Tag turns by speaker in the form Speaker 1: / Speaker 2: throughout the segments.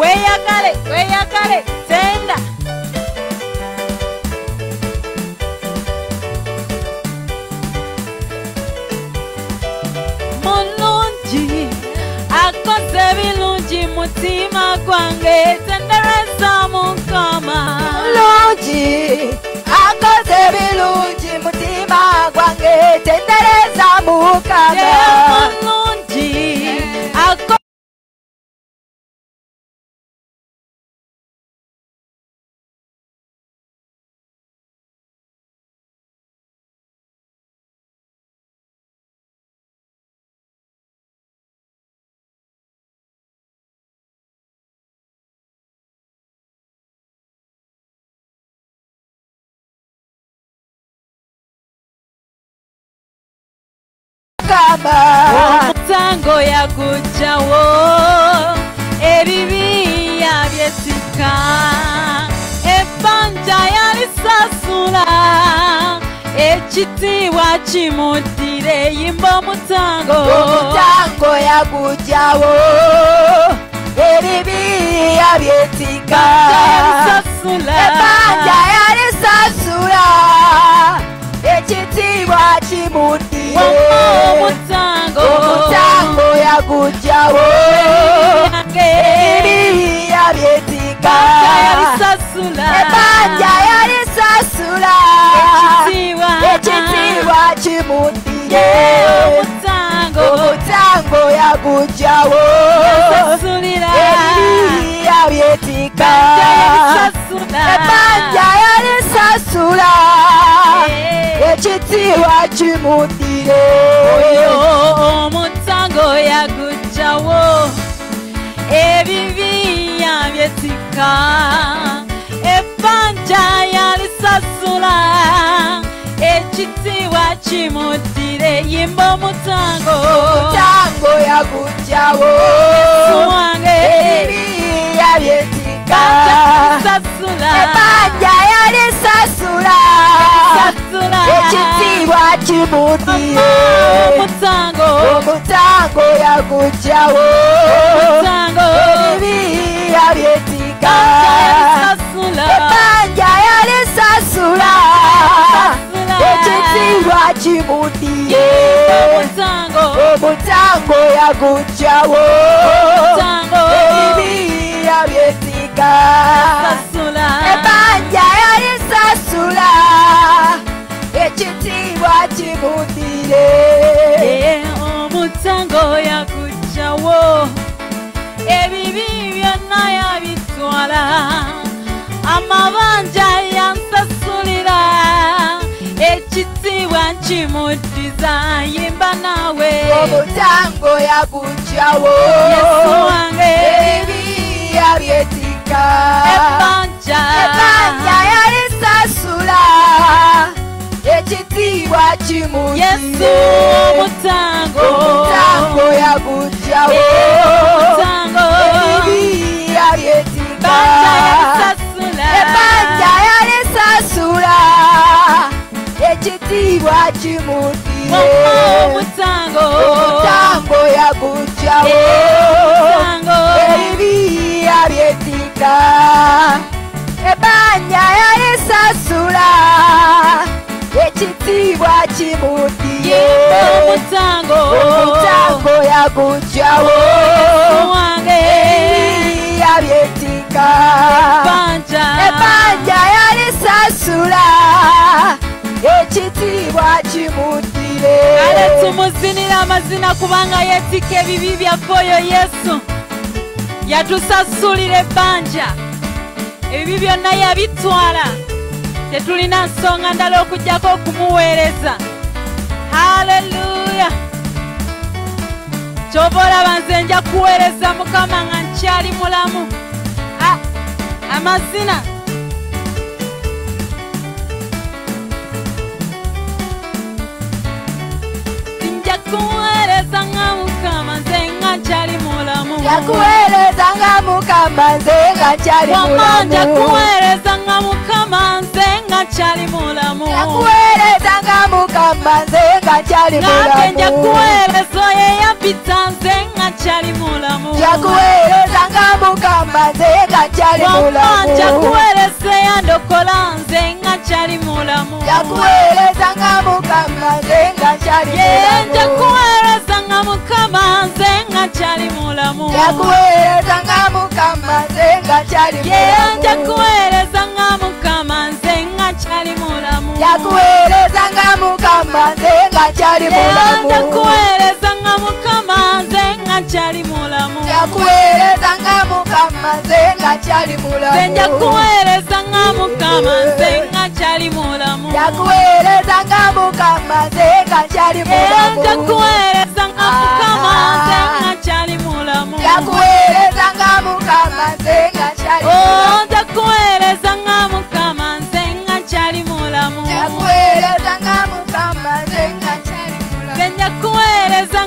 Speaker 1: weyagale weyagale tenda mulungi akoze birungi mutima gwange tendereza mukama
Speaker 2: mulungi akoze birungi mutima gwange tendereza mukama mukama
Speaker 1: omusango yagujawo ebibi yabyesika ebbanja yalisasula ekitiibwa kimuddire yimba omutango.
Speaker 2: Omutango yagujawo ebibi yabyetika
Speaker 1: yalisasula.
Speaker 2: Ebanja yalisasula ekitiibwa kimuddire
Speaker 1: ekitiibwa
Speaker 2: kimuddire
Speaker 1: omutango
Speaker 2: omutango yagujawo
Speaker 1: yasasulira
Speaker 2: ebibi yabyetika
Speaker 1: yalisasula
Speaker 2: ebanja yalisasula. Ekitiibwa kimuddire
Speaker 1: oyo omutango yagujawo ebibi yabyetika ebbanja yalisasula ekitiibwa kimuddire yimba omutango
Speaker 2: omutango yagujawo
Speaker 1: wange
Speaker 2: ebibi yabyetika
Speaker 1: sasula
Speaker 2: ebanja yalisasula.
Speaker 1: Sasula
Speaker 2: ekitiibwa kimuddire
Speaker 1: omutango
Speaker 2: omutango yagujawo
Speaker 1: omutango.
Speaker 2: Ebibi yabyetika
Speaker 1: sasula
Speaker 2: ebanja yalisasula. ekitiibwa kimuddire
Speaker 1: omutango
Speaker 2: omutango yagujawo
Speaker 1: omutango
Speaker 2: ebibi yabyetika
Speaker 1: sasula
Speaker 2: ebanja yalisasula ekitiibwa kimuddire
Speaker 1: Eh, omutango yagujawo ebibi byonna yabitwala. Amabanja nkimuddiza yimba naawe
Speaker 2: omutango yagujawo
Speaker 1: yesu wange.
Speaker 2: Ebibi yabyetika
Speaker 1: ebbanja
Speaker 2: ebanja yalisasula. Ekitiibwa
Speaker 1: yesu
Speaker 2: kimuddire
Speaker 1: omutango
Speaker 2: omutango yagujawo
Speaker 1: omutango
Speaker 2: ebibi yabyetika
Speaker 1: banja yalisasula
Speaker 2: ekitiibwa kimuddire
Speaker 1: omutango
Speaker 2: omutango yagujawo
Speaker 1: omutango
Speaker 2: ebibi yabyetika ebanja yalisasula ekitiibwa kimuddire
Speaker 1: omutango.
Speaker 2: Omutango yagujawo
Speaker 1: wange.
Speaker 2: Ebibi yabyetika
Speaker 1: banja
Speaker 2: ebanja yalisasula ekitiibwa kimuddire
Speaker 1: kale tumuzinira amazina kubanga yeetikka ebibi byaffe oyo yesu. Yatusasulira ebbanja. Ebibi byonna yabitwala. Tetulina nsonga ndala okugjako okumuweereza. Haleluya kyova olaba nze nja kuweereza mukama nga nkyali mulamu. Ah, amazina nja kuweereza nga mukama nze nga nkyali mulamu.
Speaker 2: Yakuweereza nga mukama nze nga nkyali mulamu.
Speaker 1: kuweereza nga mukama nze nga nkyali mulamu.
Speaker 2: Yakuweereza nga mukama nze nga nkyali
Speaker 1: nange
Speaker 2: mulamu.
Speaker 1: kuweereza oyo eyampita nze nga nkyali mulamu.
Speaker 2: Yakuweereza nga mukama nze nga nkyali mulamu.
Speaker 1: kuweereza yandokola nze nga kyali mulamu
Speaker 2: yakuweereza nga mukama nze nga nkyali
Speaker 1: yenja kuweereza nga mukama nze nga kyali mulamu
Speaker 2: yakuweereza nga mukama nze nga nkyali
Speaker 1: yenja kuweereza nga mukama nze nga kyali mulamu
Speaker 2: yakuweereza nga mukama nze nga nkyali
Speaker 1: yenja
Speaker 2: mulamu
Speaker 1: kuweereza nga mukama nze nga kyali mulamu.
Speaker 2: Yakuweereza nga mukama nze nga nkyali
Speaker 1: nze
Speaker 2: mulamu
Speaker 1: kuweereza nga mukama nze nga mulamu.
Speaker 2: Yakuweereza nga mukama nze nga nkyali mulamu.
Speaker 1: nja kuweereza nga mukama nze nga mulamu.
Speaker 2: Yakuweereza nga mukama nze nga nkyali
Speaker 1: Oh,
Speaker 2: mulamu.
Speaker 1: nja kuweereza nga mukama nze nga kyali mulamu.
Speaker 2: Yakuweereza nga mukama nze nga nkyali eh, oh, mulamu.
Speaker 1: Nze nja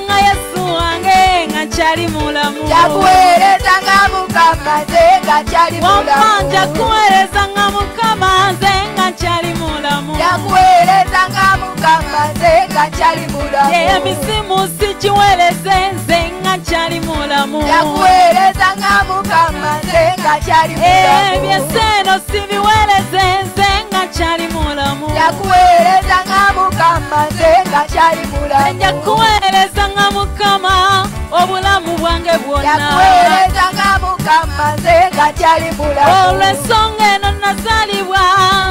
Speaker 1: nga yesu wange nga kyali mulamu
Speaker 2: yakuweereza nga mukama nze nga
Speaker 1: nja
Speaker 2: mulamu
Speaker 1: kuweereza nga mukama nze nga kyali mulamu
Speaker 2: yakuweereza nga mukama nze nga nkyali mulamu
Speaker 1: emisimu sikiweereze nze nga kyali mulamu
Speaker 2: yakuweereza nga mukama nze nga nkyali mulamu
Speaker 1: ebyeseeno sibiweereze nze nga kyali mulamu.
Speaker 2: Yakuweereza nga mukama nze nga nkyali mulamu.
Speaker 1: Nja kuweereza nga mukama obulamu bwange bwonna.
Speaker 2: Yakuweereza nga mukama nze nga nkyali mulamu.
Speaker 1: Olw'ensonga eno nazaalibwa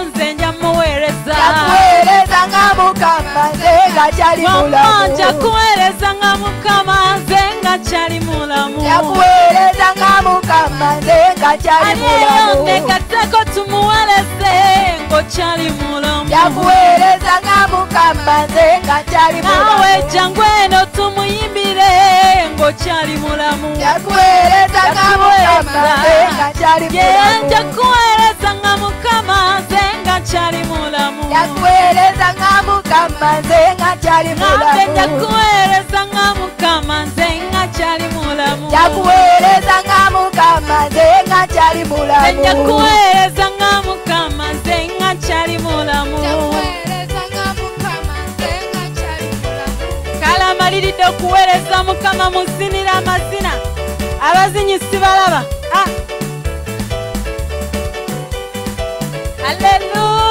Speaker 1: nze nja muweereza.
Speaker 2: Yakuweereza nga mukama nze nga nkyali
Speaker 1: wamma nja
Speaker 2: mulamu.
Speaker 1: kuweereza nga mukama nze nga kyali mulamu.
Speaker 2: Yakuweereza nga mukama nze nga nkyali
Speaker 1: aliyeyo
Speaker 2: mulamu
Speaker 1: nteekateeko tumuweereze ng'okyali mulamu.
Speaker 2: Yakuweereza nga mukama nze nga nkyali
Speaker 1: nawe
Speaker 2: mulamu
Speaker 1: jangu eno tumuyimbire ng'okyali mulamu.
Speaker 2: Yakuweereza nga mukama nze nga nkyali
Speaker 1: yenja
Speaker 2: mulamu
Speaker 1: kuweereza nga mukama nze nga kyali mulamu.
Speaker 2: Yakuweereza nga mukama nze nga nkyali
Speaker 1: ngambe nja
Speaker 2: mulamu
Speaker 1: kuweereza nga mukama nze nga kyali mulamu.
Speaker 2: Yakuweereza nga mukama nze nga nkyali
Speaker 1: nja
Speaker 2: mulamu.
Speaker 1: Kuweereza nga mukama nze nga kyali mulamu. Kale amaliridde okuweereza mukama muzinira amazina. Abazinyi sibalaba Ah. aleluya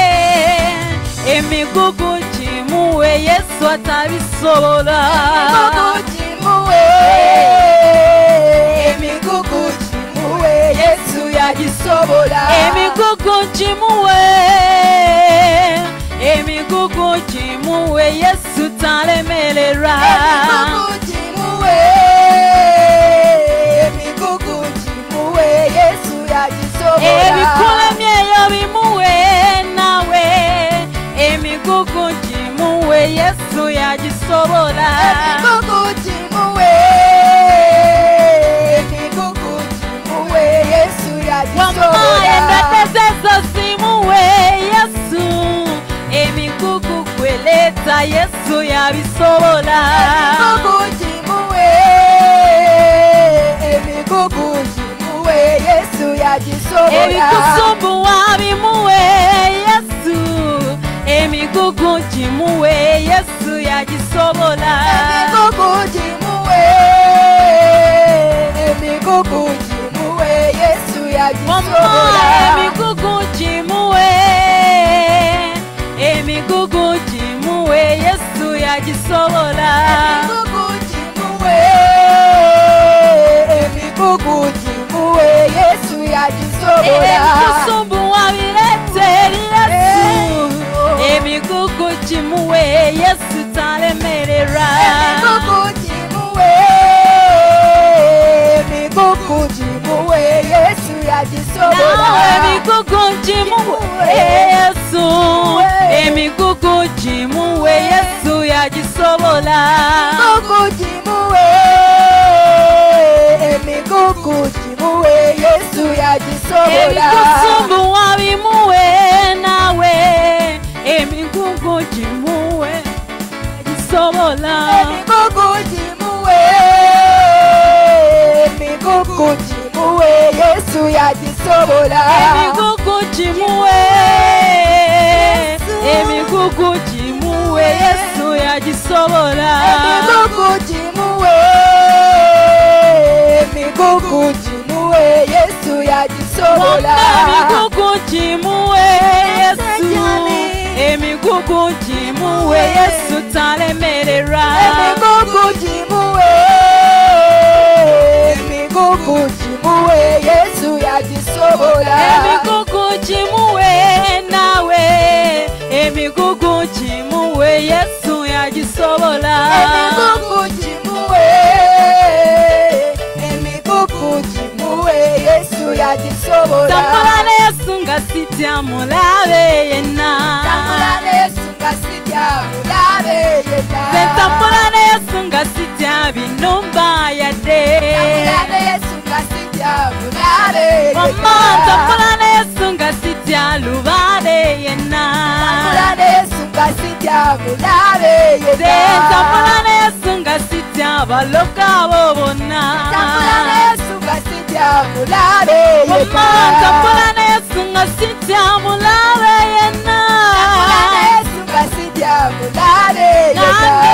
Speaker 1: emigugu gimuwe yesu atabisobola.
Speaker 2: Emigugu gimuwe yesu yagisobola.
Speaker 1: Emigugu gimuwe emigugu gimuwe yesu talemererwa
Speaker 2: emigugu gimuwe yesu yagisobola.
Speaker 1: Ebikulemyeyo nawe Ekuku jimu we Yesu yagisobola
Speaker 2: Ekuku jimu we Ekuku jimu
Speaker 1: we Yesu
Speaker 2: yagisobola Wamama endwadde
Speaker 1: zezo zimuwe Yesu. Emikuku kweleta Yesu yabisobola
Speaker 2: Ekuku jimu we Ekuku Yesu yagisobola
Speaker 1: Ebikusumbuwa bimuwe Emigugu di muwe Yesu ya di sobola
Speaker 2: Emigugu di muwe Emigugu di muwe Yesu
Speaker 1: ya
Speaker 2: di sobola Mama
Speaker 1: emigugu di muwe Emigugu di muwe Yesu ya
Speaker 2: di sobola Emigugu di muwe Emigugu
Speaker 1: di muwe Yesu ya di sobola Emigugu sumbu wa mirete gugu jimuwe yesu talemerera.
Speaker 2: Ẹ̀mí gugu jimuwe ẹ̀mí gugu jimuwe yesu yaji
Speaker 1: sobola ẹ̀mí gugu jimuwe yesu. Ẹ̀mí gugu jimuwe yesu
Speaker 2: yaji sobola gugu
Speaker 1: jimuwe ẹ̀mí gugu jimuwe yesu yaji
Speaker 2: sobola ẹ̀mí gugu jimuwe. Yesu yagisobola
Speaker 1: emigugu gimuwe emigugu gimuwe yesu yagisobola
Speaker 2: emigugu gimuwe emigugu gimuwe yesu yagisobola
Speaker 1: emigugu gimuwe yesu emigugu gimuwe yesu talemerera
Speaker 2: emigugu gimuwe yesu yagisobola
Speaker 1: emigugu gimuwe nawe emigugu gimuwe yesu yagisobola
Speaker 2: emigugu gimuwe emigugu gimuwe yesu yagisobola
Speaker 1: tambula ne yesu nga sitya mulabe yenna.
Speaker 2: Tambula yesu nga sitya mulabe yena
Speaker 1: ze tambula ne yesu nga sitya binumba yadde
Speaker 2: tambula yesu nga sitya mulabe
Speaker 1: mama tambula ne yesu nga sitya lubaale yenna
Speaker 2: tambula yesu nga sitya mulabe
Speaker 1: nze
Speaker 2: yena
Speaker 1: tambula ne yesu nga sitya baloka abo bonna
Speaker 2: tambula yesu nga sitya mulabe
Speaker 1: mama tambula ne yesu nga sitya mulabe yenna nange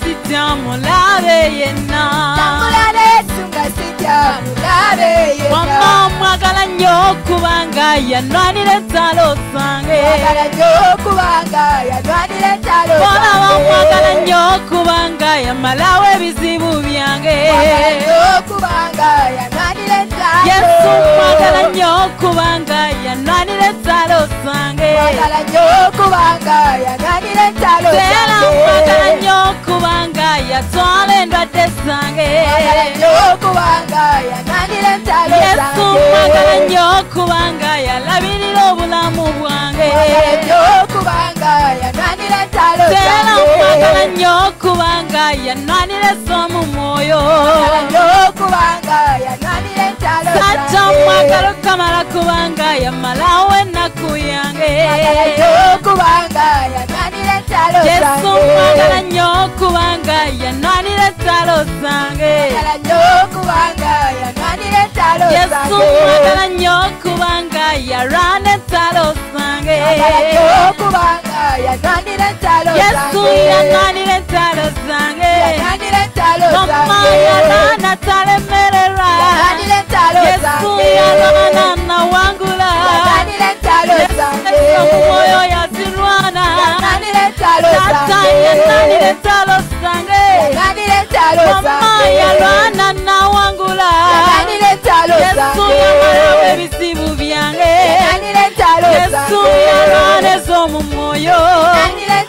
Speaker 1: sitya mulabe yenna. Tambula yesu nga sitya mulabe yenna mama mwagala nnyo kubanga yanwanira ettalo zange. olaba mwagala nnyo kubanga yamalawo ebizibu byange. Yesu mwagala nnyo kubanga yanwanira ettalo zange. Era mwagala nnyo kubanga yatwala endwadde zange. Yesu mwagala nnyo kubanga yalabirira obulamu bwange. Era mwagala nnyo kubanga yanwanira essomu mwoyo. Sajja mwagala okamala kubanga yamalawo ennaku yange. Yesu mwagala nnyo kubanga yanwanira ettalo zange. Yesu mwagala nnyo kubanga yarwana ettalo zange. Yesu yanwanira ettalo zange mama yarwana talemererwa yesu yarwana nawangula yesu omwoyo yazirwana tata yanwanira ettalo zange. Mama yarwana nawangula yesu yamalawo ebizibu byange yesu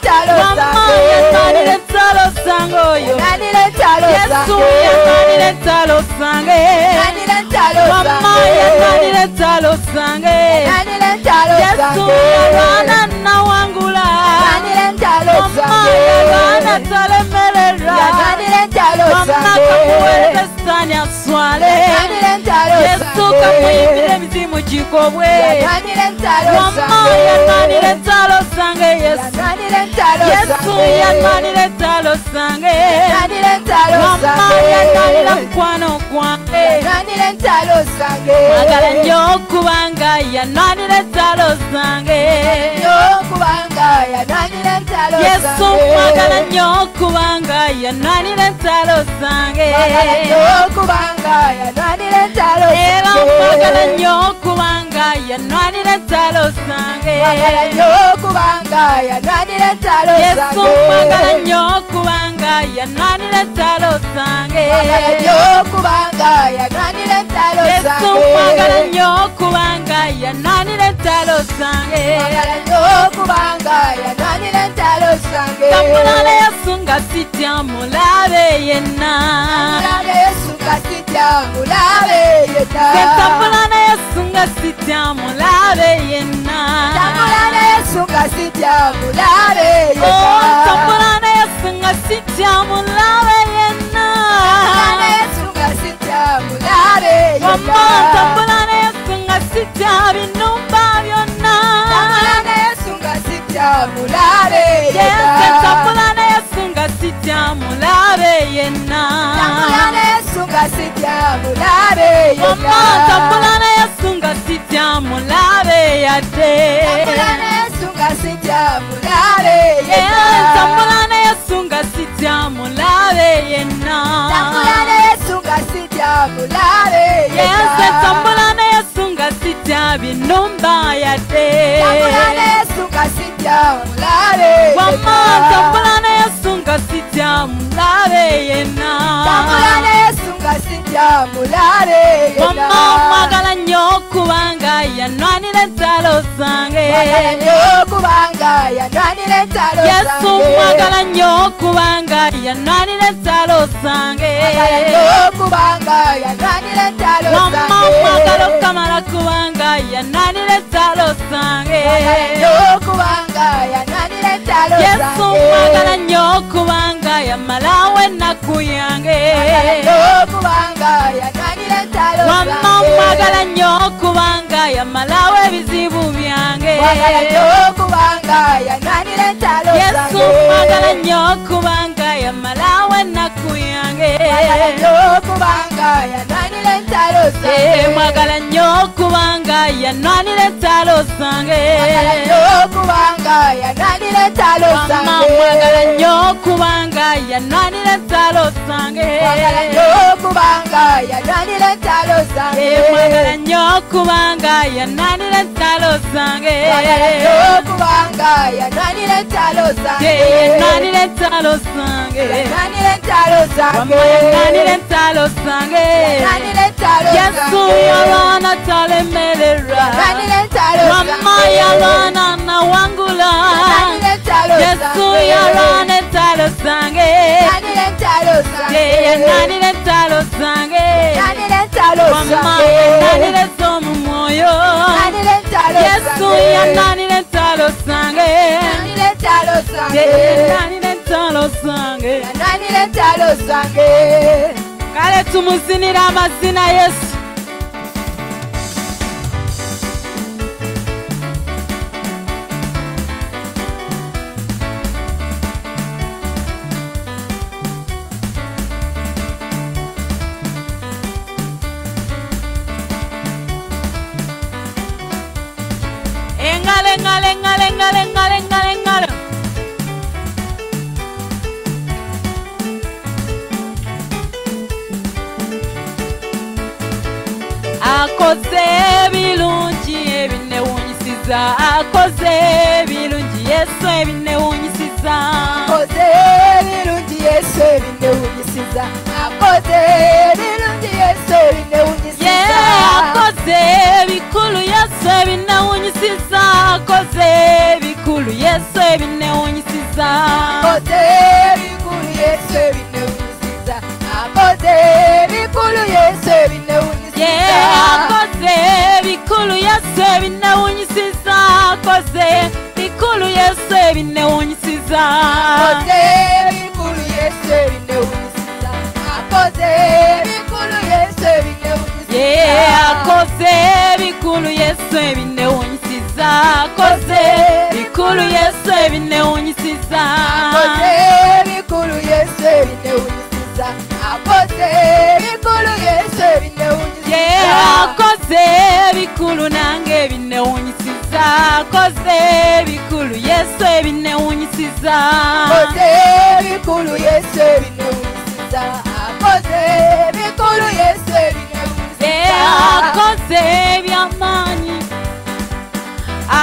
Speaker 1: yarwana ez'omu mwoyo mama yanwanira ettalo zange oyo yesu yanwanira ettalo zange mama yanwanira ettalo zange yesu yarwana nawangula mama yarwana talemererwa mama kamuweereza sitaani aswale yesu kamuyimbira emizimu gikobwe mama yanwanira ettalo zange yesu yesu yanwanira ettalo zange mama yanwanira mukwano gwange mwagala nnyo kubanga yanwanira ettalo zange yesu mwagala nnyo kubanga yanwanira ettalo zange era mwagala nnyo kubanga yanwanira ettalo zange yesu mwagala nnyo kubanga yanwanira ettalo zange yesu mwagala nnyo kubanga yanwanira ettalo zange tambula ne yesu nga sitya mulabe yenna
Speaker 2: Yesu kasitya mulabe yena.
Speaker 1: Sentambula ne yesu yesu nga sitya mulabe yenna
Speaker 2: tambula ne yesu nga sitya mulabe
Speaker 1: Oh,
Speaker 2: yekka
Speaker 1: tambula ne yesu nga sitya mulabe yenna
Speaker 2: tambula ne yesu nga sitya mulabe
Speaker 1: sitya
Speaker 2: mulabe
Speaker 1: Yesu
Speaker 2: yekka
Speaker 1: tambula ne yesu nga sitya mulabe yenna
Speaker 2: tambula ne yesu nga sitya mulabe
Speaker 1: Wamma
Speaker 2: yekka
Speaker 1: tambula ne yesu nga sitya mulabe yadde
Speaker 2: tambula ne yesu nga sitya mulabe
Speaker 1: Yeah,
Speaker 2: yekka
Speaker 1: tambula ne yesu nga sitya mulabe yenna
Speaker 2: tambula ne yesu nga sitya mulabe
Speaker 1: Yes,
Speaker 2: yekka
Speaker 1: tambula ne yesu nga sitya binumba yadde
Speaker 2: yekka
Speaker 1: tambula ne yesu nga sitya mulabe yenna. Wamma mwagala nnyo kubanga yanwanira entalo zange Yesu mwagala nnyo kubanga yanwanira entalo zange
Speaker 2: zange.
Speaker 1: mwagala okamala kubanga yanwanira entalo zange Yesu mwagala nnyo kubanga yamalawo ennaku yange
Speaker 2: zange.
Speaker 1: mwagala nnyo kubanga yamalawo ebizibu byange. Yesu mwagala nnyo kubanga ya malawe na kuyange.
Speaker 2: Mwagala nnyo kubanga yanwanire entalo zange
Speaker 1: eh, mwagala nnyo kubanga yanwanire entalo zange
Speaker 2: mwagala nnyo kubanga yanwanire entalo zange
Speaker 1: yanwanire entalo zange Eh, mwagala nnyo kubanga yanwanira entalo zange
Speaker 2: Mwagala nnyo kubanga yanwanira entalo zange.
Speaker 1: Eh, yanwanira entalo zange
Speaker 2: Yanwanira entalo zange.
Speaker 1: Wamma yanwanira entalo zange
Speaker 2: Yanwanira entalo
Speaker 1: yesu
Speaker 2: zange.
Speaker 1: yalwana talemererwa
Speaker 2: Yanwanira entalo
Speaker 1: mama
Speaker 2: zange.
Speaker 1: yalwana nawangula
Speaker 2: Yanwanira entalo
Speaker 1: yesu
Speaker 2: zange.
Speaker 1: yalwana entalo zange
Speaker 2: Yanwanira entalo zange.
Speaker 1: Eh, yanwanira entalo zange
Speaker 2: Yanwanira entalo
Speaker 1: mama
Speaker 2: zange.
Speaker 1: yanwanira ezomu mwoyo
Speaker 2: Yanwanira entalo
Speaker 1: yesu
Speaker 2: zange.
Speaker 1: yanwanira entalo zange
Speaker 2: Yanwanira entalo zange.
Speaker 1: Eh, yanwanira entalo zange
Speaker 2: Yanwanira entalo zange.
Speaker 1: kale tumuzinira amazina yesu engalo engalo engalo engalo engalo engalo akoze ebirungi ebinewunyisiza akoze ebirungi yesu ebinewunyisiza
Speaker 2: akoze ebirungi yesu ebinewunyisiza akoze ebirungi yesu
Speaker 1: ye
Speaker 2: ebinewunyisiza
Speaker 1: akoze ebikulu yesu ebinewunyisiza akoze ebikulu yesu ebinewunyisiza
Speaker 2: akoze ebikulu yesu ebinewunyisiza akoze ebikulu yesu
Speaker 1: ye
Speaker 2: ebinewunyisiza
Speaker 1: akoze ebikulu yesu ebinewunyisiza akoze bikulu yesu ebinewunyisiza
Speaker 2: akoze ebikulu yesu ebinewunyisiza akoze ebikulu yesu ebinewunyisiza
Speaker 1: ye akoze bikulu yesu ebinewunyisiza akoze bikulu yesu ebinewunyisiza
Speaker 2: akoze ebikulu yesu ebinewunyisiza akoze
Speaker 1: bikulu nange ebinewunyisiza akoze bikulu yesu ebinewunyisiza
Speaker 2: akoze ebikulu yesu ebinewunyisiza akoze ebikulu yesu
Speaker 1: ye
Speaker 2: ebinewunyisiza
Speaker 1: akoze ebyamaanyi.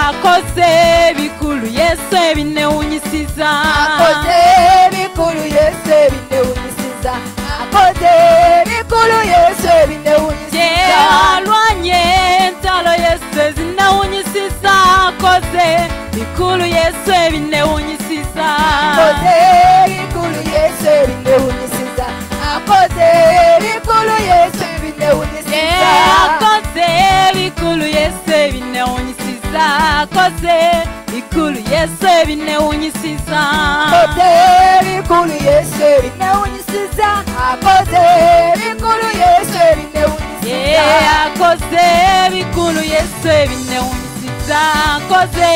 Speaker 1: Akoze bikulu yesu ebinewunyisiza
Speaker 2: akoze ebikulu yesu ebinewunyisiza akoze ebikulu yesu
Speaker 1: ye ezinewunyisiza akoze bikulu yesu ebinewunyisiza
Speaker 2: akoze ebikulu yesu ebinewunyisiza akoze ebikulu yesu
Speaker 1: ye
Speaker 2: ebinewunyisiza
Speaker 1: akoze bikulu akoze bikulu yesu ebinewunyisiza
Speaker 2: akoze bikulu yesu ebinewunyisiza akoze bikulu yesu ebinewunyisiza
Speaker 1: Yeah, akoze bikulu yesu ebinewunyisiza akoze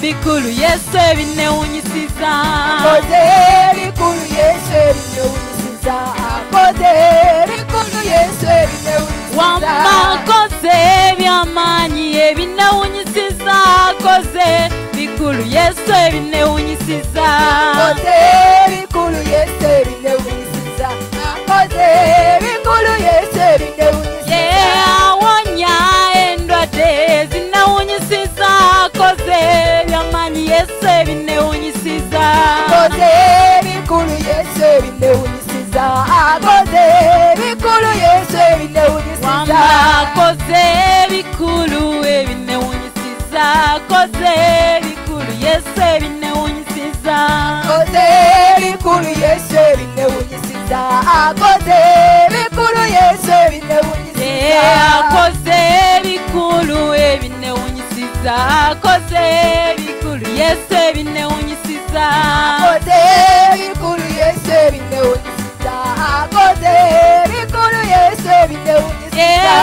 Speaker 1: bikulu yesu ebinewunyisiza
Speaker 2: akoze bikulu yesu ebinewunyisiza akoze bikulu yesu ebinewunyisiza
Speaker 1: wamma akoze byamaanyi ebinewunyisiza akoze bikulu yesu ebinewunyisiza
Speaker 2: akoze bikulu yesu ebinewunyisiza akoze bikulu yesu ebinewunyisiza
Speaker 1: yesu ebinewunyisiza.
Speaker 2: Akoze bikulu yesu ebinewunyisiza. Akoze bikulu yesu ebinewunyisiza.
Speaker 1: Wamba akoze bikulu ebinewunyisiza. Akoze bikulu yesu ebinewunyisiza.
Speaker 2: Akoze bikulu yesu ebinewunyisiza. Akoze bikulu yesu ebinewunyisiza.
Speaker 1: Akoze bikulu ebinewunyisiza. Akoze bikulu yesu ebinewunyisiza
Speaker 2: akoze bikulu yesu ebinewunyisiza akoze bikulu yesu ebinewunyisiza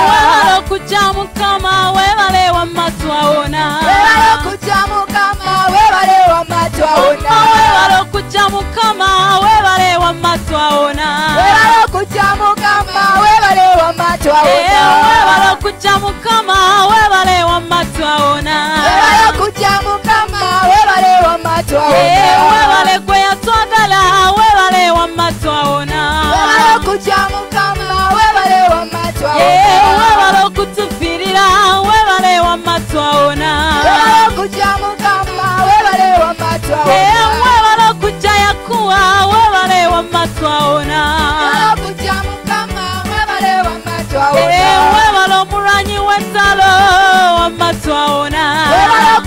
Speaker 1: webala okujja mukama webale wamatwawona
Speaker 2: webale okujja mukama webale wamatwawona
Speaker 1: webala okujja mukama webale wamatwawona
Speaker 2: webale okujja mukama webale wamatwawona
Speaker 1: webala okujja mukama webale wamatwawona
Speaker 2: webale okujja mukama webale wamatwawona
Speaker 1: webale gwe yatwagala webale wamatwawona
Speaker 2: webale okujja mukama webale wamatwawona
Speaker 1: webale okutufirira webale wamatwawona
Speaker 2: webale okujja mukama webale wamatwawona
Speaker 1: webale okujja yakuwa webale wamatwawona
Speaker 2: webale okujja mukama webale wamatwawona
Speaker 1: webale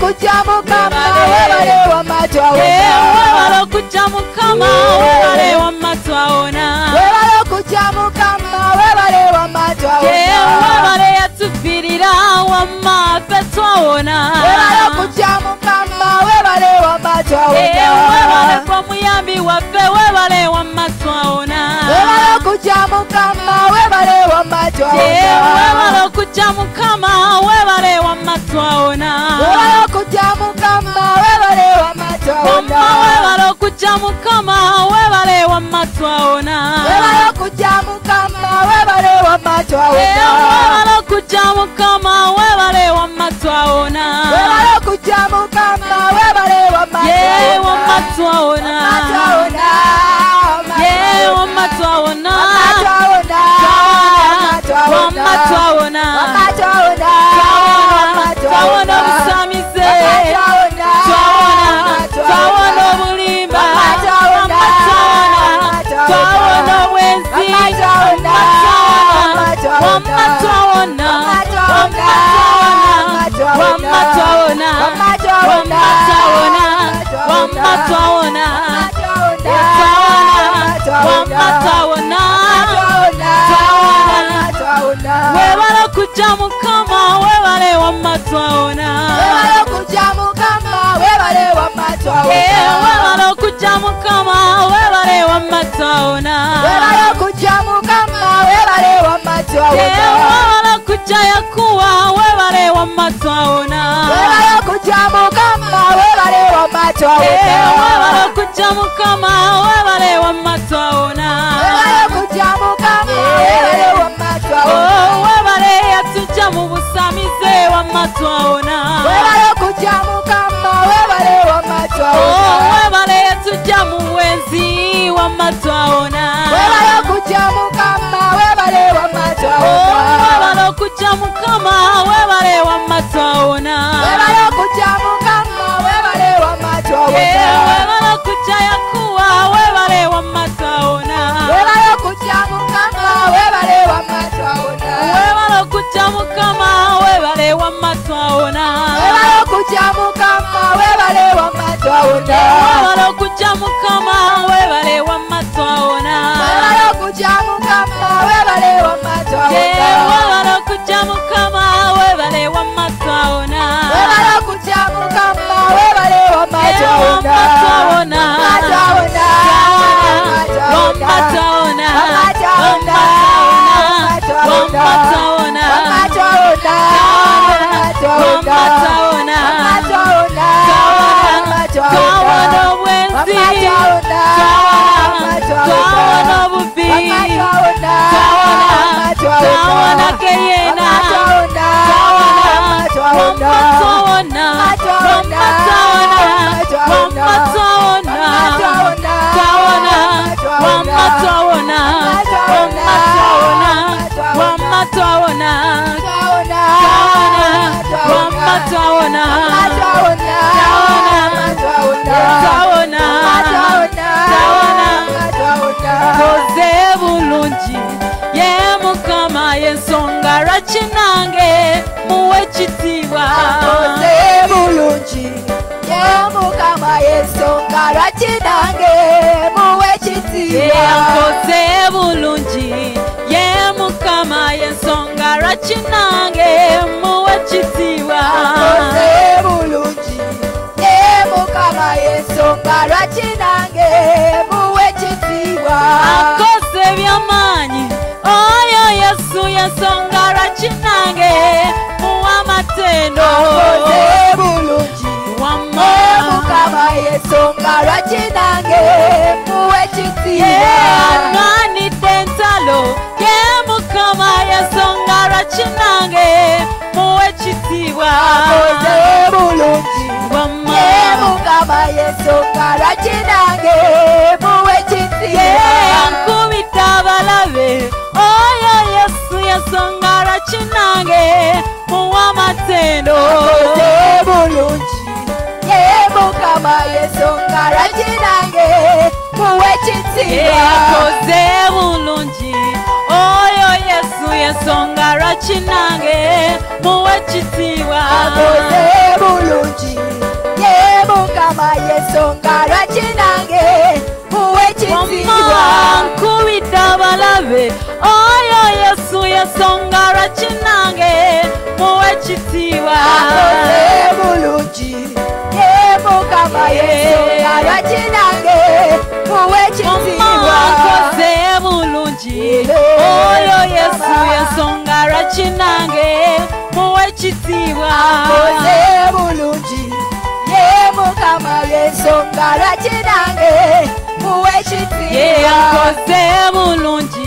Speaker 2: okujja mukama webale wamatwawona
Speaker 1: webale okujja mukama webale wamatwawona
Speaker 2: webale okujja mukama webale wamatwawona
Speaker 1: webale yatufirira wamma ffe twawona
Speaker 2: webale okujja mukama webale wamatwawona
Speaker 1: webale gwe omuyambi waffe webale wamma twawona
Speaker 2: webale okujja mukama webale wamatwawona
Speaker 1: webale okujja mukama webale wamma twawona
Speaker 2: webale
Speaker 1: wamma twawona
Speaker 2: webale okujja mukama webale wamatwawona
Speaker 1: webale okujja mukama webale wamma twawona
Speaker 2: webale okujja mukama webale
Speaker 1: ye wamma
Speaker 2: wamatwawona
Speaker 1: twawona
Speaker 2: wamatwawona
Speaker 1: ye wamma twawona
Speaker 2: wamatwawona
Speaker 1: wamma twawona twawona wamma twawona wamma twawona wamma twawona webala okujja mukama webale wamma twawona webala okujja mukama webale wamma twawona webala okujja yakuwa webale wamma twawona webala okujja mukama webale wamma twawona webala okujja Oh, webale yatujja mu busamize wamma twawona Oh, webale yatujja mu bwenzi wamma twawona Oh, webale okujja mukama webale wamma twawona Eh, webale okujja yakuwa webale wamma twawona webale okujja mukama webale wamma twawona webale okujja mukama webale wamma twawona webale okujja mukama webale wamma twawona webale okujja mukama webale Mataona Mataona Mataona Mataona Mataona Mataona Mataona Wednesday Mataona Mataona Mataona Mataona Kayena ataona ataona ataona ataona ataona
Speaker 2: ataona
Speaker 1: ataona
Speaker 2: ataona
Speaker 1: wamataona
Speaker 2: wamataona
Speaker 1: wamataona
Speaker 2: wamataona
Speaker 1: nkoze bulungi ye mukama yensonga kinange muwe kitiibwa
Speaker 2: nkoze bulungi ye mukama yensonga kinange muwe
Speaker 1: bulungi ye mukama yensonga kinange muwe kitiibwa
Speaker 2: nkoze bulungi ye mukama yensonga
Speaker 1: ensonga lwaki nange muwa amatendo
Speaker 2: bulungi. Mukama yensonga lwaki nange muwa
Speaker 1: ekitiibaanwanidde ensalo ye mukama yensonga lwaki nange muwa ekitiibwa
Speaker 2: bulungi. Mukama yensonga lwaki nange
Speaker 1: asongara kinange muwa amatendo
Speaker 2: bulungi ye mukama yesongara kinange muwe ekitiibwa
Speaker 1: yakoze bulungi oyo yesu yesongara kinange muwe ekitiibwa
Speaker 2: akoze bulungi ye mukama yesongara kinange muwe ekitiibwa
Speaker 1: nkubidde abalabe oh, esonga lwa kinange muwe
Speaker 2: kitiibwa bulungi ye mukama yesonga lwa kinange muwe kitiibwa
Speaker 1: akoze bulungi oyo yesu yesonga lwa kinange muwe kitiibwa
Speaker 2: akoze bulungi ye mukama yesonga lwa kinange muwe kitiibwa ye akoze bulungi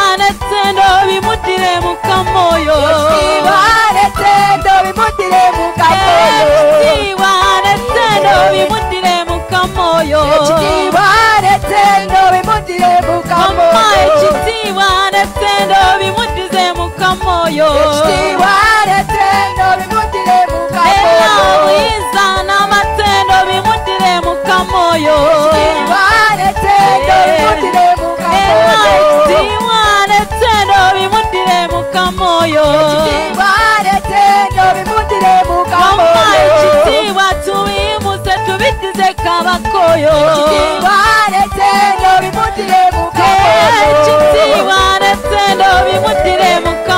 Speaker 2: tobimutire mukamoyo. Twibanetse tobimutire
Speaker 1: mukamoyo.
Speaker 2: Twibanetse
Speaker 1: tobimutire mukamoyo. Twibanetse tobimutire mukamoyo.
Speaker 2: Twibanetse tobimutire mukamoyo. Twibanetse
Speaker 1: tobimutire
Speaker 2: mukamoyo.
Speaker 1: Mwiza n'amatendo bimutire
Speaker 2: mukamoyo.
Speaker 1: abakoyo ekitiibwaretse ndobimutire mukama ekitiibwaretse ndobimutire mukama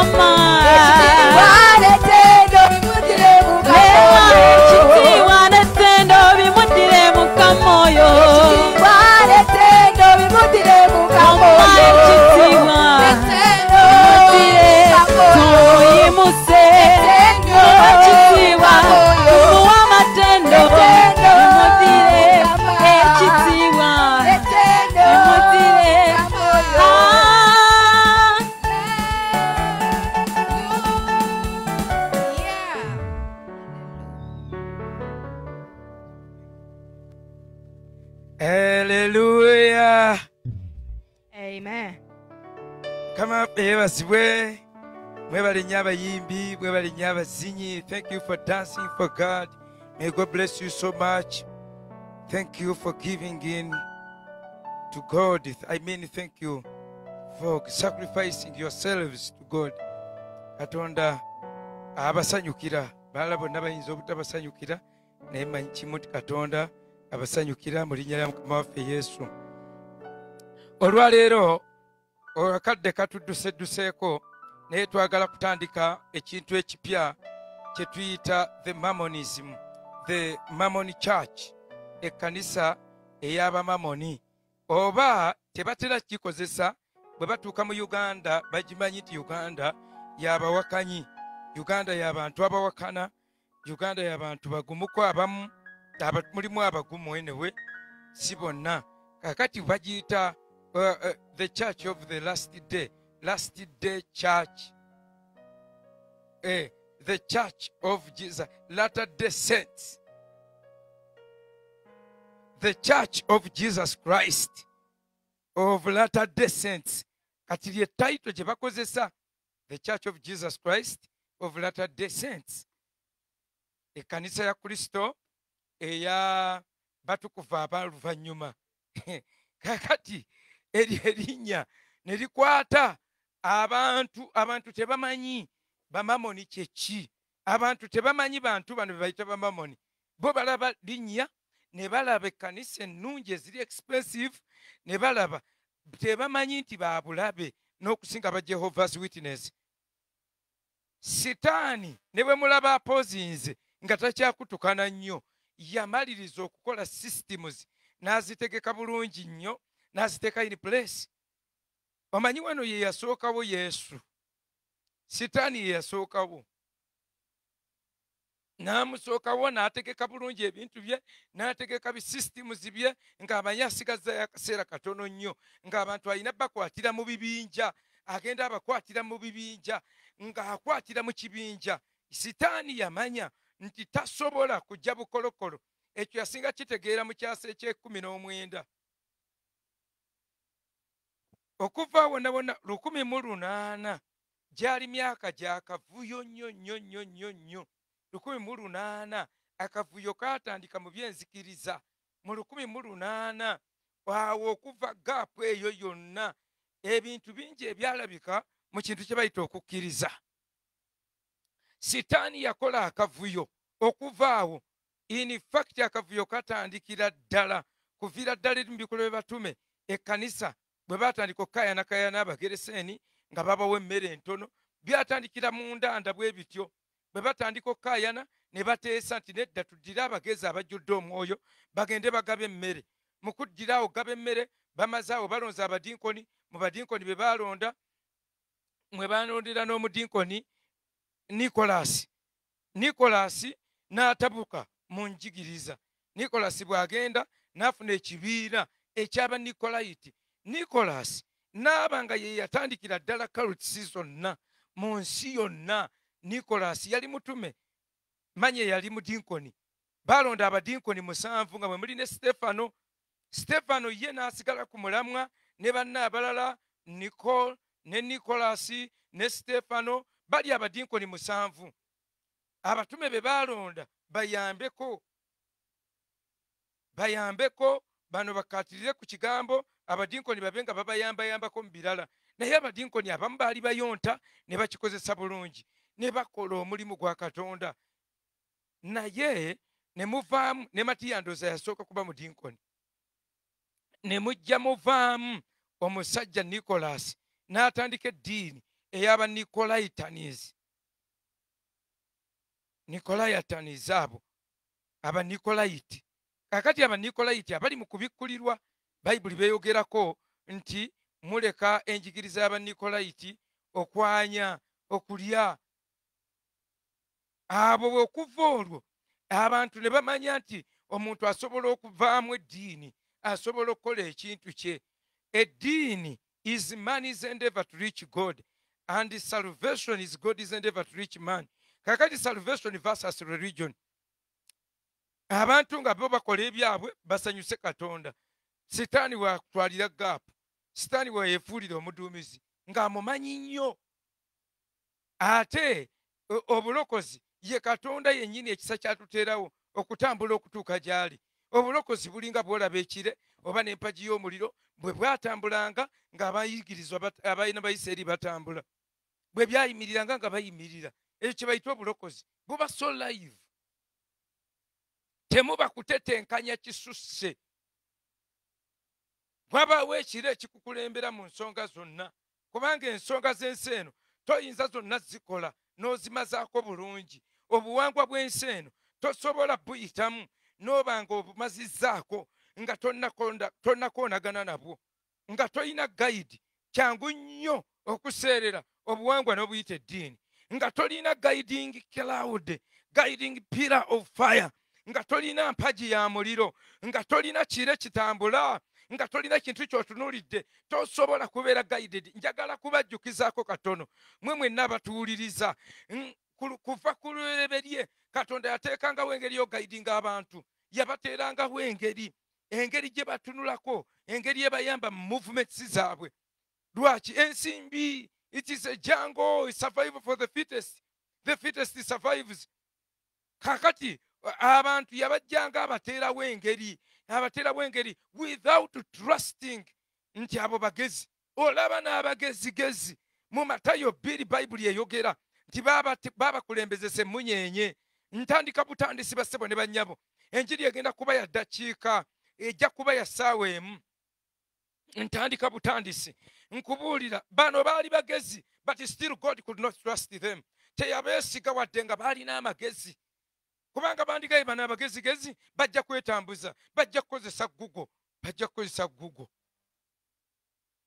Speaker 3: Mwebale nnyo abazinyi thank you for dancing for god. May god bless you so much. Thank you for giving in to God. I mean, thank you for sacrificing yourselves to God. Katonda abasanyukira. Balala bonna bayinza obutabasanyukira. Naye manyi kimu ti katonda abasanyukira mu linnya lya mukama waffe yesu. Olwaleero akadde katuddusedduseeko naye twagala kutandika ekintu ekipya kye tuyita the mammonism the mammon church ekkanisa ey'abamamoni oba tebatera kikozesa bwe batuuka mu uganda bagimanyi nti uganda yabawakanyi uganda y'abantu abawakana uganda y'abantu bagumuko abamu aba- mulimu abagumu enewe si bonna. Kakati bagiyita uh, uh, the church of the last day last day church. Eh, the church of jesus latter day saints. The church of jesus christ of latter day saints. Kati bakozesa the church of jesus christ of latter day saints. Ekkanisa ya kristo eya batukuvu abaluvannyuma kakati eri erinnya ne likwata abantu abantu tebamanyi bamamoni kyeki abantu tebamanyi bantu bano bebayita bamamoni. Bo balaba linnya ne balaba ekkanisa ennungi eziri expensive ne balaba tebamanyi nti babulabe n'okusinga ba jehovah's witness sitaani ne bwe mulaba apozinze nga takyakutukana nnyo yamaliriza okukola systems n'azitegeka bulungi nnyo n'aziteeka in place? Omanyi wano ye yasookawo yesu. Sitaani ye yasookawo n'amusookawo n'ategeka bulungi ebintu bye n'ategeka bisystems bye ng'amanyi asigazayo akaseera katono nnyo ng'abantu alina bakwatira mu bibinja agenda abakwatira mu bibinja ng'akwatira mu kibinja. Sitaani yamanya nti tasobola kujja bukolokolo. Ekyo yasinga kitegeera mu kyasa ekyekumi n'omwenda okuva awo nabona lukumi mu lunaana gyali myaka gyakavuyo nnyo nnyo nnyo nnyo nnyo. Lukumi mu lunaana akavuyo kaatandika mu byenzikiriza. Mu lukumi mu lunaana awo okuva gaapu eyo yonna ebintu bingi ebyalabika mu kintu kye bayita okukkiriza. Sitaani yakola akavuyo okuva awo. In fact akavuyo katandikira ddala. Kuviira ddala eri mu bikolo bye batume. Ekkanisa bwe batandika okukayanakayana abagereseeni nga babawa emmere entono byatandikira mu ndanda bwe bityo bwe batandika okukayana ne bateesa nti nedda tuddire abagezi abajjudde omwoyo bagende bagaba emmere. Mu kuddira awo gaba emmere bamaze awo balonza abadinkoni mu badinkoni be balonda mwe balondera n'omudinkoni nikolasi nikolasi n'atabuka mu njigiriza. Nikolasi bw'agenda n'afuna ekibiina eky'abanikolayiti nikolasi n'aba nga ye yatandikira ddala kalutisi zonna mu nsi yonna nikolasi yali mutume manye yali mudinkoni balonda abadinkoni musanvu nga mwe muli ne sitefano sitefano ye n'asigala ku mulamwa ne banna abalala nikol ne nikolasi ne sitefano bali abadinkoni musanvu. Abatume be balonda bayambeko bayambeko bano bakatirire ku kigambo abadinkoni babe nga babayambayambako mu birala naye abadinkoni abamu baali bayonta ne bakikozesa bulungi ne bakola omulimu gwa katonda. Naye ne muvaamu ne matiyandoza yasooka kuba mudinkoni. Ne mujja muvaamu omusajja nikolasi n'atandika eddiini ey'abanikolaitanisi nikolayatanis abo abanikolayiti kakati abanikolayiti abali mu kubikkulirwa bayibuli beeyogerako nti muleka enjigiriza y'abanikolayiti okwanya okulya. Abo bwe okuva olwo abantu ne bamanya nti omuntu asobola okuvaamu eddiini asobola okukola ekintu kye. Eddiini is man's endeavor to reach god and salvation is god's endeavor to reach man. Kakati salvation versus religion. Abantu nga bo bakola ebyabwe basanyuse katonda sitaani watwalira gaapu sitaani weyefuulira omuduumizi ng'amumanyi nnyo. Ate obulokozi ye katonda yennyini ekisa kyatuteerawo okutambula okutuuka gy'ali. Obulokozi bulinga bw'olaba ekire oba n'empagi y'omuliro bwe bwatambulanga ng'abayigirizwa abalina bayisirairi batambula. Bwe byayimiriranga nga bayimirira. Ekyo kye bayita obulokozi buba so live. Temuba kutetenkanya kisusse wabaawo ekiro ekikukulembera mu nsonga zonna kubanga ensonga z'ensi eno toyinza zonna zikola n'ozimazaako bulungi. Obuwangwa bw'ensi eno tosobola buyitamu n'oba nga obumazizzaako nga tonnakoonagana nabwo nga tolina gayidi kyangu nnyo okuseerera obuwangwa n'obuyita eddiini nga tolina guiding cloud guiding pillar of fire nga tolina mpagi ya muliro nga tolina kire kitambula nga tolina kintu kyotunuulidde tosobola kubeera guided njagala kubajjukizaako katono. Mwe mwenna abatuwuliriza Mm, ku- kuva ku lwereberye katonda yateekangawo engeri yogaidinga abantu yabateerangawo engeri engeri gye batunulako engeri ebayamba mu movements zaabwe. Lwaki? Ensimbi it is a jungle survival for the fittest the fittest survives. Kakati abantu yabajjanga abateerawo engeri abateerawo engeri without trusting nti abo bagezi. Olaba n'abagezigezi. Mu matayo bbiri bayibuli eyogera nti baaba- baabakulembezesa emunyenye ntandika butandisi bassebo ne bannyabo enjiri egenda kuba ya ddakiika ejja kuba ya ssaawa emu. Ntandika butandisi. Nkubuulira bano baali bagezi but still god could not trust them. Teyabeesiga wadde nga baalina amagezi kubanga bandigaye bano abagezigezi bajja kwetambuza bajja kukozesa gugo bajja kukozesa gugo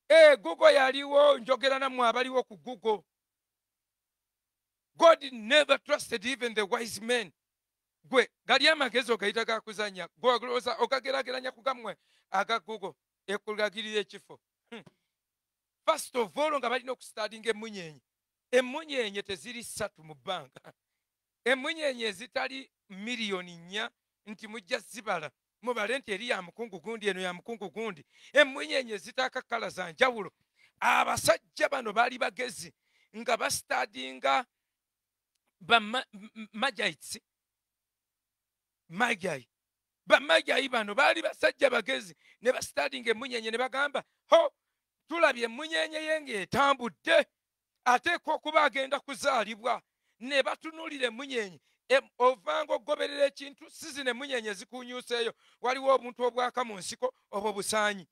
Speaker 3: e gugo yaliwo njogera nammwe abaliwo ku gugo god never trusted even the wise men. Gwe gali amagezi ogayita gakuzanya gwolowooza ogagerageranya ku gammwe aga gugo ekulagirira ekifo. Hmm. first of all nga balina okusitadinga emunyenye emunyenye teziri ssatu mu bbanga emunyenye ezitali miliyoni nnya nti mujja zibala mubale nti eri ya mukungu gundi eno ya mukungu gundi. Emunyenye ezitaaka kala za njawulo abasajja bano baali bagezi nga basitadinga bamagites magi bamajayi bano baali basajja bagezi ne basitadinga emunyenye ne bagamba ho tulabye emunyenye ye ng'etambudde ateekwa okuba agenda kuzaalibwa ne batunuulira emunyenye. Em- ovanga ogoberera ekintu si zino emunyenye zikunyuseeyo waliwo obuntu obwaka mu nsiko obwo busaanyi.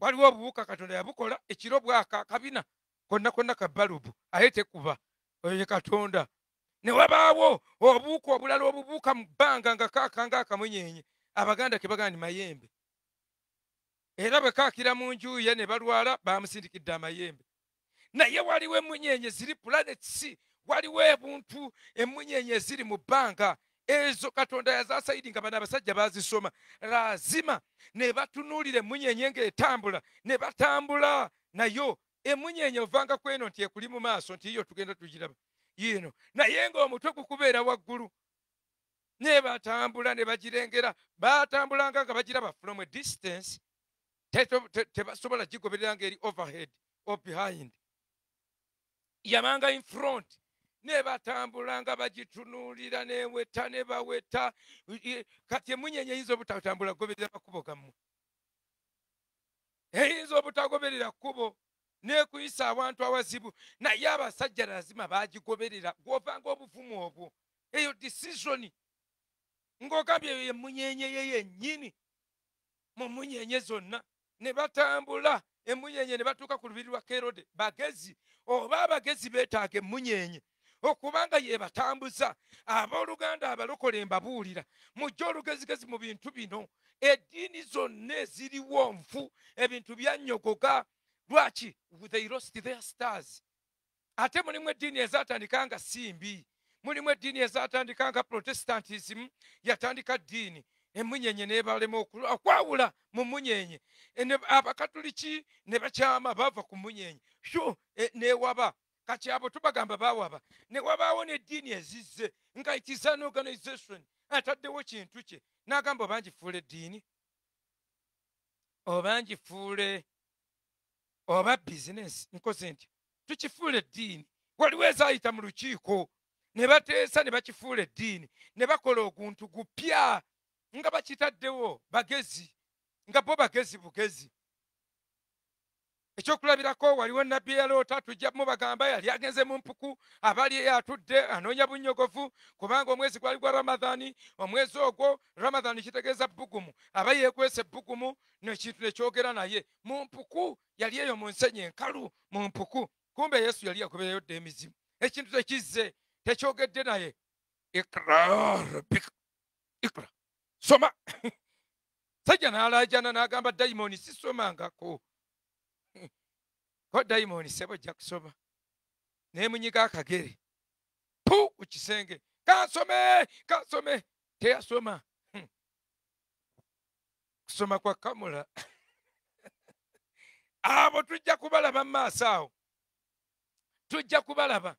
Speaker 3: Waliwo obubuuka katonda yabukola ekiro bwaka kabina konna konna ka balubu aye tekuba. Oyo ye katonda. Ne wabaawo obuuka obulala obubuuka mu bbanga nga kaakanga akamunyenye. Abaganda ke bagamba ni mayembe. Era bwe kaakira mu nju ye ne balwala bamusindikidde amayembe. Naye waliwo emunyenye ziri planets waliwo ebuntu emunyenye eziri mu bbanga. Ezo katonda yazasaidi nga bano abasajja bazisoma lazima ne batunuulira emunyenye ng'etambula ne batambula. Nayo emunyenye ovanga kweno nti ekuli mu maaso nti iyo tugenda tugiraba. Yiino naye ng'omutwe gukubeera waggulu. Ne batambula ne bagirengera. Batambulanga nga bagiraba from a distance. Tebasobola gigoberera ng'eri overhead or behind. Yamanga in front ne batambula nga bagitunuulira neweta ne baweta. Kati emunyenye eyinza obutatambula goberera makubo gammwe. Eyinza obutagoberera kkubo nekuyisa awantu awazibu. Naye abasajja lazima bagigoberera gwovanga obuvumu obwo. Eyo disisoni ng'ogambye eyo emunyenye ye yennyini mu munyenye zonna. Ne batambula emunyenye ne batuuka ku lubiri lwa kerode. Bagezi oba abagezi beetaaga emunyenye okubanga ye batambuza abooluganda abalokole mbabuulira mujje olugezigezi mu bintu bino. Eddiini zonna eziriwo nfu ebintu byanyogoga lwaki? They lost their stars. Ate mulimu eddiini ezatandika nga simbi. Mulimu eddiini ezatandika nga protestantism yatandika ddiini. Emunyenye nebalema okwawula mu munyenye. E abakatuliki ne bakyama bava ku munyenye. Sho e, newaba kati abo tubagamba bawaba ne wabaawo n'eddiini ezizze nga it is an organization ataddewo kintu kye n'agamba oba ngifuula eddiini oba ngifuule oba bizinesi nkoze ntya? Tukifuula eddiini waliwo ezayita mu lukiiko ne bateesa ne bakifuula eddiini ne bakola oguntu gupya nga bakitaddewo bagezi nga bo bagezi bugezi ekyokulabirako waliwo nabbi eyaloota tujja mubagamba yali agenze mu mpuku abali atudde anoonya bunyogovu kubanga omwezi gwali gwa ramadhani omwezi ogwo ramadhani kitegeeza bugumu aba yeekwesa ebbugumu nekintu nekyogera naye. Mu mpuku yali eyo mu nsenyi enkalu mu mpuku. Kumbe yesu yali yagobereyo dda emizimu. Ekintu tekizze tekyogedde naye. Ikra rabbika ikra soma. Sajja n'alaajana n'agamba dayimoni sisomangako ko dayimoni sebo ojja kusoma. Nemunyiga akagere pu ku kisenge kansome kansome teyasoma Hmm. kusoma kwa kamula. Abo tujja kubalaba mu maaso awo. Tujja kubalaba.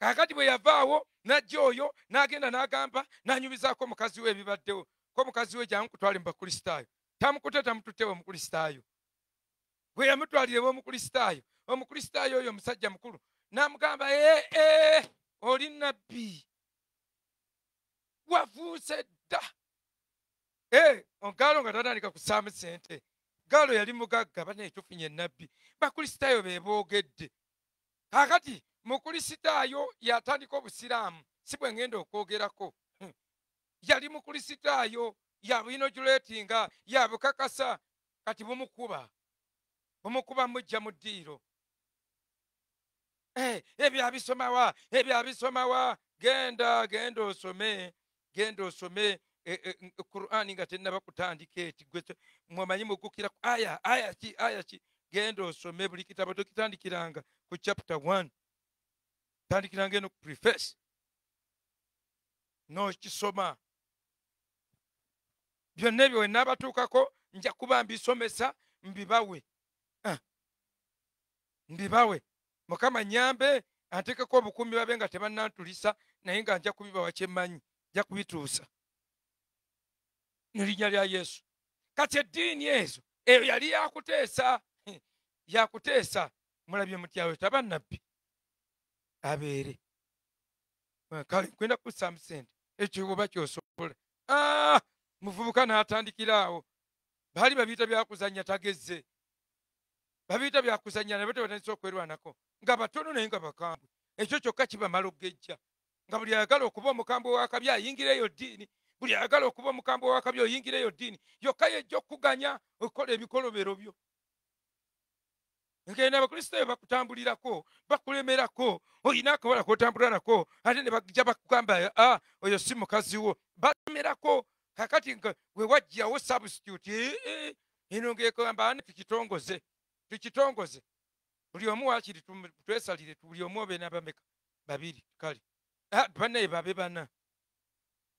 Speaker 3: Kaakati bwe yavaawo n'ajja oyo n'agenda n'agamba n'anyumizaako mukazi we ebibaddewo. Ko mukazi we jangu kutwale mu bakristaayo tamukute tamututtewo omukristaayo bwe yamutwalirewo omukristaayo omukristaayo oyo omusajja mukulu n'amugamba ee ee oli nabbi wafuuse dda. Ee ogaalo nga tatandika kusaamu sente gaalo yali mugagga banaye tufunye nabbi bakristaayo be boogedde. Kaakati mukristaayo yatandika obusiraamu si bwe ngenda okwogerako. Hmm. yali mukristaayo yabuyinojuleetinga yabukakasa kati bumukuba bumukuba mujja mu ddiiro. Eh, ebyo abisomawa ebyo abisomawa genda genda osome genda osome eh, n- qur'ani nga tennaba kutandika eti mwemanyi mugukira aya aya ki aya ki? Genda osome buli kitabo tokitandikiranga ku chapter 1 tandikiranga eno ku preface. Nokisoma. Byonna ebyo wenaabatuukako nja kuba mbisomesa mbibawe. Mbibawe mukama nyambe antekeko obukuumi babe nga tebannantulisa naye nga nja kubibawa kyemmanyi nja kubituusa. Mu linnya lya yesu. Kati eddiini ezo eyo yali yakuteesa. Yakuteesa. Mulabye mutyawe taba nabbi abeere. Ah, kale kwenda kussaamu sente ekyo oba kyosobola. Ah, muvubuka n'atandikira awo. Baali babiyita byakuzanya tagezze babiyita byakuzanya nabyo tebatandisa okwerwanako nga batono naye nga bakambwe. Ekyo kyokka kibamala okgejja nga buli ayagala okuba omukambwe wakabi ayingira eyo ddiini. Buli ayagala okuba omukambwe wakabi oyingira eyo ddiini. Yokka yejja okukuganya okola ebikolobero byo. Ngenda abakristaayo bakutambulirako bakulemerako olina akawala kotambulira nako ate ne bajja bakugamba "Ah, oyo si mukazi wo. Balemerako kakati we wajjawo substitute "Eh, eh, eno ngekamba ane tukitongoze tukitongoze. Buli omu wakiri tum- twesalire buli omu obe nabameka babiri kale. Ah, bannaye babe bana.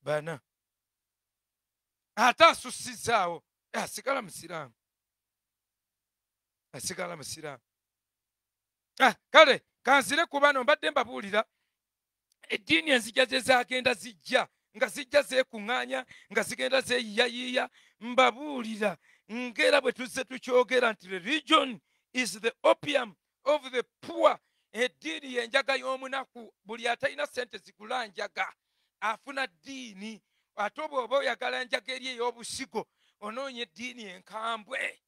Speaker 3: Bana. Ate asussizaawo Eh, asigala musiraamu. Asigala musiraamu. Ah, kale kanzire ku bano mbadde mbabuulira eddiini enzija ze zagenda zijja nga zijja zeekuŋŋaanya nga zigenda zeeyiyayiiya mbabuulira ngera bwe tuzze tukyogera nti religion is the opium of the poor. Eddiini yenjaga y'omunaku buli atalina sente zigula njaga afuna ddiini ate oba oba oyagala njaga eri ey'obusigo onoonya eddiini enkambwe.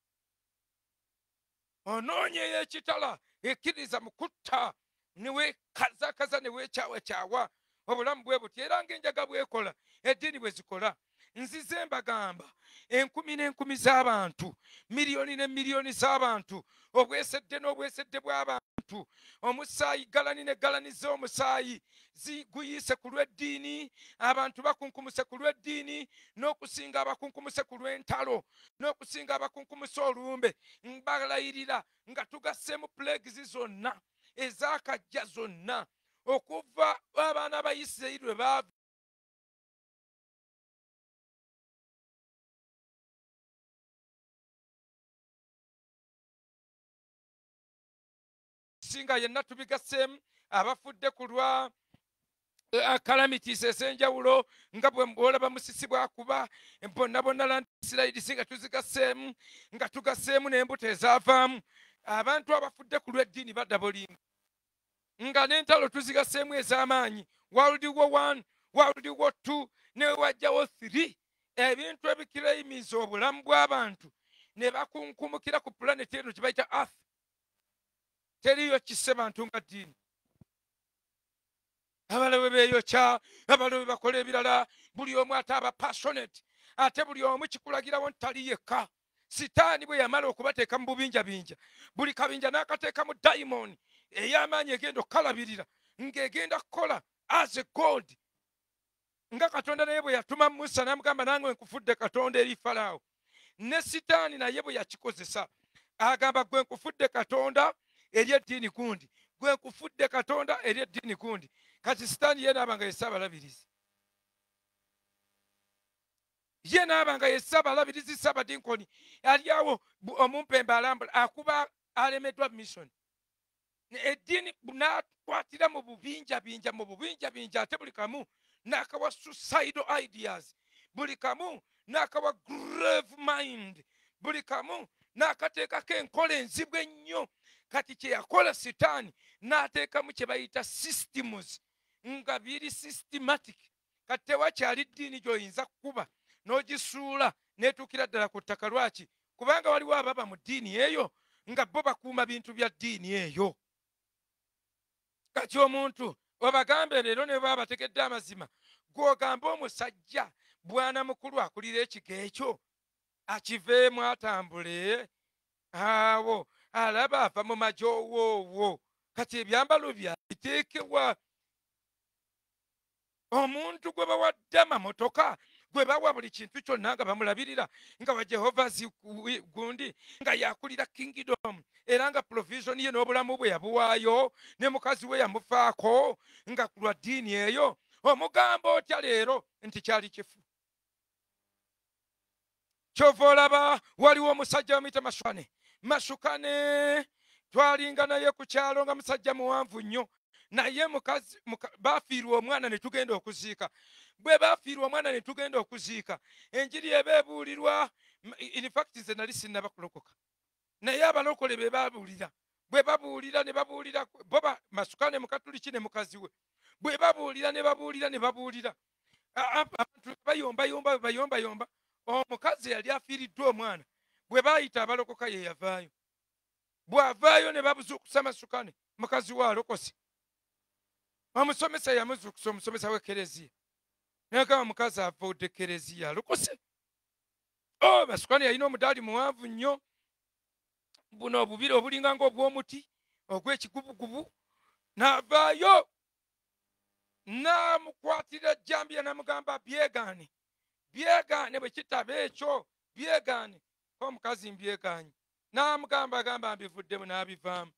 Speaker 3: Onoonya ey'ekitala ekkiriza mu kutta neweekazakaza neweekyawakyawa obulamu bwe buti era ng'enjaga bwekola eddiini bwe zikola nzize mbagamba enkumi n'enkumi z'abantu miliyoni ne miliyoni z'abantu obwesedde n'obwesedde bw'abantu omusaayi galani ne galani z'omusaayi ziguyiise ku lw'eddiini abantu bakunkumuse ku lw'eddiini n'okusinga abakunkumuse ku lw'entalo n'okusinga abakunkumuse olumbe mbalayirira nga tugasseemu pulegizi zonna ezakajja zonna okuva abaana ba isirayiri lwe baava singa yenna tubigasseemu abafudde ku lwa kalamitis ez'enjawulo nga bwe olaba musisi bwakuba bonna bonna land isirayiri singa tuzigasseemu nga tugasseemu n'embuto ezaavaamu abantu abafudde ku lw'eddiini badda bulimba nga n'entalo tuzigasseemu ez'amaanyi. World war one world war two ne wajjawo three ebintu ebikirayimiza obulamu bw'abantu ne bakunkumukira ku pulaneti eno kye bayita earth teriyo kisse bantu nga ddiini. Abalawe beeyokya abalawe bakola ebirala buli omu ate aba passionate ate buli omu kikulagirawo ntali yekka. Sitaani bwe yamala okubateeka mu bubinjabinja buli kabinja n'akateeka mu dayimoni ey'amaanyi egenda okukalabirira ng'egenda kukola as a god nga katonda naye bwe yatuma musa n'amugamba nange nkufudde katonda eri falaawo. Ne sitaani naye bwe yakikozesa agamba gwe nkufudde katonda eri eddiini gundi gwe nkufudde katonda eri eddiini gundi kati sitaani ye naaba nga yesse abalabirizi ye naaba nga yesse abalabirizi sabadinkoni ali awo bu- omumpembe alambula akuba alemeddwa mission. Eddiini nakwatira mu bubinjabinja mu bubinjabinja ate buli kamu n'akawa suicidal ideas buli kamu n'akawa grave mind buli kamu n'akateekako enkola enzibu ennyo kati kye yakola sitaani n'ateekamu kye bayita systems. Nga biri systematic. Kati tewakyali ddiini gy'oyinza kukuba n'ogisuula n'etuukira ddala ku ttaka lwaki? Kubanga waliwo ababa mu ddiini eyo nga bo bakuuma bintu bya ddiini eyo. Kati omuntu obagambe leero ne baba bategedde amazima gw'ogamba omusajja bwana mukulu akulira ekigo ekyo akiveemu atambule awo alaba ava mu maje owoowwo kati ebyambalo byabiteekewa omuntu gwe bawadde amamotoka gwe bawa buli kintu kyonna nga bamulabirira nga wa jehovah's gu- gundi nga yakulira kingdom era nga provision ye n'obulamu bwe yabuwaayo ne mukazi we yamufaako nga ku lwa ddiini eyo omugamba otya leero nti kyali kifu? Kyova olaba waliwo omusajja bamuyita masukane masukane twalinga naye ku kyalo nga musajja muwanvu nnyo. Naye mukazi muka- baafiirwa omwana ne tugenda okuziika. Bwe baafiirwa omwana ne tugenda okuziika enjiri eba ebuulirwa m- in fact nze nali sinnaba kulokoka. Naye abalokole be babuulira. Bwe babuulira ne babuulira bo ba- masukane mukatuliki ne mukazi we. Bwe babuulira ne babuulira ne babuulira. Abantu bayombayomba bayombayomba. Omukazi yali afiiriddwa omwana bwe baayita abalokoka ye yavaayo. Bw'avaayo ne babuzuukusa masukane mukazi we alokose omusomesa yamuzuukusa omusomesa w'ekereziya. Nagamba mukazi avudde kereziya alokose o masukane yalina omudaali muwanvu nnyo. Buno obubiri obulinga ngaobw'omuti ogw'ekigubugubu. N'avaayo n'amukwatira ejjambiya n'amugamba byegaane byegaane bwe kitaba ekyo byegaane omukazi mbyegaanye n'amugamba agamba mbivuddemu n'abivaamu.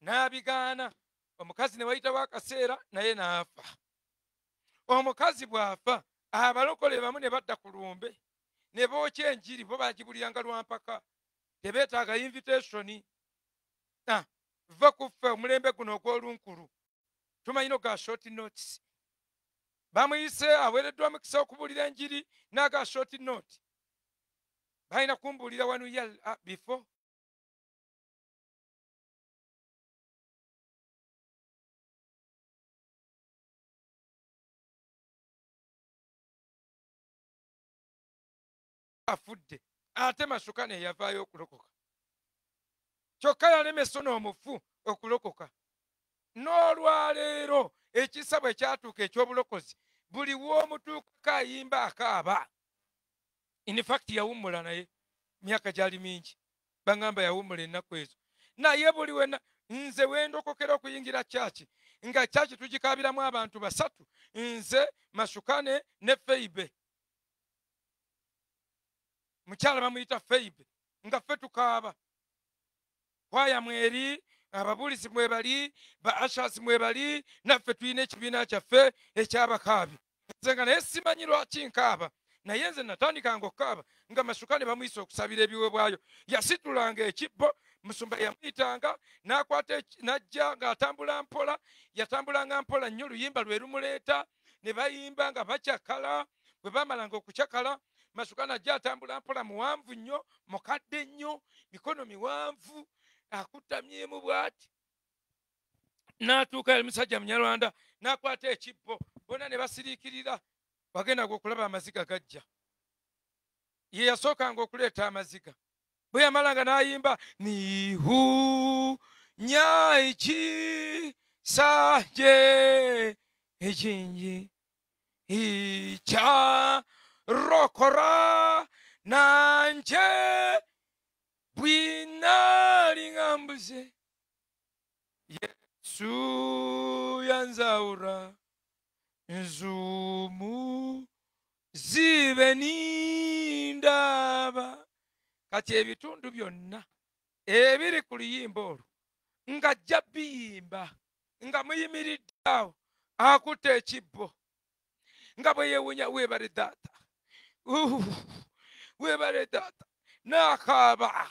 Speaker 3: N'abigaana. Omukazi ne wayitawo akaseera naye n'afa omukazi bw'afa abalokole bamu ne badda ku lumbe. Ne bookya enjiri bo bagibuliranga lwampaka tebeetaaga invitationi Ah, va kuffe omulembe guno ogw'olunkulu. Tumanyino ga short notes bamuyise aweereddwa mukisa okubuulira enjiri n'aga short note balina kumbuulira wanu ya ah, before. Afudde. Ate masukane yavaayo okulokoka. Kyokka yalemesa n'omufu okulokoka. N'olwaleero ekisa bwe kyatuuka ekyobulokozi buli w'omutuukako ayimba akaaba infact yawummula naye myaka gyali mingi. Baŋŋamba yawummula ennaku ezo. Naye buli wena nze wendokokera okuyingira kyaki nga kyaki tugikaabiramu abantu basatu nze masukane ne feibe. Mukyala bamuyita feibe nga ffe tukaaba. Kwaya mweri ababulizi mwebali ba ashas mwebali naffe tulina ekibiina kyaffe ekyabakaabi. Nze nga naye simanyi lwaki nkaaba naye nze natandikanga okukaaba nga masukane bamuyisa okusabira ebiweebwayo. Yasitulanga ekibbo musumba yamuyitanga nakwata eki- najja ng'atambula mpola yatambulanga mpola nnyo oluyimba lwe lumuleeta ne bayimba nga bakyakala bwe bamalanga okukyakala masukane ajja atambula mpola muwanvu nnyo mukadde nnyo mikono miwanvu akutamyemu bw'ati. N'atuuka yali musajja munyarwanda n'akwata ekibbo bonna ne basiriikirira wagendanga okulaba amaziga gajja. Ye yasookanga okuleeta amaziga. Bwe yamalanga n'ayimba nihu nya ekisanje ekingi ikyarokora nanje bwinalinga mbuze. Yesu yanzaura nzumu zibe nindaba. Kati ebitundu byonna ebiri ku luyimba olwo nga jja biyimba nga muyimiridde awo akutte ekibbo nga bwe yewunya weebale taata Uhu, weebale taata n'akaaba.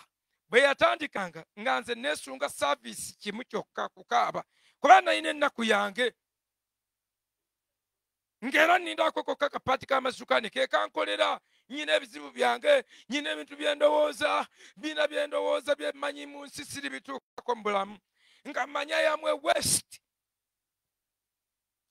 Speaker 3: Bwe yatandikanga nga nze neesunga saaviisi kimu kyokka kukaaba kuba nalina ennaku yange ng'era nindako kokka kapaati k'amazukani ke kankolera. Nyina ebizibu byange nyina ebintu byendowooza biina byendowooza byemmanyi mu nsi siri bituukako mu bulamu. Nga manya yamwe west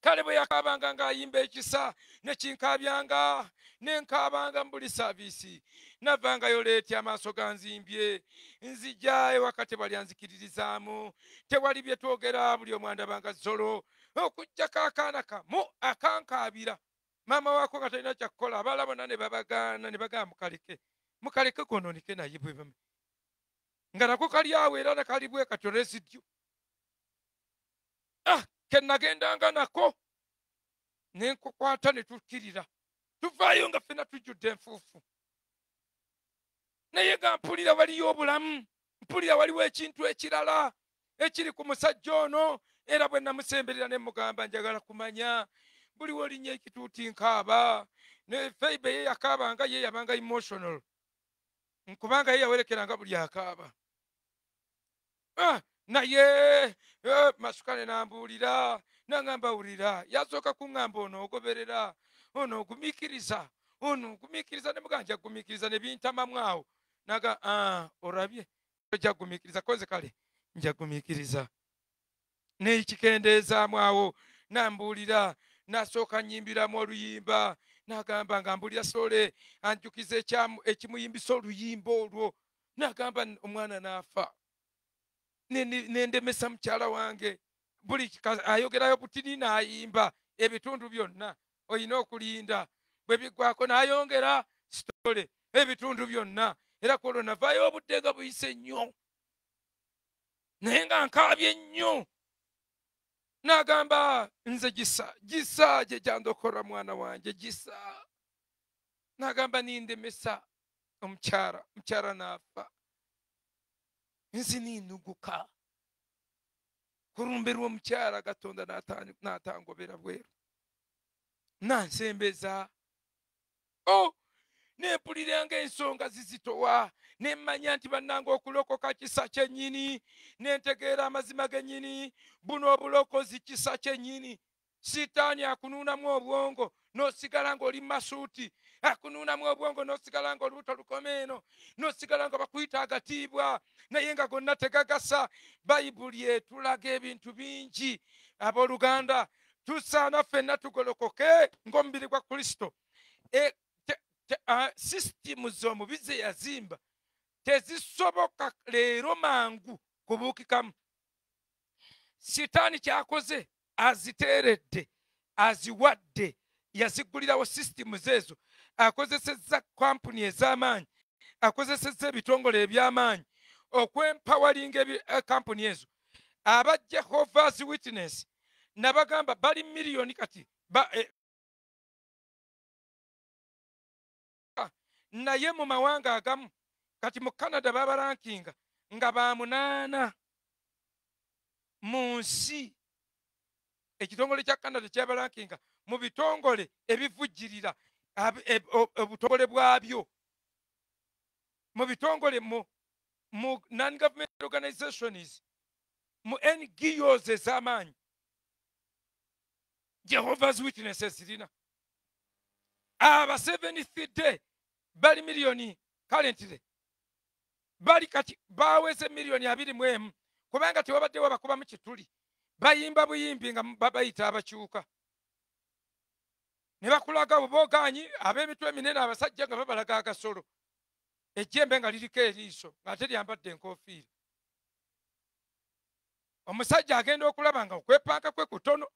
Speaker 3: kale bwe yakaabanga ng'ayimba ekisa nekinkabyanga nenkaabanga mu buli saaviisi navangayo leeti amaaso ganzimbye nzija ewaka tewali anzikiririzaamu tewali bye twogera buli omwandabanga zolo okugjako akaana kamu akankaabira maama waako nga talina kyakukola abaala bonna ne babagaana ne bagamba mukaleke. Mukaleke gononike naye bwe bame nga nako kali awo era nakali bwe katyo residyo ah kenagendanga nako. Nenkukwata ne tukkirira. Tuvaayo nga ffena tujjudde enfuufu. Naye nga mpulira waliyo obulamu. Mpulira waliwo ekintu ekirala ekiri ku musajja ono era bwe namusemberera ne mugamba njagala kumanya buli wolinnya ekituuti nkaaba ne feibe ye yakaabanga ye yabanga emotional nkubanga ye yawerekeranga buli akaaba. Ah, naye eh, masukane nambuulira nangamba wulira yasooka kuŋŋamba ono ogoberera ono ogumiikiriza ono ogumiikiriza ne mugamba nja gumiikiriza ne bintamamu awo. Naga "Ah, olabye ojja gumiikiriza koze kale nja gumiikiriza nekikendeezaamu awo nambuulira nasooka nyimbiramu oluyimba nagamba nga mbulira sole anjukiza ekimuyimbisa oluyimba olwo. Nagamba omwana n'afa. Ne- ne- nendemesa mukyala wange. Buli ayogerayo butini n'ayimba ebitundu byonna olina okulinda. Bwe biggwako n'ayongera sitole ebitundu byonna. Era ku olwo navaayo obudde nga buyise nnyo. Naye nga nkaabye nnyo n'agamba nze gisa gisa gye gyandokora mwana wange gisa. N'agamba nindemesa omukyala mukyala n'afa. Nzi ninnuguka kulumbe lw'omukyala katonda n'ata- n'atangobera bweru. Nansembeza. O nempuliranga ensonga zizitowa nemmanya nti bannanga okulokoka kisa kyennyini nentegeera amazima gennyini. Buno obulokozi kisa kyennyini. Sitaani akunuunamu obwongo n'osigala ng'oli masuuti. Akunuunamu obwongo n'osigala ng'olubuto lukome eno n'osigala nga bakuyita agatiibwa. Naye nga gonna tegagasa. Bayibuli etulaga ebintu bingi. Abooluganda tusaana ffenna tugolokoke ng'omubiri gwa kristo. E- sisitimu z'omubi ze yazimba tezisoboka leero mangu kubuukikamu. Sitaani kyakoze aziteeredde aziwadde yazigulirawo sisitimu zeezo. Akozesezza kampuni ez'amaanyi akozesezza ebitongole eby'amaanyi okwempawalinga eh, kampuni ezo. Aba jehovah's witness nabagamba bali miliyoni kati eh, naye mu mawanga agamu kati mu canada babarankinga nga ba munaana mu nsi. Ekitongole kya canada kyabarankinga mu bitongole ebivujjirira obutongole bwabyo. Mu bitongole mu mu non-government organizations mu ngos ez'amaanyi. Jehovah's witnesses zirina. Aba seventh day bali miliyoni kalentire bali kati baweze miliyoni abiri mu emu kubanga tewabaddewo bakubamu kituli. Bayimba buyimbi nga babayita abakyuka. Ne bakulaga buboganyi ab'emitwe eminene abasajja nga babalaga agasolo. Ejjembe nga liriko eriiso ng'ate lyambadde enkofiira omusajja agenda okulaba nga okwepanka kwe kutono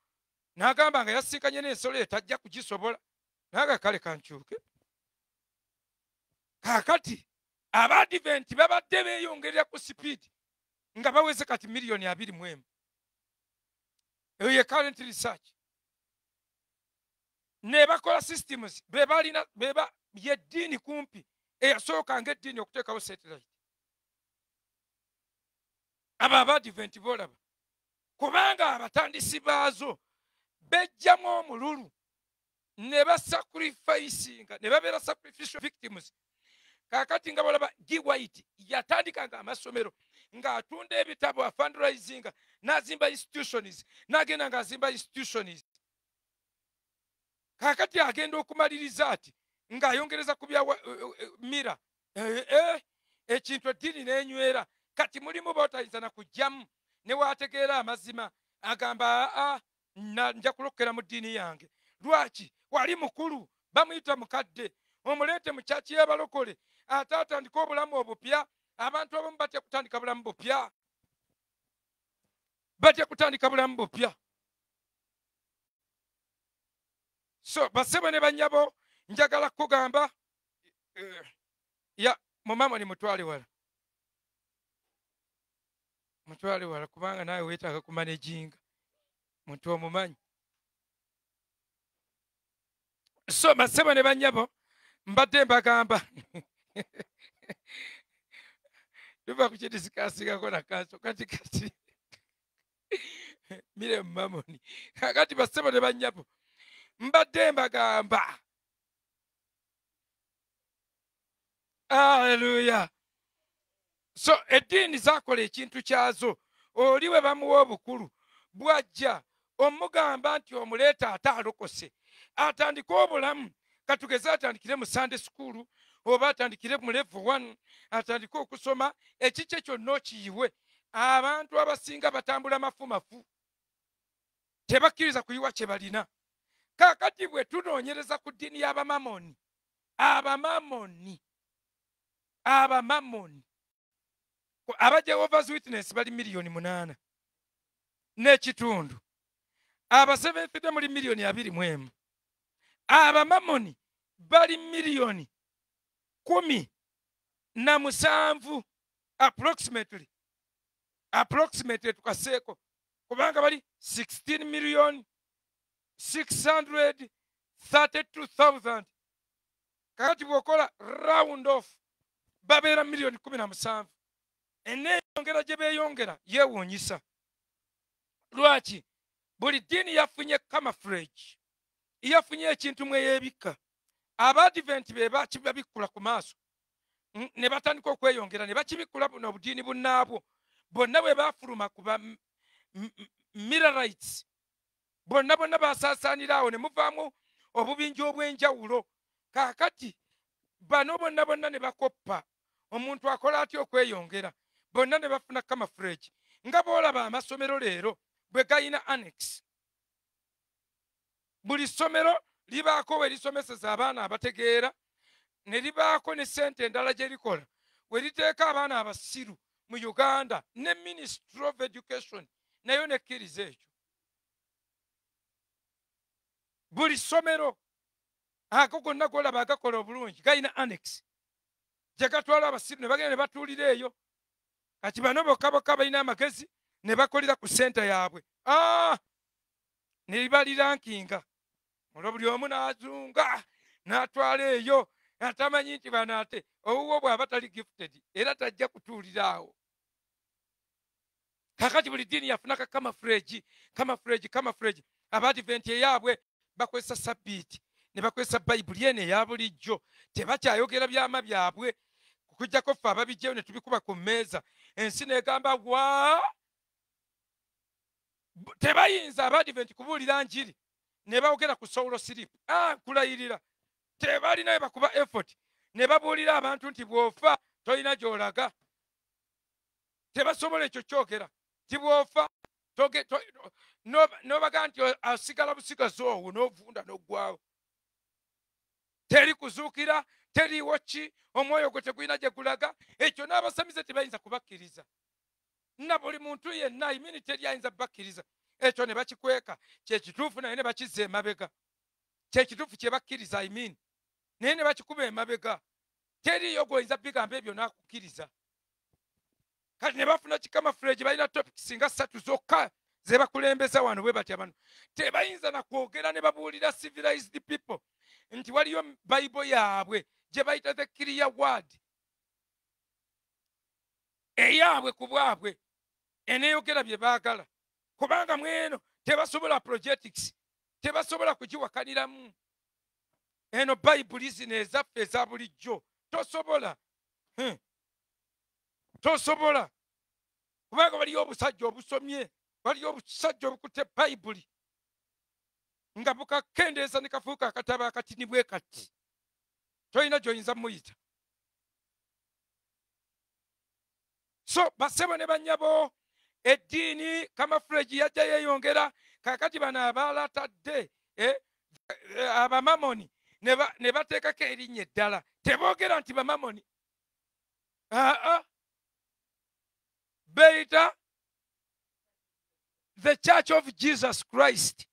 Speaker 3: n'agamba nga yasinkanye n'ensolo eyo tajja kugisobola naga kale kankyuke kaakati abadiventi babadde beeyongerera ku sipiidi nga baweze kati miliyoni abiri mu emu. Eyo ye current research. Ne bakola systems bebalina beba yeddiini kumpi eyasookanga eddiini okuteekawo satellite. Abo abadiventi boolaba kubanga abatandisi baazo bejjamu omululu ne basacrificinga ne babeera sacrificial victims kakati nga bolaba giwite yatandikanga amasomero ng'atunda ebitabo afundraisinga n'azimba institutions n'agenda ng'azimba institutions. Kakati agenda okumaliriza ati ng'ayongereza ku bya mira ekintu eddiini n'enywera kati mulimu bootayinza nakugjamu ne waategeera amazima agamba aa nja kulokera mu ddiini yange. Lwaki? Wali mukulu bamuyita mukadde omuleete mu kyaki y'abalokole ate atandika obulamu obupya abantu abamu batya kutandika bulamu bupya? Batya kutandika bulamu bupya? So basebo ne banyabo njagala kugamba uh, ya mumama ni mutwale wala. Mutwale wala kubanga nawe weetaaga kumanejinga muntu omumanyi. So basebo ne banyabo mbadde mbagamba tuva ku kyetisikasigako nakanso kati kati mire mumamoni kakati basebo ne banyabo mbadde mbagamba. Aleluya so eddiini zakola ekintu kyazo oli bwe bamuwa obukulu bwajja omugamba nti omuleeta ate alokose atandike obulamu katugeze atandikire mu sunday school oba atandikire mu level one atandike okusoma ekikye kyonna okiyiwe. Abantu abasinga batambula mafu mafu tebakkiriza kuyiwa kye balina. Kaakati bwe tunoonyereza ku ddiini y'abamamoni abamamoni abamamoni aba jehovah's witness bali miliyoni munaana n'ekitundu. Aba seventh day muli miliyoni abiri mu emu. Abamamoni bali miliyoni kumi na musanvu approximately approximately tukaseeko. Kubanga bali 16 million 632,000 kakati bwokola round off babeera miliyoni kumi na musanvu. Eneeyongera gye beeyongera yeewuunyisa. Lwaki? Buli ddiini yafunye camouflage yafunye ekintu mwe yeebikka abadiventi be bakibabikkula ku maaso. Ne batandika okweyongera ne bakibikkula buno obudiini bunnaabwo bonna bwe bafuluma kuba mirarites bonna bonna basaasaanira awo ne muvaamu obubinja obw'enjawulo. Kaakati bano bonna bonna ne bakoppa omuntu akola atya okweyongera? Bonna ne bafuna camouflage nga boolaba amasomero leero bwe gayina annex. Buli ssomero libaako we lisomeseza abaana abategeera ne libaako ne ssente endala gye likola. We liteeka abaana abasiru mu uganda ne ministry of education nayo nekkiriza ekyo. Buli ssomero ako gonna golaba agakola obulungi gayina annex gye gatwala abasiru ne bagenda ne batuulira eyo. Kati bano bokka bokka balina amagezi ne bakolera ku senta yaabwe. Ne libalirankinga olwo buli omu n'azunga n'atwala eyo atamanyi nti bano ate owuwo bw'aba tali gifted era tajja kutuulira awo. Kakati buli ddiini yafunaka kamafuregi kamafuregi kamafuregi abadiventi eyaabwe bakozesa sabbiiti ne bakozesa bayibuli eno eya bulijjo tebakyayogera byama byabwe. Okujjako ffe ababijjeyo ne tubikuba ku mmeeza ensi negamba wa? Tebayinza abadiventi kubuulira njiri ne bawogera ku sowulo siripu nkulayirira. Tebalinayo bakuba effort. Ne babuulira abantu nti bw'ofa tolina gy'olaga. Tebasobola ekyo kyogera ti bw'ofa nobaga nti asigala busigazi owo n'ovunda n'oggwawo teri kuzuukira teriiwo ki omwoyo gwe tegulina gye gulaga ekyo n'abasamize tebayinza kubakkiriza. Na buli muntu yenna imini teri ayinza bakkiriza ekyo ne bakikweka kyekituufu naye ne bakizza emabega. Kyekituufu kye bakkiriza imini naye ne bakikuba emabega. Teriyo gwoyinza bigamba ebyo nakukkiriza. Kati ne bafuna kikamafule gye balina topics nga ssatu zokka ze bakulembeza wano bwe batya bano. Tebayinza nakwogera ne babuulira civilized people nti waliyo bayibo yaabwe gye bayita the clear word. Eyaabwe ku bwabwe eneeyogera bye baagala kubanga mweno tebasobola projectics tebasobola kugiwakaniramu. Eno bayibuli zino ezaffe eza bulijjo. Tosobola. Hmm. tosobola. Kubanga waliyo obusajja obusomye waliyo obusajja obukutte bayibuli nga bukakendeeza ne kafuuka akatabo akatini bwe kati. Tolina gyoyinza muyita so basebo ne banyabo eddiini kamafulegi yajja yeeyongera kakati bano abaalatadde eh, eh, abamamoni ne ba- ne bateekako erinnya eddala. Teboogera nti bamamoni. Aa beeyita the church of jesus christ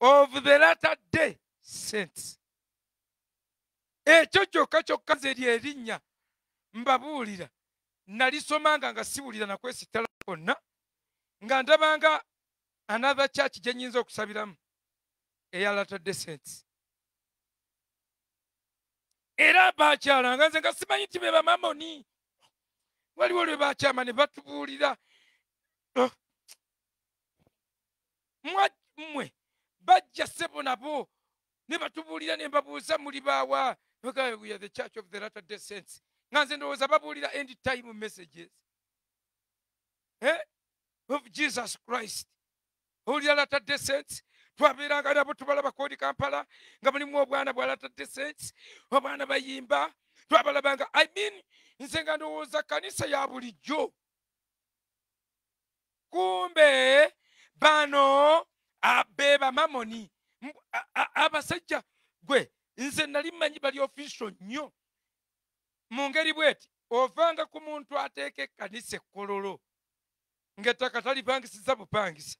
Speaker 3: of the latter day saints. Ekyo kyokka kyokka nze lye erinnya mbabuulira nalisomanga nga siwulira nakwesitala kwonna nga ndabanga another church gye nyinza okusabiramu eya latter day saints era bakyalanga nze nga simanyi nti be bamamoni. Waliwo lwe bakyama ne batubuulira. Oh. Mmwe bajja ssebo nabo ne batubuulira ne mbabuuza muli baawa? The church of the latter day saints nga nze ndowooza babuulira end time messages of jesus christ. Owulira latter day saints? Twabeeranga nabo tubalaba kodi kampala nga mulimu obwana bwa latter day saints obwana bayimba. Twabalabanga i mean nze nga ndowooza kanisa ya bulijjo. Kumbe bano abe bamamoni abasajja gwe nze nali mmanyi bali ofisho nnyo mu ngeri bweti ovanga ku muntu ateeka ekkanisa ekkololo ng'ettaka talipangisiza bupangisa.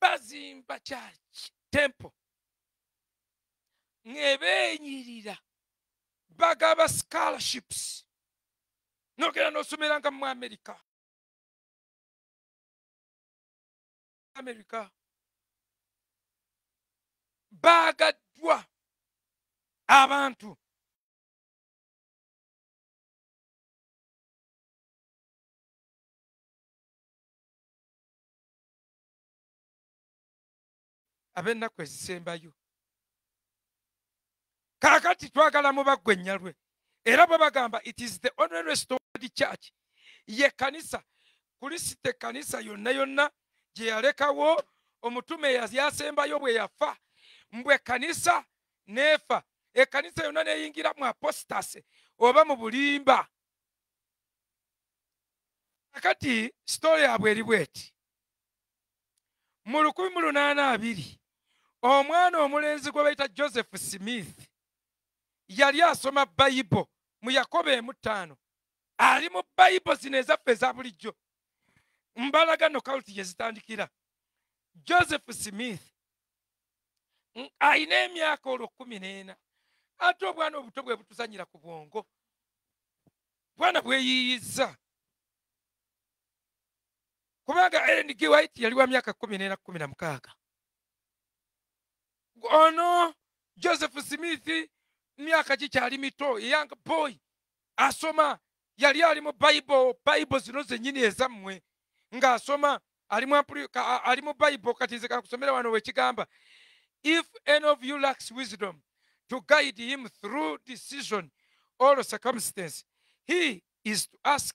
Speaker 3: Bazimba kyaki tempo ng'ebeenyirira bagaba scholarships nogera n'osomeranga mu amerika amerika baagaddwa abantu ab'ennaku ezisembayo. Kaakati twagala mubaggwennyalwe era bwe bagamba it is the only restored church. Ye kanisa kulisita ekkanisa yonna yonna gye yalekawo omutume ya- yasembayo bwe yafa mbwe ekkanisa neefa ekkanisa yonna neyingira mu apostase oba mu bulimba. Kakati sitole yabwe eri bweti mu 1820 omwana omulenzi gwe bayita joseph smith yali asoma bayibo mu yakobo emu ttaano. Ali mu bayibo zino ezaffe eza bulijjo. Mbalaga nokawuti gye zitandikira. Joseph smith alina emyaka olwo kumi n'ena. Ate obwana obuto bwe butuzanyira ku bwongo. Bwana bweyiyiza kubanga ellen g. White yali wa myaka kumi n'ena kumi na mukaaga ono joseph smith myaka gikyali mito young boy. Asoma yali ali mu bayibo bayibo zino zennyini ezammwe. Ng'asoma ali mu bayibo kati nze kankusomera wano wekigamba if any of you lacks wisdom to guide him through decision or circumstance he is to ask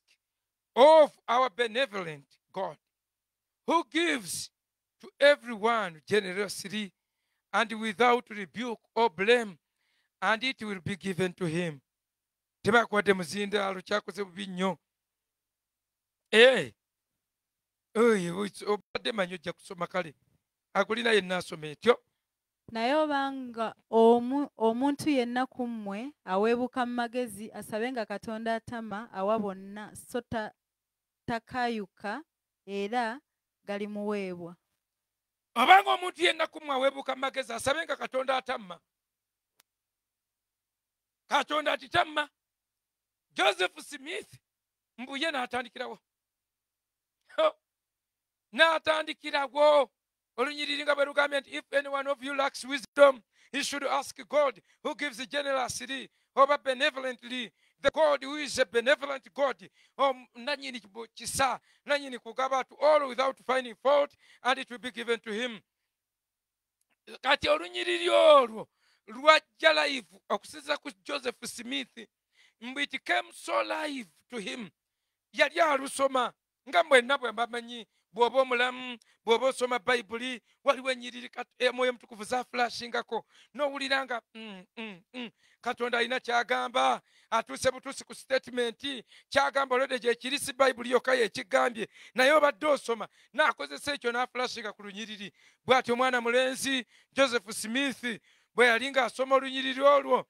Speaker 3: of our benevolent god who gives to everyone generously and without rebuke or blame and it will be given to him. Tebakwate muzindaalo kyakoze bubi nnyo. Oyo obadde manyi ojja kusoma kale. Akulina yenna asoma etyo.
Speaker 1: Naye obanga omu, omuntu yenna ku mmwe aweebuka mu magezi asabenga katonda atama awa bonna so ta- takayuka era galimuweebwa
Speaker 3: obanga omuntu yenna kumwe aweebuka magezi asabe nga katonda atamma. Katonda ati tamma. Joseph smith mbuye n'atandikirawo n'atandikirawo olunyiriri nga bwe lugambye nti if anyone of you lacks wisdom he should ask god who gives generously oba benevolently the god who is a benevolent god. Um, nanyini kisa nanyini kugaba to all without finding fault and it will be given to him. Kati olunyiriri olwo lwajja live okusinziira ku joseph smith mbu it came so live to him. Yali alusoma nga mwenna bwe bamanyi bw'oba omulamu bw'oba osoma bayibuli waliwo enyiriri eh, mwoyo mutukuvu zafulashingako n'owulira nga mm, mm, mm, katonda alina kyagamba atuuse butuusi ku statementi kyagamba olwedde gyekiri si bayibuli yokka yekigambye naye obadde osoma n'akozesa ekyo n'afulashinga ku lunyiriri. Bw'ati omwana mulenzi joseph smith bwe yali ng'asoma olunyiriri olwo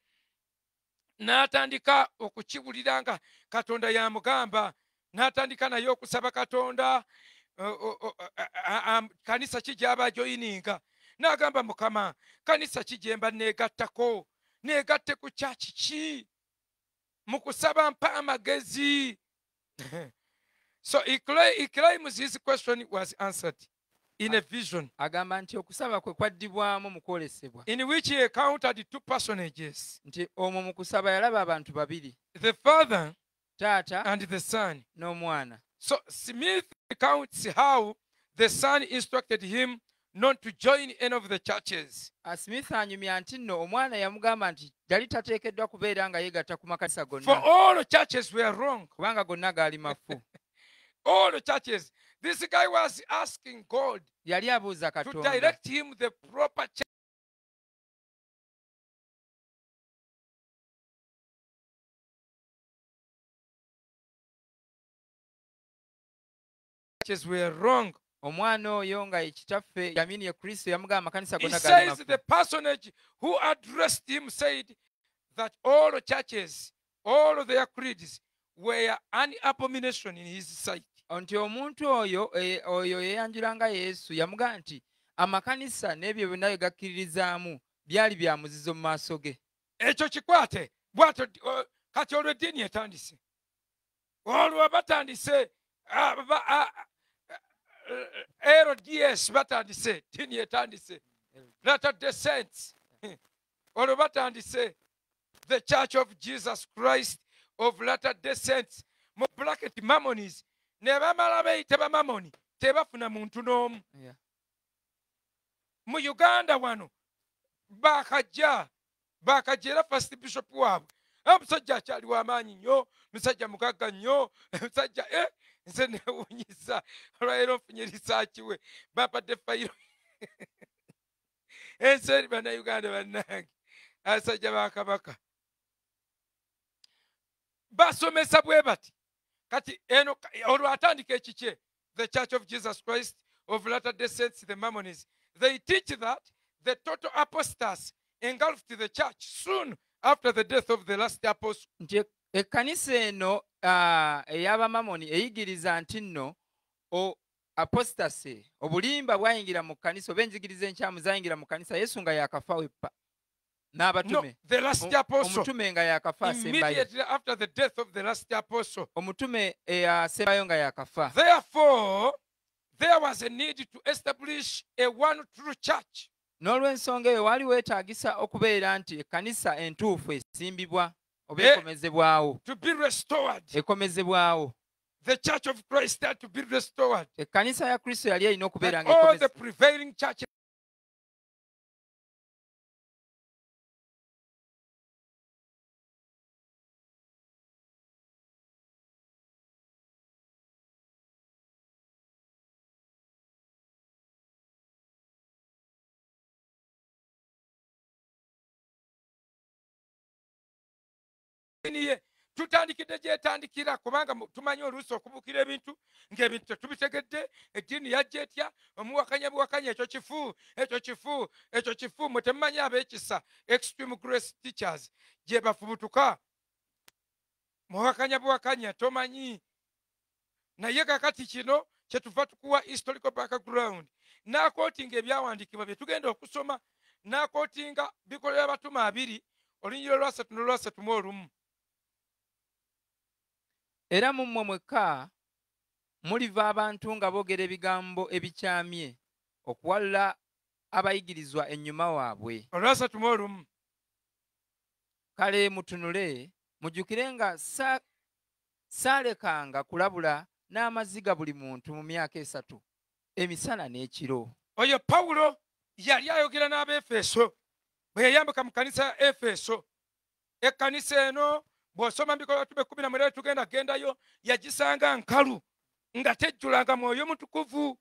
Speaker 3: n'atandika okukiwulira nga katonda yamugamba n'atandika naye okusaba katonda kanisa ki gyaba joyininga n'agamba mukama kanisa ki gye mba neegattako? Neegatte ku kyaki ki mu kusaba mpa amagezi. So his question was answered in a vision.
Speaker 4: agamba nti okusaba kwe kwaddibwamu mu kwolesebwa.
Speaker 3: In which he encountered two personages.
Speaker 4: Nti omwo mu kusaba yalaba abantu babiri.
Speaker 3: The father
Speaker 4: taata
Speaker 3: and the son.
Speaker 4: n'omwana.
Speaker 3: So Smith recounts how the son instructed him not to join any of the churches.
Speaker 4: Smith anyumya nti nno omwana yamugamba nti yali tateekeddwa kubeera nga yeegatta ku makanisa
Speaker 3: For all the churches were wrong.
Speaker 4: kubanga gonna gaali mafu
Speaker 3: All the churches. This guy was asking God
Speaker 4: yali abuuza
Speaker 3: to direct him the proper churches were wrong.
Speaker 4: omwana oyo nga ye kitaffe yamini ye kristo yamugamba amakanisa gonna
Speaker 3: says the personage who addressed him said that all churches, all their creeds were an abomination in his sight.
Speaker 4: nti omuntu oyo eh, oyo yeyanjulanga yesu yamugamba nti amakanisa n'ebyo byonna bye gakkiririzaamu byali bya muzizo mu maaso ge
Speaker 3: ekyo kikwate bwatyo di- o- kati olwo eddiini etandise olwo batandise ba- lds batandise eddiini etandise. Latter day saints. Olwo batandise the church of jesus christ of latter day saints. Mu bracket mammonis ne bamala beyita bamamoni tebafuna muntu n'omu. Mu uganda wano bakajja bakajja era first bishop waabwe. Omusajja akyali w'amaanyi nnyo musajja mugagga nnyo musajja eh, nze newunyiza olwaleero nfunye risaaki we. Bampadde fayiro ensi eri bannayuganda bannange abasajja ba kabaka basomesa bwe bati kati eno eh, eh, olwo atandika ekikye the church of jesus christ of latter day saints the mammonies they teach that the total apostas engulfed the church soon after the death of the last apostle
Speaker 4: ekkanisa eno ey'abamamoni eyigiriza nti nno o apostasy obulimba bwayingira mu kkanisa oba enzigiriza enkyamu zayingira mu kkanisa yesu nga yakafa weppa.
Speaker 3: No
Speaker 4: n'abatume
Speaker 3: the last
Speaker 4: O-
Speaker 3: apostle.
Speaker 4: omutume nga yakafa asembayo.
Speaker 3: Immediately after the death of the last apostle.
Speaker 4: Omutume eh, asembayo nga yakafa
Speaker 3: therefore there was a need to establish a one true church.
Speaker 4: N'olw'ensonga eyo waali weetaagisa okubeera nti ekkanisa entuufu esimbibwa oba
Speaker 3: Eh.
Speaker 4: ekomezebwawo
Speaker 3: restored.
Speaker 4: Ekomezebwawo
Speaker 3: the church of christ had to be restored.
Speaker 4: Ekkanisa ya kristo yali erina okubeera nga
Speaker 3: all the prevailing churches ye tutandikidde gyetandikira kubanga tumanyi oluusi okubukira ebintu ng'ebintu tetubitegedde eddiini yajja etya? Omuwakanya buwakanya ekyo kifu ekyo kifu ekyo kifu mwe temumanyi ab'ekisa extreme grace teachers gye bafubutuka. Muwakanya buwakanya tomanyi. Naye kakati kino kyetuva tukuwa historical background nakootinga ebyawandiikibwa bye tugenda okusoma nakootinga bikolera batuma abiri olunyiro lwasatu nolwasatu mu olumu
Speaker 4: era mu mmwe mwekka muliva abantu nga boogera ebigambo ebikyamye okuwalula abayigirizwa ennyuma waabwe.
Speaker 3: Olwasatu mu olumu.
Speaker 4: Kale mutunule mujjukire nga sa- saalekanga kulabula n'amaziga buli muntu mu myaka esatu emisana n'ekiro.
Speaker 3: Oyo pawulo yali ayogera n'abaefeso bwe yayambika mu kanisa ya efeso. Ekkanisa eno bw'osoma mubikola tube kumi na mwera tugenda gendayo yagisanga nkalu nga tejjulanga mwoyo mutukuvu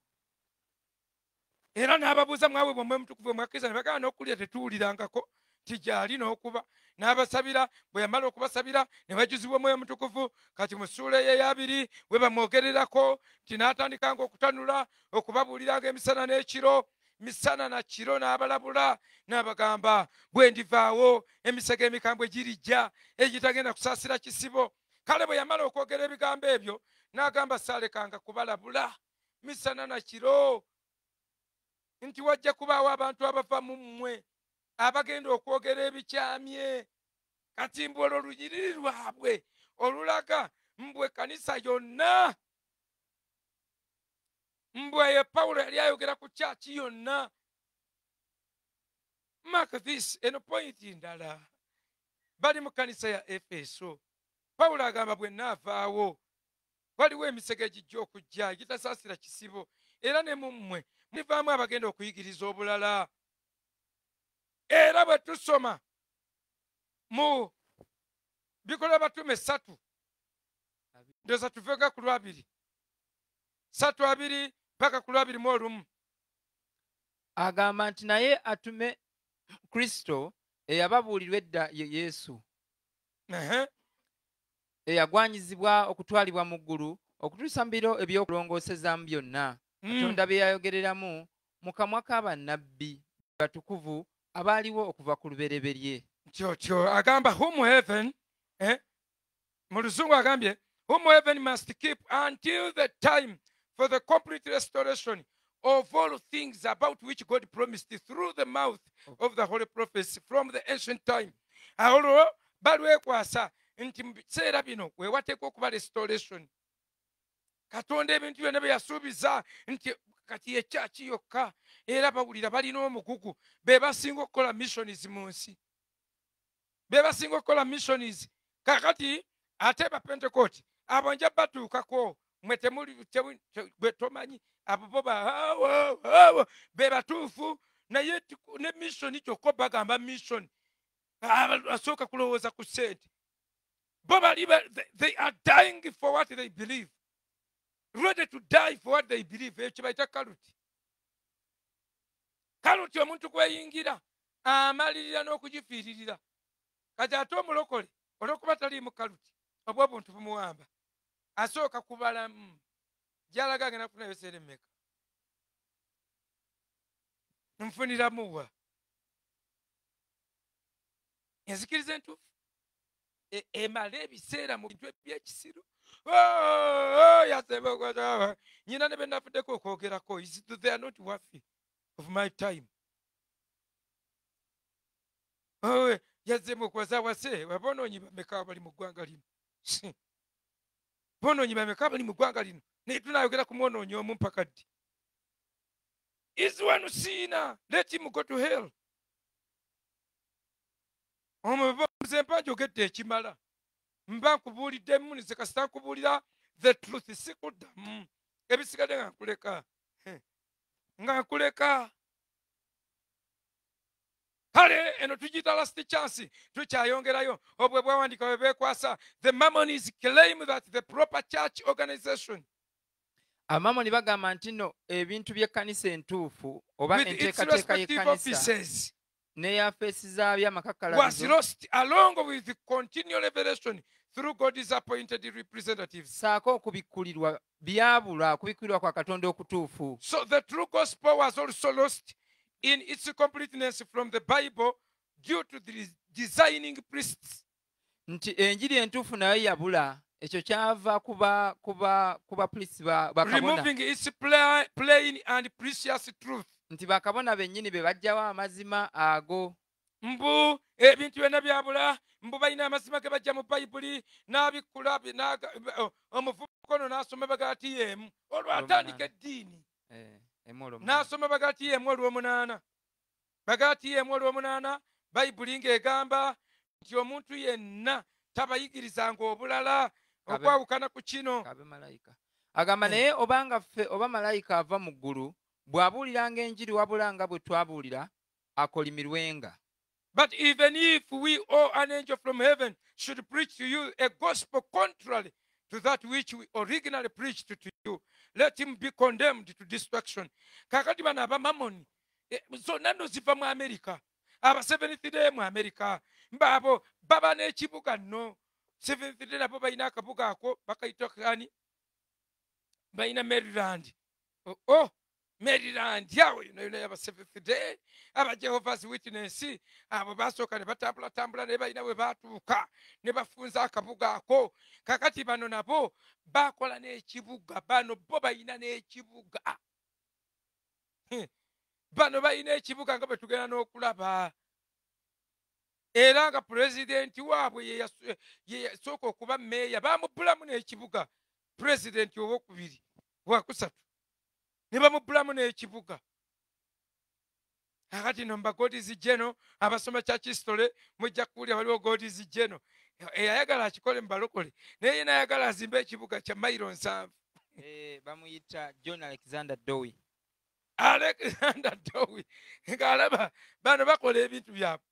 Speaker 3: era n'ababuuza mwawe bwomwe mutukuvu mwakkiriza ne bagamba n'okulya tetuwulirangako tigyali n'okuba. N'abasabira bwe yamala okubasabira ne bajuzibwa omwoyo mutukuvu kati mu ssuula ye eyabiri bwe bamwogererako nti n'atandikanga okutanula okubabuuliranga emisana n'ekiro misana na kiro n'abalabula n'abagamba bwe ndivaawo emisege emikambwe girijja egitagenda kusaasira kisibo. Kale bwe yamala okwogera ebigambo ebyo n'agamba saalekanga kubalabula misana na kiro nti wajja kubaawo abantu abava mu mmwe abagenda okwogera ebikyamye. Kati mbwe olwo lunyiriri lwabwe olulaga mbwe ekkanisa yonna mbwe ye pawulo yali ayogera ku kyaki yonna. Mark this eno pointi ndala. Bali mu kanisa ya efeso. Pawulo agamba bwe naavaawo waliwo emisege egijja okujja egitasaasira kisibo era ne mu mmwe mulivaamu abagenda okuyigiriza obulala. Era bwe tusoma mu bikola batume satu ndoza tuvega ku lwabiri. Satu abiri paka ku lwabiri mu olumu.
Speaker 4: Agamba nti naye atume kristo eyababuulirwa edda ye yesu. Eyagwanyizibwa okutwalibwa mu ggulu okutuusa mu biro ebyokulongoosezaamu byonna.
Speaker 3: Mm.
Speaker 4: katonda bye yayogereramu mu kamwa k'abannabbi batukuvu abaaliwo okuva ku lubereberye.
Speaker 3: Kyotyo agamba whom heaven eh? mu luzungu agambye whom heaven must keep until the time for the complete restoration of all things about which god promised through the mouth of the holy prophets from the ancient time. Olwo balwekwasa nti mu biseera bino wewateekwa okuba restoration. Katonda ebintu byonna bye yasuubiza nti kati yekyaki yokka? Era bawulira balina omugugu be basinga okukola missionis mu nsi. Be basinga okukola missionis kakati ate bapentekooti abo nja batuukako mwe temuli temu- te- gwe tomanyi abo bo ba- awo, awo, be batuufu naye ne missioni kyokka bagamba mission. Aba- asooka kulowooza ku ssente bo bali ba- they- are dying for what they believe. Ready to die for what they believe. Ekyo bayita kaluti. Kaluti omuntu kweyingira amalirira n'okugifiiririra. Kati ate omulokole olwokuba taliimu kaluti obwa buntu bumuwamba asooka kubalamu gyalaga agenda kufunayo seera emmeka nfuniramuwa enzikiriza entuufu. E- emala ebiseera mu bintu ebyekisiru yasebaaa nyina ne benafuddeko okwogerako. They are not worthy of my time? Owe yazzemu okwaza wase abonoonyi bameka bali mu ggwanga lino. bonoonyi bameka bali mu ggwanga lino naye tunayogera ku mwonoonyi omu mpaka ddi? Is one sinner let him go to hell? Omuze mpa njogedde ekimala mba nkubuuliddemu nze kasita nkubuulira the truth sikuddamu ebisigadde nga nkuleka nga nkuleka kale eno tugiyita last chance tukyayongerayo obwe bwawandika bwe beekwasa the mamonis claim that the proper church organization
Speaker 4: abamamoni bagamba nti nno ebintu by'ekkanisa entuufu oba enteekateeka y'ekkanisa n'eyafeesi zaabyo
Speaker 3: representatives.
Speaker 4: Saako okubikkulirwa byabulwa kubikkulirwa kwa katonda okutuufu.
Speaker 3: So the true gospel was also lost in its completeness from the Bible due to the designing priests.
Speaker 4: nti enjiri entuufu nayo yabula ekyo kyava kuba kuba kuba bakabona
Speaker 3: removing its pla- plain and precious truth.
Speaker 4: Nti bakabona bennyini be bajjawo amazima ago.
Speaker 3: Mbu ebintu byonna byabula mbu balina amazima ge bajja mu bayibuli n'abikkula bi- n'aga- o- omuvubuka ono n'asoma bagaati y'emu olwatandika eddiini.
Speaker 4: Eh.
Speaker 3: N'asoma bagaati y'emu olw'omunaana bagaati y'emu olw'omunaana bayibuli ng'egamba nti omuntu yenna tabayigirizanga obulala okwawukana ku kino.
Speaker 4: Agamba
Speaker 3: Eh.
Speaker 4: naye obanga ffe oba malayika ava mu ggulu bw'abuuliranga enjiri wabula nga bwe twabuulira akolimirwenga.
Speaker 3: But even if we or an angel from heaven should preach to you a gospel contrary to that which we originally preached to you, let him be condemned to destruction. kakati bano abamamoni eh, zonna nno ziva mu amerika. Aba seventh day mu amerika. Mbaabo baba n'ekibuga nno seventh day nabo balina akabuga ako bakayita kani balina maryland. Oh, oh maryland awo yona yona yaba seventh day aba jehovah's witness abo basooka ne batambulatambula naye balina bwe baatuuka ne bafunza akabuga ako. Kakati bano nabo bakola n'ekibuga bano bo balina n'ekibuga. Heh, bano balina ekibuga nga bwe tugenda n'okulaba. Era nga pulezidenti waabwe ye yaso- ye yasooka okuba meeya bamubulamu n'ekibuga. Pulezidenti owokubiri wakusatu ne bamubulamu n'ekibuga akati no mba godizi geno abasoma kya kisitole mujja kuwulira waliwo godizi geno eyayagala akikole mu balokole naye yena ayagala azimbe ekibuga kya mayiro nsanvu.
Speaker 4: Eh, bamuyita john alexander dowi
Speaker 3: alexander dowi ng'alaba bano bakola ebintu byabwe.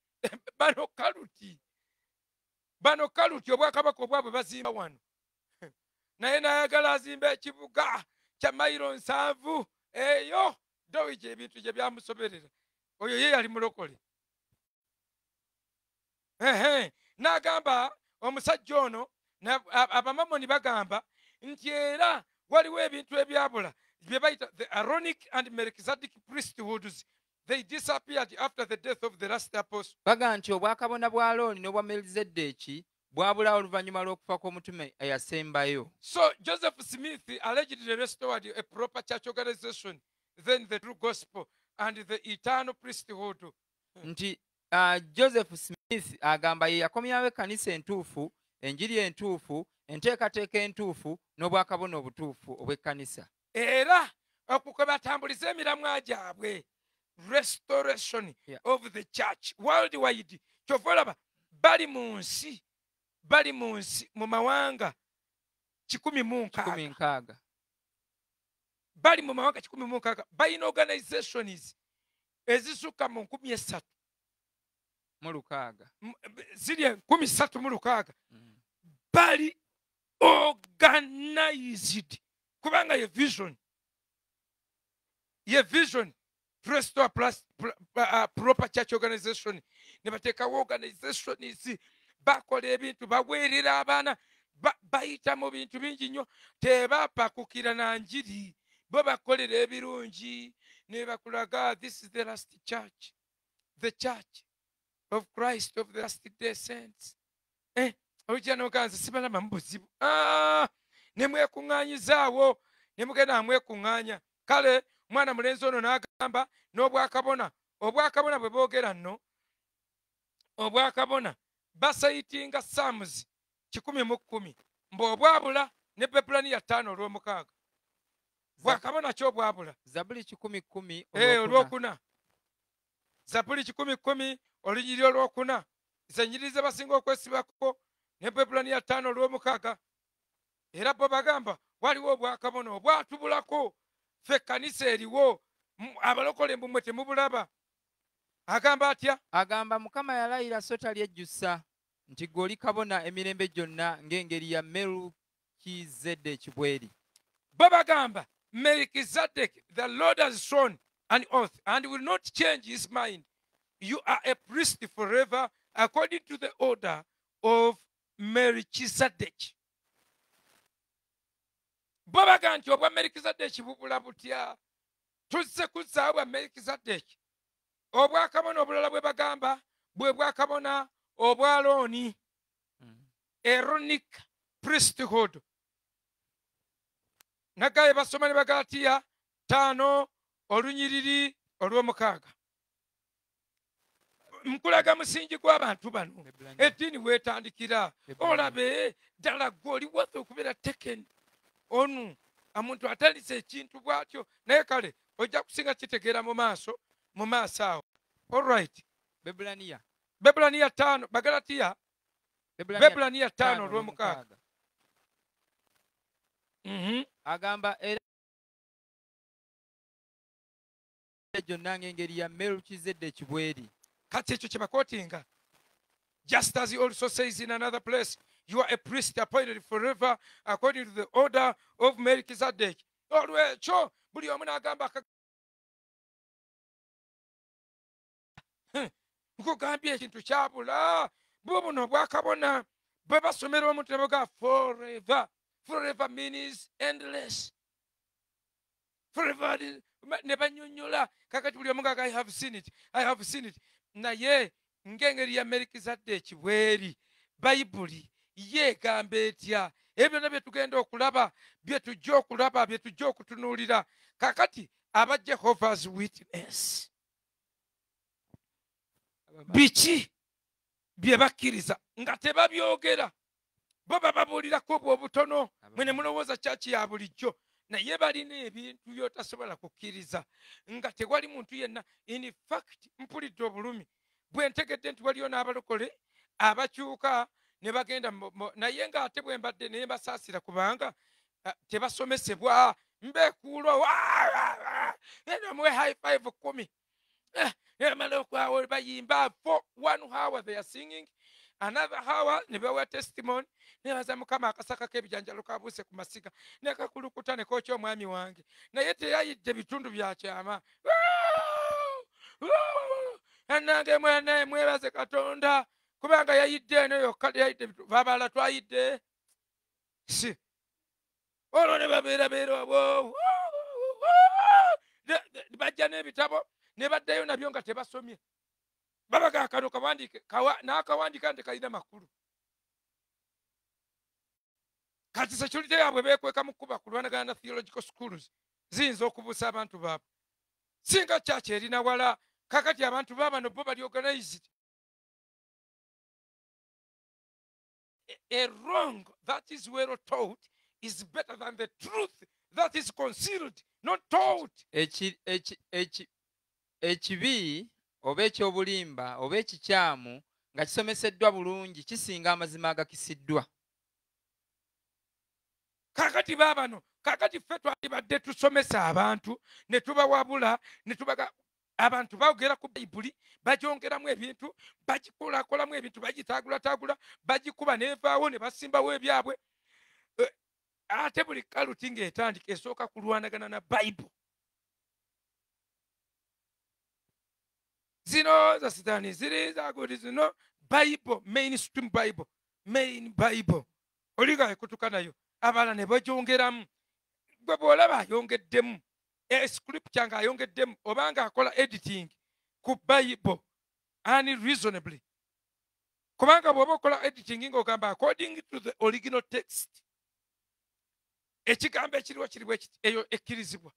Speaker 3: Bano kaluti bano kaluti obwakabaka obwabwe bazimba wano. Naye nayagala azimba ekibuga kya mayiro nsanvu eyo dowi gye ebintu gye byamusoberera. Oyo ye yali mulokole. Ehe n'agamba omusajja ono abamamoni bagamba nti era waliwo ebintu ebyabula bye bayita the aronic and melchizedek priesthoods they disappeared after the death of the last apostle.
Speaker 4: Baga nti obwakabona bwa alooni n'obwa melizeddeeki bwabulawo oluvannyuma lw'okufa kw'omutume eyasembayo.
Speaker 3: So joseph smith allegedly restored a proper church organization then the true gospel and the eternal priesthood.
Speaker 4: Nti ah, joseph smith agamba ye yakomyawo ekkanisa entuufu enjiri entuufu enteekateeka entuufu n'obwakabona obutuufu obw'ekkanisa.
Speaker 3: Era okwo kwe batambuliza emiramwa gyabwe. Restoration
Speaker 4: Yeah.
Speaker 3: of the church worldwide. Kyova olaba bali mu nsi bali mu nsi mu mawanga kikumi mu nkaaga. bali mu mawanga kikumi mu nkaaga. Balina organizations ezisukka mu nkumi esatu.
Speaker 4: Mu lukaaga.
Speaker 3: Ziri enkumi satu mu lukaaga.
Speaker 4: Mm.
Speaker 3: bali organized. Kubanga ye vision. Ye vision. To restore plus, pl, uh, proper church organization. Ne bateekawo organizations bakola ebintu baweerera abaana ba- bayita mu bintu bingi nnyo. Tebapakukira na njiri bo bakolera ebirungi. Ne bakulaga this is the last church the church of christ of the last day saints. Eh, olujja noganza sibalaba mu buzibu. Ah, ne mwekuŋŋaanyizaawo ne mugenda amwekuŋŋaanya kale omwana mulenzi ono n'agamba n'obwakabona obwakabona bwe boogera nno obwakabona basayitinga saamuzi kikumi mu kkumi mbu obwabula ne bebulaniya ttaano olw'omukaaga. Bwakabona ki obwabula
Speaker 4: zabuli kikumi kkumi
Speaker 3: Eh,
Speaker 4: olwokuna.
Speaker 3: zabuli kikumi kkumi olunyiri olwokuna. Zenyiri ze basinga okwesibako ne bebulaniya ttaano olw'omukaaga. Era bo bagamba waliwo obwakabona obwatubulako. Ffe ekkanisa eriwo abalokole mbu mwe temubulaba agamba atya?
Speaker 4: Agamba mukama yalayira so talyejjusa nti gwe oli kabona emirembe gyonna ng'engeri ya melukizedeki bw'eri.
Speaker 3: Bo bagamba melkizedek the lord has sworn an oath and will not change his mind. You are a priest forever according to the order of melkizedek bo bagamba nti obwa melkizedeki bubula butya? Tuzze kuzzaawo bwa melkizedeki obwakabona obulala bwe bagamba bwe bwakabona obwa looni
Speaker 4: Mm.
Speaker 3: eronic priesthood. Nagaye basoma ne bagalatiya taano olunyiriri olw'omukaaga. Nkulaga musingi gw'abantu bano. Eddiini weetandikira olabe ddala gwe oli wathe okubeera teken onu omuntu atalisa ekintu bw'atyo. Naye kale ojja kusinga kitegeera mu maaso mu maaso awo olright
Speaker 4: bebulaniya
Speaker 3: bebulaniya taano bagalatiya bebulaniya taano olw'omukaaga Mhm.
Speaker 4: agamba era gyonna ya melukizedeki bweri
Speaker 3: kati ekyo kye bakootinga? Just as he also says in another place you are a priest appointed forever according to the order of melkizedek olwekyo buli omu n'agamba nkugambye ekintu kyabula. Bwe buno bwakabona bwe basomera omuntu ne baga forever. Forever means endless. Forever ne banyonyola. Kakati buli omu ngaga i have seen it i have seen it. Naye ng'engeri ya merikizaddeeki bweri bayibuli ye egamba etya? Ebyo byonna bye tugenda okulaba bye tujja okulaba bye tujja okutunuulira. Kakati aba jehovah's witness biki? Bye bakkiriza. Nga tebabyogera. Bo bababuulirako bwe obutono. Mwe ne mulowooza kyaki ya bulijjo? Naye balina ebintu byotasobola kukkiriza. Nga tewali muntu yenna. In fact mpulidde obulumi. Bwe ntegedde nti waliyo n'abalokole abakyuka ne bagenda naye ng'ate bwe mbadde naye basaasira kubanga tebasomesebwa. Mbekuulo eno muwe high five kumi. Eh, bayimba for one hour they are singing another hour ne bawa testimony nebaza mukama akasaka k'ebijanjalo kabuuse ku masiga nekakulukuta ne kookya omwami wange naye teyayidde bitundu bya kyama. Anange mwene mwebaze katonda kubanga yayidde eno yokka teyayidde bitundu babala twayidde? Si. Olwo ne babeerabeera obwo. Bajja n'ebitabo ne baddayo nabyo nga tebasomye. Babaga kano kawandiike kawa- n'akawandiika nti kalina makulu. Kati security yaabwe beekweka mu kkuba kulwanagana na theological schools ziyinza okubuusa abantu baabwe. Singa kyaki erina wala kakati abantu baabano bo bali organized. A- wrong that is well taught is better than the truth that is concealed not taught
Speaker 4: ekibi oba ekyobulimba oba ekikyamu nga kisomeseddwa bulungi kisinga amazima agakisiddwa.
Speaker 3: Kakati baabano kakati ffe twalibadde tusomesa abantu ne tubawabula ne tubaga abantu boogera ku bayibuli bagyongeramu ebintu bagikulakolamu ebintu bagitaagulatagula bagikuba nevaawo ne basimbawo ebyabwe. Ate buli kaluti ng'etandika esooka kulwanagana na bayibuli zino za sitaani ziri zagudi zino. Bayibuli mainstream bible main bible. Oliga ekutuka nayo. Abalala ne bagyongeramu gwe bw'olaba ayongeddemu scripture ng'ayongeddemu oba ng'akola editing ku bible unreasonably kubanga bw'oba okola editing ng'ogamba according to the original text ekigambo ekiriwo kiriwo eyo ekkirizibwa.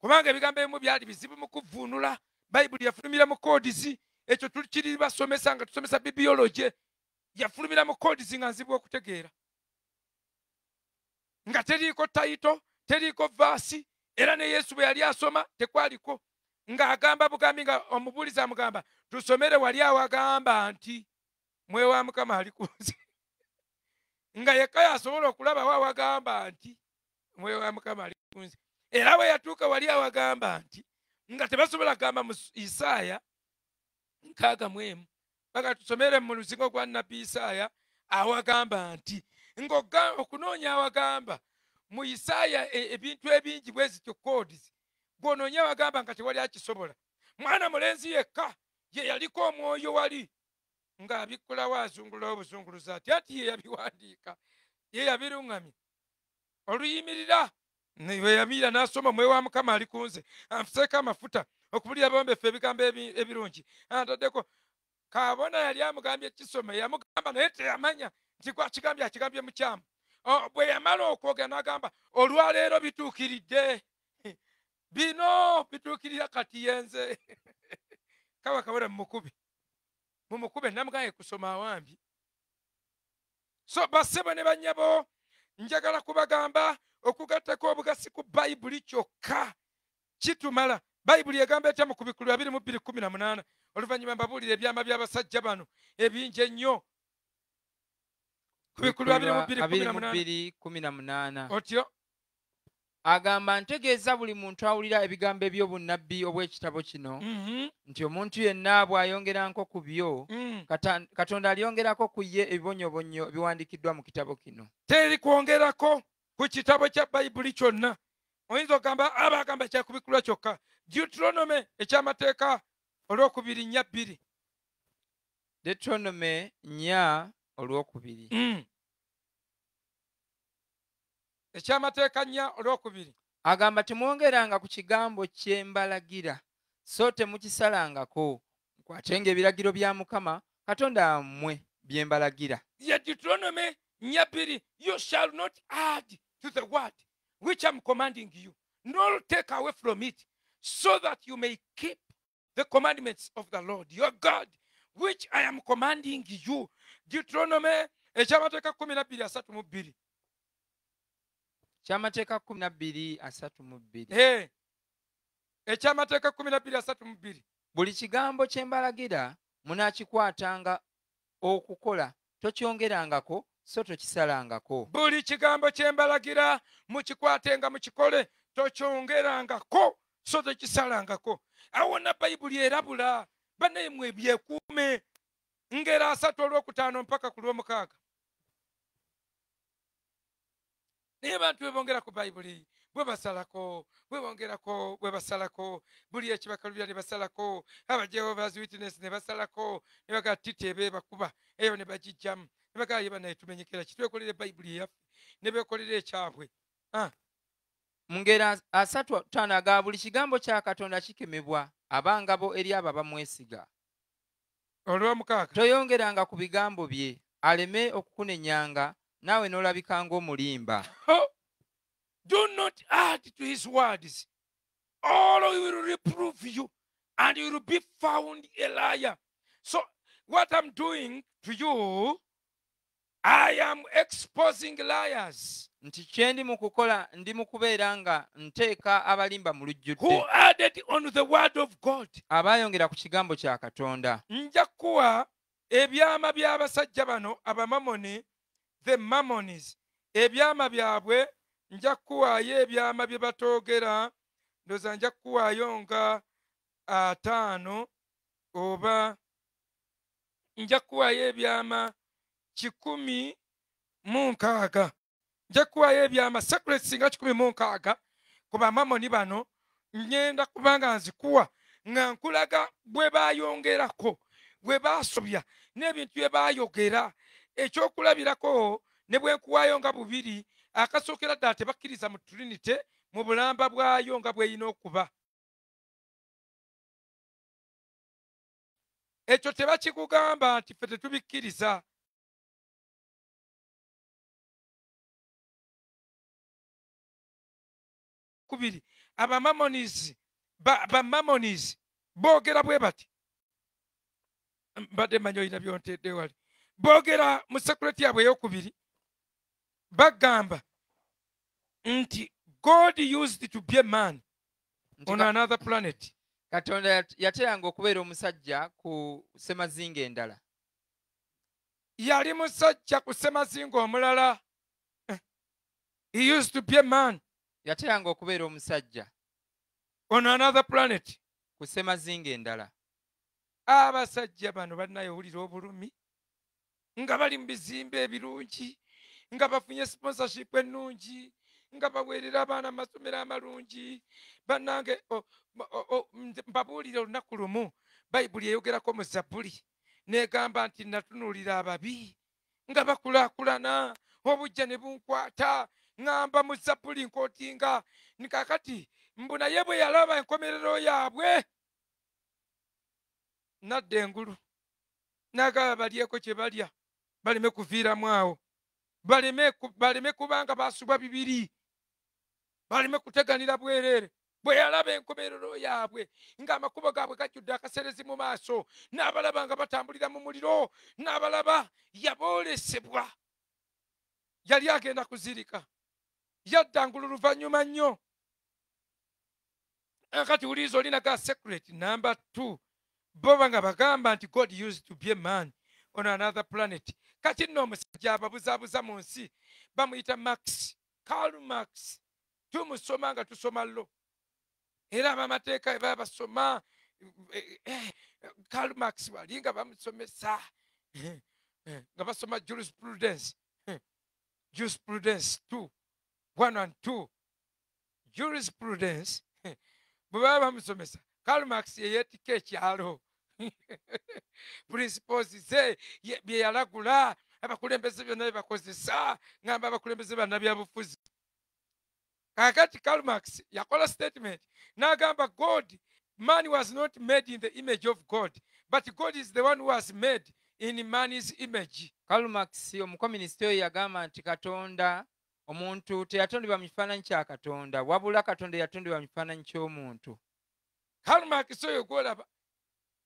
Speaker 3: Kubanga ebigambo ebimu byali bizibu mu kuvvuunula bayibuli yafulumira mu kodizi ekyo tukiri basomesa nga tusomesa bibiology yafulumira mu kodizi nga nzibu okutegeera nga teriiko tayito teriiko vaasi era ne yesu bwe yali asoma tekwaliko. Ng'agamba bugambi nga omubuulizi amugamba tusomere wali awo agamba nti mwewa mukama ali ku nsi. Nga yekka yasobola okulabawo awagamba nti mwewa mukama ali ku nsi. Era bwe yatuuka wali awagamba nti nga tebasobola kugamba mu isaaya nkaaga mu emu baga tusomere mu luzingo gwa nabbi isaaya awagamba nti ng'oga- okunoonya awagamba mu isaaya e- ebintu ebingi bwe zityo codes gw'onoonya awagamba nga tewali akisobola. Mwana mulenzi yekka ye yaliko omwoyo wali ng'abikkulawo azungulawo obuzunguluza ati ati ye yabiwandiika ye yabiruŋŋamye. Oluyimirira Bwe yamiira n'asoma mwe wa mukama ali ku nze. Anfuseeko amafuta okubulira bombefe ebigambo ebi- ebirungi. Antaddeko kabona yali amugambye ekisoma yamugamba naye teyamanya nti gwakigambye akigambye mukyamu. Bwe yamala okwogera n'agamba olwaleero bituukiridde. Bino bituukirira kati yenze kaba kabona mumukube mumukube namugaye kusoma awambi. So bassebo ne bannyabo njagala kubagamba okugattako obugasi ku bayibuli kyokka. Kitumala bayibuli egamba etya mu kubikulu 2218 oluvannyuma mbabuulira ebyama by'abasajja bano ebingi ennyo. Kubikulu 2218
Speaker 4: 2218
Speaker 3: otyo?
Speaker 4: Agamba ntegeeza buli muntu awulira ebigambo eby'obunnabbi obw'ekitabo kino
Speaker 3: Mhm,
Speaker 4: nti omuntu yenna bw'ayongeranko ku byo
Speaker 3: mm.
Speaker 4: Katonda alyongerako ku ye ebibonyobonyo ebiwandiikiddwa mu kitabo kino.
Speaker 3: Teri kwongerako ku kitabo kya bayibuli kyonna oyinza okugamba aba agamba ekyakubikulwa kyokka. Deuteronome ekyamateeka olwokubiri nnya bbiri.
Speaker 4: Deuteronome nnya olwokubiri.
Speaker 3: Mm. ekyamateeka nnya olwokubiri.
Speaker 4: Agamba temwongeranga ku kigambo kye mbalagira so temukisalangako. Mukwatenga ebiragiro bya mukama katonda wammwe bye mbalagira.
Speaker 3: Ye deuteronome nnya bbiri you shall not add to the word which i'm commanding you. Nor take away from it so that you may keep the commandments of the lord your god which i am commanding you. Deuteronome ekyamateeka kumi nabbiri asatu mu bbiri
Speaker 4: kyamateeka 1232
Speaker 3: Eh, ekyamateeka kumi nabbiri asatu mu bbiri
Speaker 4: buli kigambo kye mbalagira munaakikwatanga okukola tokyongerangako so tokisalangako.
Speaker 3: Buli kigambo kye mbalagira mukikwatenga mukikole tokyongerangako. So tekisalangako awona bayibuli erabula bannaye mwe byekuume ngero asatu olwokutaano mpaka ku lwomukaaga. Naye bantu bebongera ku bayibuli bwe basalako bwe bongerako bwe basalako. Buli ekibakalubira ne basalako abajehovas witness ne basalako ne bagaa titebe bakuba eyo ne bagijjamu ne bagaa ye banaye tumenyekera kitwekolera bayibuli eyaffe ne beekolera ekyabwe.
Speaker 4: Mu ngero as- asatu ttaano aga buli kigambo kya katonda kikemebwa abangabo eri abo abamwesiga.
Speaker 3: Olwomukaaga
Speaker 4: toyongeranga ku bigambo bye aleme okukunenyanga naawe n'olabika ng'omulimba.
Speaker 3: Do not add to his words, or he will reprove you, and you will be found a liar. So, what I'm doing to you, I am exposing liars.
Speaker 4: Nti kye ndi mu kukola ndi mu kubeera nga nteeka abalimba mu
Speaker 3: who
Speaker 4: lujjudde
Speaker 3: added on the word of God.
Speaker 4: abaayongera ku kigambo kya katonda.
Speaker 3: Nja kuwa ebyama by'abasajja bano abamamoni the mamonis ebyama byabwe nja kuwaayo ebyama bye batoogera. Ndoza nja kuwaayo nga ataano oba nja kuwaayo ebyama kikumi mu nkaaga nja kuwaayo ebyama secrets nga kikumi mu nkaaga ku bamamoni bano. Ngenda kubanga nzikuwa nga nkulaga bwe baayongerako bwe baasobya n'ebintu bye baayogera ekyokulabirako ne bwe nkuwaayo nga bubiri akasookera ddala tebakkiriza mu tulinite mu bulamba bwayo nga bweyina okuba. Ekyo tebakikugamba nti ffe tetubikkiriza kubiri. Abamamonis bamamonis boogera bwe bati mbadde manyi olina byontedde wali. Boogera mu sekuleti yabwe eyokubiri bagamba nti god used to be a man on another planet.
Speaker 4: Katonda yat- yateranga okubeera omusajja ku semazinga endala.
Speaker 3: Yali musajja ku semazinga omulala. Eh, he used to be a man
Speaker 4: yateranga okubeera omusajja
Speaker 3: on another planet.
Speaker 4: ku semazinga endala.
Speaker 3: Abasajja bano balinayo owulira obulumi nga bali mu bizimbe ebirungi nga bafunye sponsorship ennungi nga baweerera abaana amasomero amalungi. Bannange mbabuulire olunaku lumu bayibuli eyogerako mu zabbuli n'egamba nti natunuulira ababi nga bakulaakulana obujja ne bunkwata ŋŋamba mu zabbuli nkootinga nikakati mbu naye bwe yalaba enkomerero yaabwe nadda engulu n'agaba balyeko kye balya baleme kuviiramu awo. Baleme ku- baleme kubanga basubwa bibiri baleme kuteganira bwereere. Bwe yalaba enkomerero yaabwe ng'amakubo gaabwe gajjudde akaserezi mu maaso n'abalaba nga batambulira mu muliro n'abalaba yaboolesebwa. Yali agenda kuzirika yaddangula oluvannyuma nnyo. Kati wuliiza olinaga secret number two? Boba nga bagamba nti god used to be a man on another planet. Kati nno omusajja ababuzaabuza mu nsi bamuyita max carl max. Tumusoma nga tusoma lo. Era abamateeka baba basoma eh, eh, carl max wali nga bamusomesa eh, eh, nga basoma jurisprudence eh, jurisprudence 2 1 and 2 jurisprudence. Bwe baba bamusomesa carl max yeyeetika principles ze ye- bye yalagula. Abakulembeze byonna bye bakozesa. Ngamba abakulembeze bannabyabufuzi kakati carl max yakola statement n'agamba god man was not made in the image of god but god is the one who was made in man's image.
Speaker 4: Kalumax omukominisita oyo yagamba nti katonda omuntu teyatondebwa mu kifaananyi kya katonda wabula katonda yatondebwa mu kifaananyi ky'omuntu.
Speaker 3: Carl max oyo gwolaba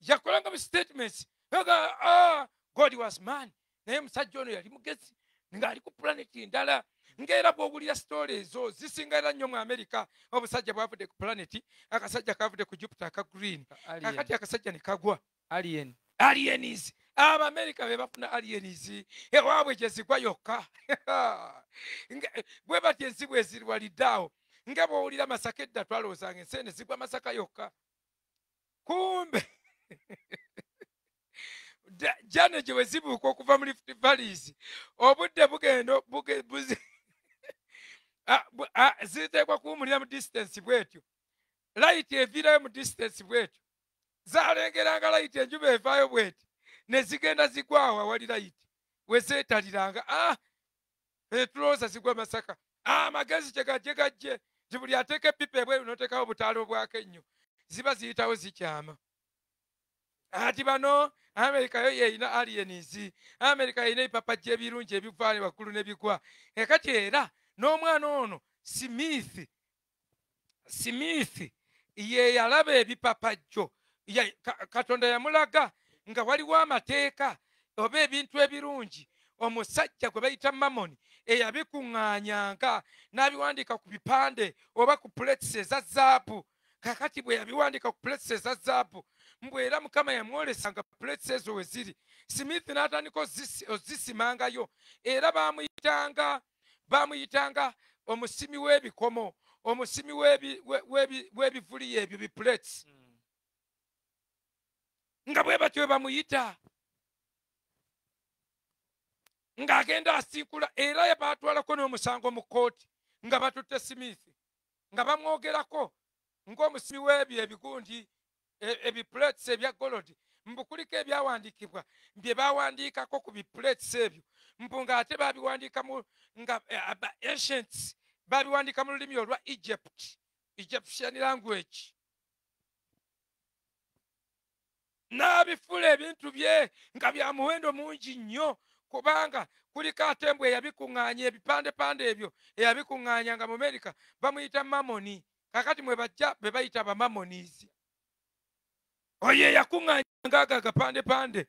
Speaker 3: yakolanga mu statements aga ah, god was man. Naye musajja ono yali mugezi ng'ali ku planeti ndala ng'era bw'owulira sitole ezo zisinga era nnyo mu amerika obusajja bwavudde ku planeti akasajja kavudde ku jupiter aka green kakati akasajja ne kagwa.
Speaker 4: Alien.
Speaker 3: Aliens abamerika be bafuna aliens ewaabwe gye zigwa yokka. Bwe batya ensi bwe zirwalidde awo. Nga bw'owulira masaka edda twalowoozanga ensi ene zigwa masaka yokka. Kumbe jane gye we zibuuka okuva mu lift valleys obudde bugenda buge- buzi- Ah, ah, ziteekwa kuwumulira mu distance bwetyo. Layiti eviirayo mu distance bwetyo. Zalengeranga layiti enjuba evaayo bweti ne zigenda zigwawo awali layiti we zeetaliranga ah, eh, tulowooza zigwa masaka. Ah, amagezi gye gajje gajje nti buli ateeka epipa ebweru n'oteekawo obutaala obwako ennyo ziba ziyitawo zikyama. Ati bano amerika yo yeyina aliens. Amerika yeyina ebipapajja ebirungi ebivaayo waggulu ne bigwa. Ekati era n'omwana ono smith smith ye yalaba ebipapajjo katonda yamulaga nga waliwo amateeka oba ebintu ebirungi omusajja gwe bayita mamoni eyabikuŋŋaanyanga n'abiwandiika ku bipande oba ku plates eza zaabu. Kakati bwe yabiwandiika ku plates eza zaabu mbwe era mukama yamwolesanga plates ezo we ziri smith n'atandika ozisi- ozisimangayo era baamuyitanga baamuyitanga omusimi w'ebikomo omusimi w'ebi- we- w'ebi- w'ebivuli ebyo biplates nga bwe batyo bwe bamuyita. Ng'agenda asinkula era baatwalako n'omusango mu kooti nga batutte smith nga bamwogerako ng'omusimi w'ebyo ebigundi e- ebiplates ebya golodi mbu kuliko ebyawandiikibwa bye baawandiikako ku biplates ebyo mbu ng'ate baabiwandiika mu nga eh, aba ancients baabiwandiika mu lulimi olwa egypt egyptian language n'abifula ebintu bye nga bya muwendo mungi nnyo kubanga kuliko ate mbwe eyabikuŋŋaanya ebipandepande ebyo eyabikuŋŋaanya nga mu amerika bamuyita mamoni kakati mwe bajja be bayita abamamonizi oyo eyakuŋŋaanyanga ago agapandepande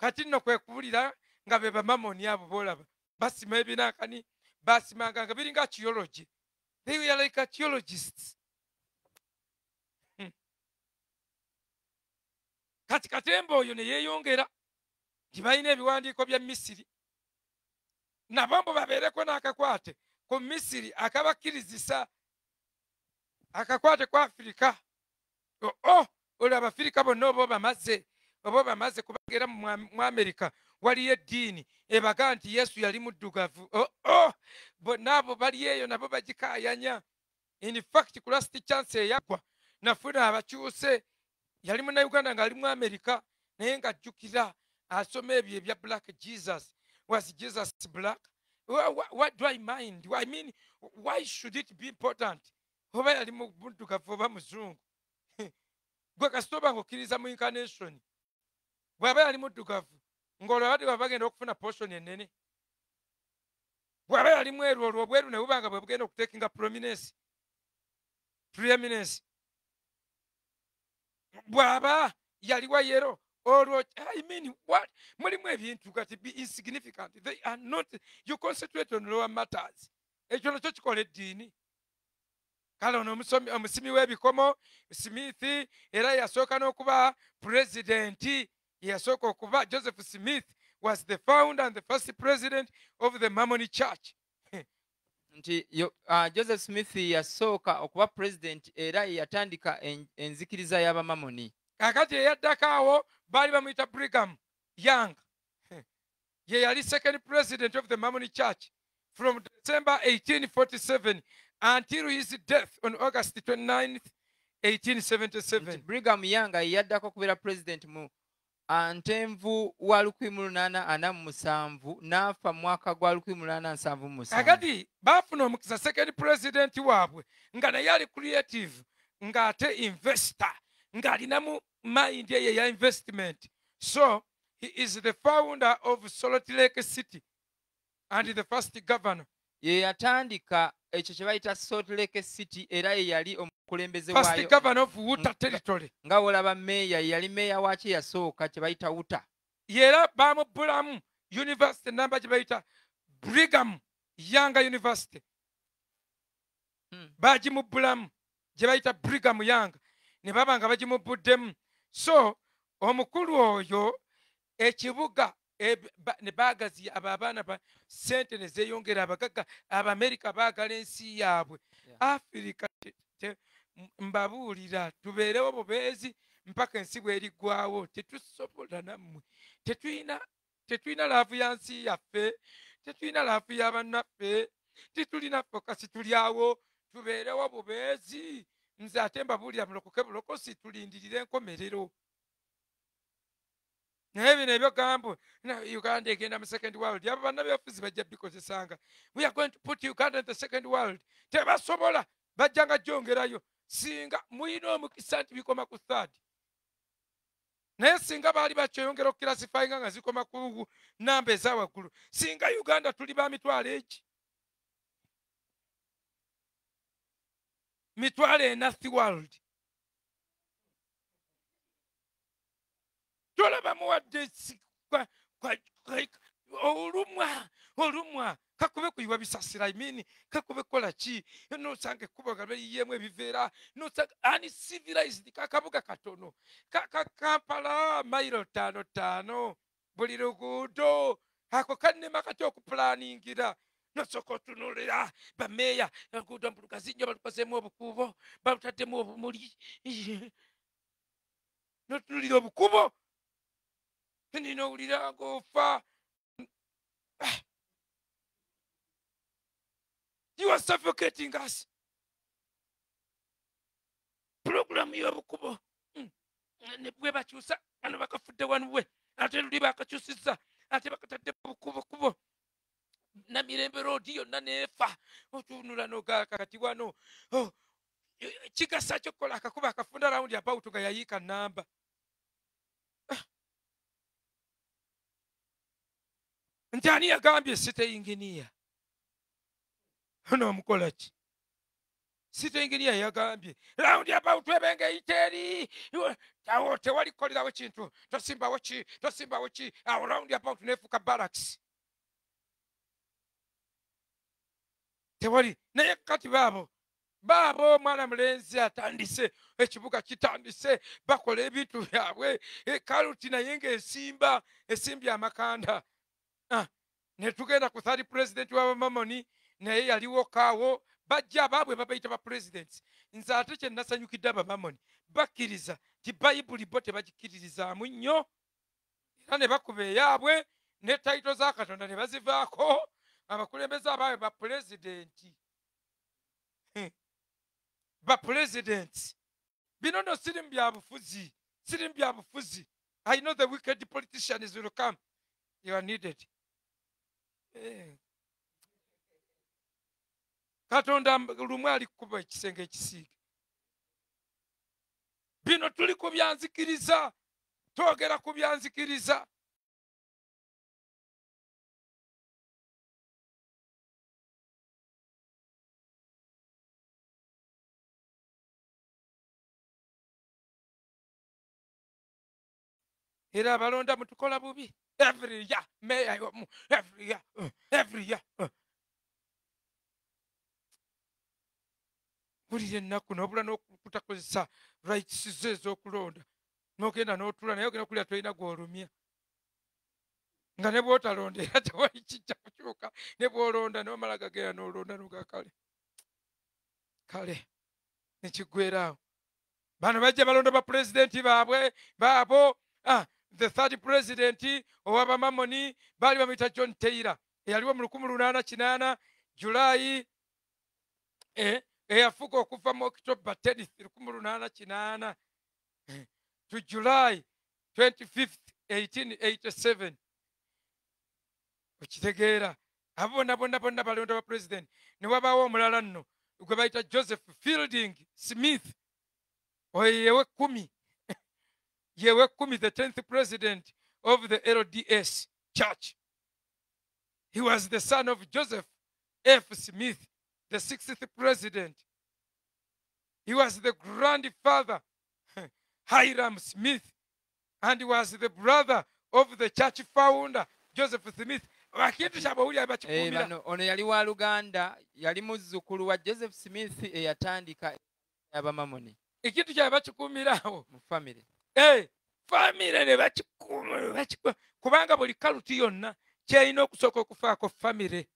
Speaker 3: kati nno kwe kuwulira nga be bamamoni abo boolaba basima ebinaakani basimanga nga biringa archaeology they were like archaeologists kati katemba oyo ne yeeyongera nti balina ebiwandiiko bya misiri. Nabo mbu babeereko n'akakwate ku misiri akabakkirizisa akakwate ku afirika o oh, olwo abafirika bonna oba obamaze oba obamaze kubanga era mu Am- mu amerika waliyo eddiini ebaga nti yesu yali muddugavu. Oh, bonna abo bali eyo nabo bagikaayanya. In fact ku last chance eyagwa nafuna abakyuse yali munnauganda ng'ali mu amerika naye ng'ajjukira asoma ebyo ebya black jesus. Was jesus black? Wha- wha- what do i mind? I mean why should it be important? Oba yali mu- muddugavu oba muzungu? Gwe kasita oba ng'okkiriza mu incarnation? Bw'aba yali muddugavu ng'olwo bati baba bagenda okufuna potion ennene. Bw'aba yali mweru olwo obweru ne bubanga bwe bugenda okutekinga prominence preeminence bw'aba yali wa yero olwo i mean what? Mulimu ebintu kati be insignificant. They are not you concentrate on lower matters. Ekyo nakyo kikola eddiini. Kale ono omusimi w'ebikomo smith era yasooka n'okuba pulezidenti yasooka okuba joseph smith was the founder and the first president of the mammon church
Speaker 4: nti ah, joseph smith yasooka okuba pulezidenti era yatandika en- enzikiriza y'abamamoni.
Speaker 3: Kakati eyaddako awo baali bamuyita brigham young. Ye yali second president of the mammon church from december 1847 until his death on august 29
Speaker 4: nti
Speaker 3: 1877
Speaker 4: brigham ye yaddako okubeera pulezidenti mu ntenvu wa 1847 n'afa mu mwaka gwa 1877
Speaker 3: kakati baafuna omukisa second president waabwe nga naye ali creative ng'ate investor ng'alinamu mind eye ya investment. So he is the founder of solot lake city and the first governor.
Speaker 4: Ye yatandika ekyo kye bayita salt lake city era ye yali omukulembeze
Speaker 3: Utah
Speaker 4: Nga-
Speaker 3: territory.
Speaker 4: Nga wolaba meeya ye yali meeya waaki yasooka kye bayita wuta
Speaker 3: era bamubulamu university namba gye bayita brigham yanga university.
Speaker 4: Hmm.
Speaker 3: bagimubulamu gye bayita brigham yanga ne baba nga bagimubuddemu. So omukulu oyo ekibuga ne baagaziya abo abaana ba sente ne zeeyongera abagaga abamerika baagala ensi yaabwe. Afirika mbabuulira tubeerewo bubeezi mpaka ensi bweriggwawo tetusobola nammwe. Tetulina tetulina laavu ya nsi yaffe tetulina laavu ya bannaffe titulina fokasi tulyawo tubeerewo bubeezi. Nze ate mbabuulira mulokoke bulokosi tulindirire enkomerero. Naye bino ebyogambo uganda egenda mu second world abo bannabyafuzi bajja bikozesanga we are going to put uganda in the second world. Tebasobola bajjanga gyongerayo singa mulina omukisa nti bikoma ku third. Naye singa baali bakyeyongera okukirasifayinga nga zikoma ku namba ezawaggulu singa uganda tuli ba mitwalo egi mitwalo enathi world. Tolaba muwadde olumwa olumwa kakube kuyiwa bisasira imini kakube kukola ki? Nosanga ekkubo nga lweyiyemu ebiveera nosanga ani civilized kakabuga katono kampala mayiro ttaano ttaano buli luguudo ako kannema kati okupulaningira nosooka otunulira bameeya oluguudo mbulugazi nnyo balukozeemu obukubo balutaddemu obumuli notunulira obukubo nina owulira ng'ofa you are suffocating us. Puroguramu y'obukubo Mm. ne bwe bakyusa ano bakafudde wanuwe ate luli bakakyusizza ate bakatadde bukubokubo namirembe roodi yonna neefa otunula nogaka kati wano. Oh, kigasa kyokukola akakuba akafunda rawundi about nga yayiika namba. Nti ani yagambye siteyinginiya noomukola ki? Siteyinginiya yagambye rawundi about ebe ng'eyita eri awo tewali kukolerawo kintu tosimbawo ki tosimbawo ki? Awo rawundi about neefuuka baraks tewali naye kati baabo baabo omwana mulenzi atandise ekibuga kitandise bakola ebintu byabwe kaluti naye ng'esimba esimbye amakanda. Ah, ne tugenda ku third president w'abamamoni naye yaliwoko awo bajja abaabwe babayita ba presidents. Nze ate kye nasanyukidde abamamoni bakkiriza ti bayibuli bo tebagikiririzaamu nnyo era ne bakuba eyaabwe ne tayito za katonda ne bazivaako abakulembeze abaabwe bapulezidenti bapulezidenti bino no sirimu bya bufuzi sirimu bya bufuzi. I know the wicked politicians will come. You are needed. Eh. katonda lumu alikukuba ekisenge ekisiige bino tuli ku byanzikiriza twogera ku byanzikiriza. Era abalonda mutukola bubi. Every year meya yomu every year every year bulira ennaku nobula n'okutakozesa rights zo ez'okulonda n'ogenda n'otula naye ogenda kulira tolina gwolumya. Nga ne bwotalonda era tewali kijja kukyuka ne bwolonda nomala gagenda n'olonda nogakale kale. Nekigweraawo bano bajja balonda bapulezidenti baabwe baabo the third president owabamamoni baali bamuyita john taylor. Eyaliwo mu 18 julayi eh, eyafuga okuva mu october 10 18 eh, to july 25 1887 okitegeera abo bonna bonna bonna balonda ba president ne wabaawo omulala nno gwe bayita joseph fielding smith oyo yewekkumi yewekkumi the 10th president of the lds church. He was the son of joseph f. Smith the 60th president. He was the grandfather hiram smith and was the brother of the church founder joseph smith.
Speaker 4: Eh, ono yali wa luganda yali muzzukulu wa joseph smith eyatandika abamamoni
Speaker 3: ekintu kyabwe bakikuumiraawo
Speaker 4: mu famire
Speaker 3: Eh, famire ne bakikuuma ne bakikuuma kubanga buli kaluti yonna kyerina okusooka okufaako famire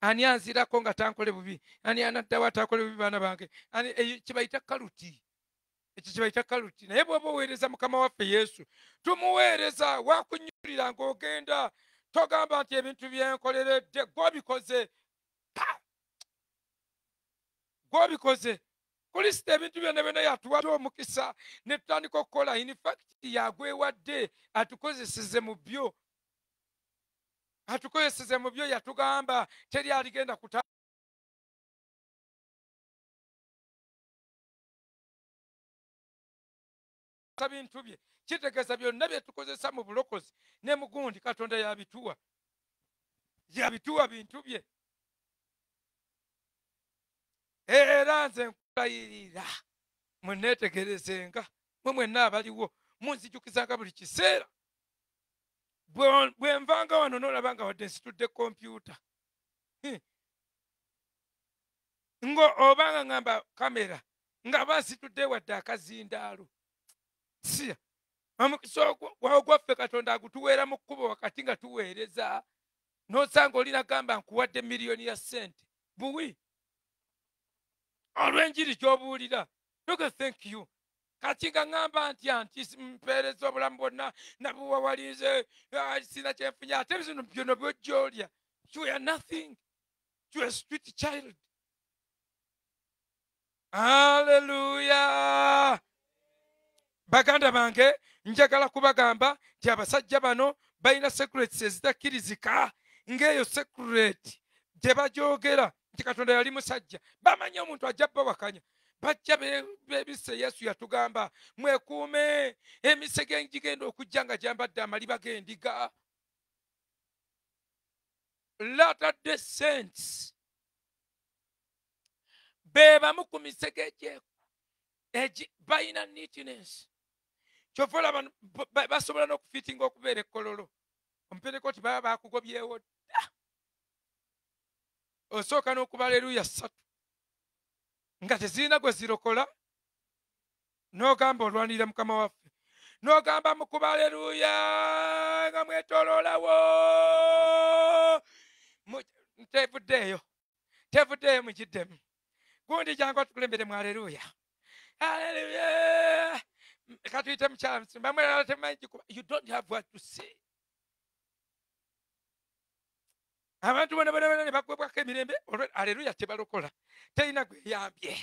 Speaker 3: ani anzirako nga tankole bubi? Ani anaddawo atakole bubi baana bange? Ani eyo kibayita kaluti? Ekyo kibayita kaluti? Naye bw'oba oweereza mukama waffe yesu tumuweereza wakunyulira ng'ogenda togamba nti ebintu byenkoleredde gwobikoze. Pa! gwobikoze. Kristo ebintu byonna byonna yatuwadde omukisa ne tutandika okukola infacti yagwewadde atukozeseze mu byo atukozeseze mu byo yatugamba teri aligenda kuta bintu bye. Kitegeeza byonna byetukozesa mu bulokozi ne mugundi katonda yabituwa. Yabituwa bintu bye. Era nze nkulayirira mweneetegerezenga mwe mwenna abaliwo munzijukizanga buli kiseera Bwe- nvanga wano nolaba nga wadde nsitudde kompyuta. Ngo obanga ŋŋamba kamera nga bansitudde wadde akazindaalo. Siya omukisa ogwo- gwawo gwaffe katonda agutuweera mu kkubo wakati nga tuweereza nosanga olina gamba nkuwadde miliyoni ya sente buwi. Olw'enjiri gy'obuulira. Loge thank you kati nga ŋŋamba ntya nti mpeereza obulamu bwonna nabuwawalize ah, sina kyenfunye ate bino byono byojjolya you are nothing. You are a sweet child. Haleluya baganda bange njagala kubagamba nti abasajja bano balina securets ezitakkirizika ng'eyo secret gye bagyogera nti katonda yali musajja. Bamanyi omuntu ajja bawakanya bajja be- bebise yesu yatugamba mwekuume emisege gigenda okujja nga gyambadde amaliba g'endiga. Latter day saints. Be bamu ku misege egyeku balina neatness. Kyova olaba basobola n'okufiitinga okubeera ekkololo. Omupenekoti baba bakugobyewo dda. Osooka n'okuba leruya ssatu nga tezirina gwe zirokola? N'ogamba olwanirira mukama waffe. N'ogamba mukuba aleluya nga mwetoloolawo Mu- tevuddeeyo tevuddeeyo mugiddemu gundi jangu atukulemberemu aleluya aleluya katuyite mukyala bamwe temanyi gikuba you don't have what to say abantu bona bona bona ne bagwebwako emirembe aleluya tebalokola terina gweyambye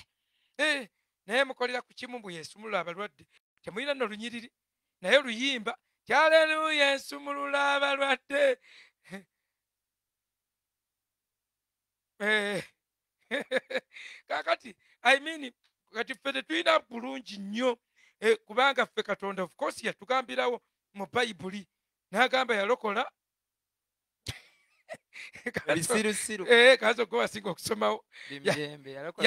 Speaker 3: naye mukolera ku kimu bwe yensumulula abalwadde temulina nno lunyiriri naye luyimba ti aleluya ensumulula abalwadde kakati i mean kati ffe tetulina bulungi nnyo kubanga ffe katonda of course yatugambirawo mu bayibuli n'agamba yalokola
Speaker 4: ebisirusiru
Speaker 3: kazo gwe wasinga
Speaker 4: bimirembe
Speaker 3: yalokola-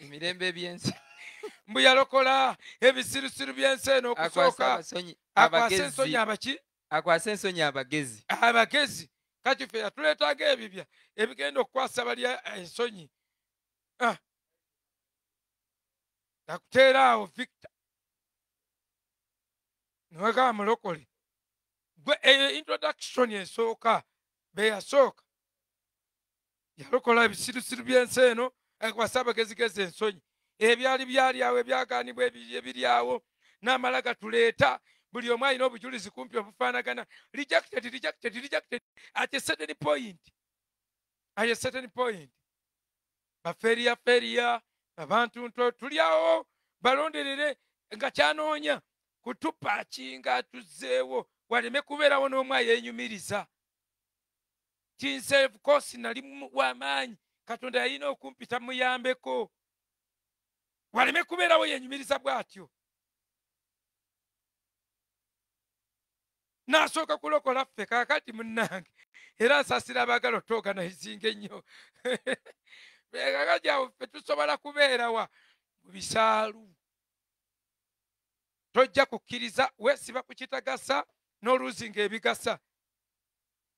Speaker 4: emirembe ebyensi
Speaker 3: mbu yalokola ebisirusiru by'ensi eno okusooka akwasa ensonyi
Speaker 4: abagezi
Speaker 3: abaki
Speaker 4: akwase ensonyi abagezi
Speaker 3: abagezi kati ffe yatuleetaga ebibya ebigenda okukwasa balya ensonyi Ah. akuteera awo victor niwegaba mulokole gwe eyo introduction esooka beyasooka yalokola ebisirusiru by'ensi eno akwasa abagezigezi ensonyi. Ebyali byalyawo ebyaganibwa ebi- ebiryawo n'amala gatuleeta buli omu alina obujulizi kumpi obufaanagana. Rejected rejected rejected at a certain point. At a certain point. Baferiya feriya abantu nto tulyawo balonderere nga kyanoonya kutupakinga tuzzeewo waleme kubeerawo n'omu ayenyumiriza tinse kosi nali w'amaanyi katonda yalina okumpita muyambeko waleme kubeerawo yenyumiriza bw'atyo. N'asooka kulokola ffe kaakati munnange. Era nsasira abaagala otuoganizinga ennyo. Kakati awo ffe tusobola kubeerawa mu bisaalu. Tojja kukkiriza weesiba ku kitagasa n'oluuzinga ebigasa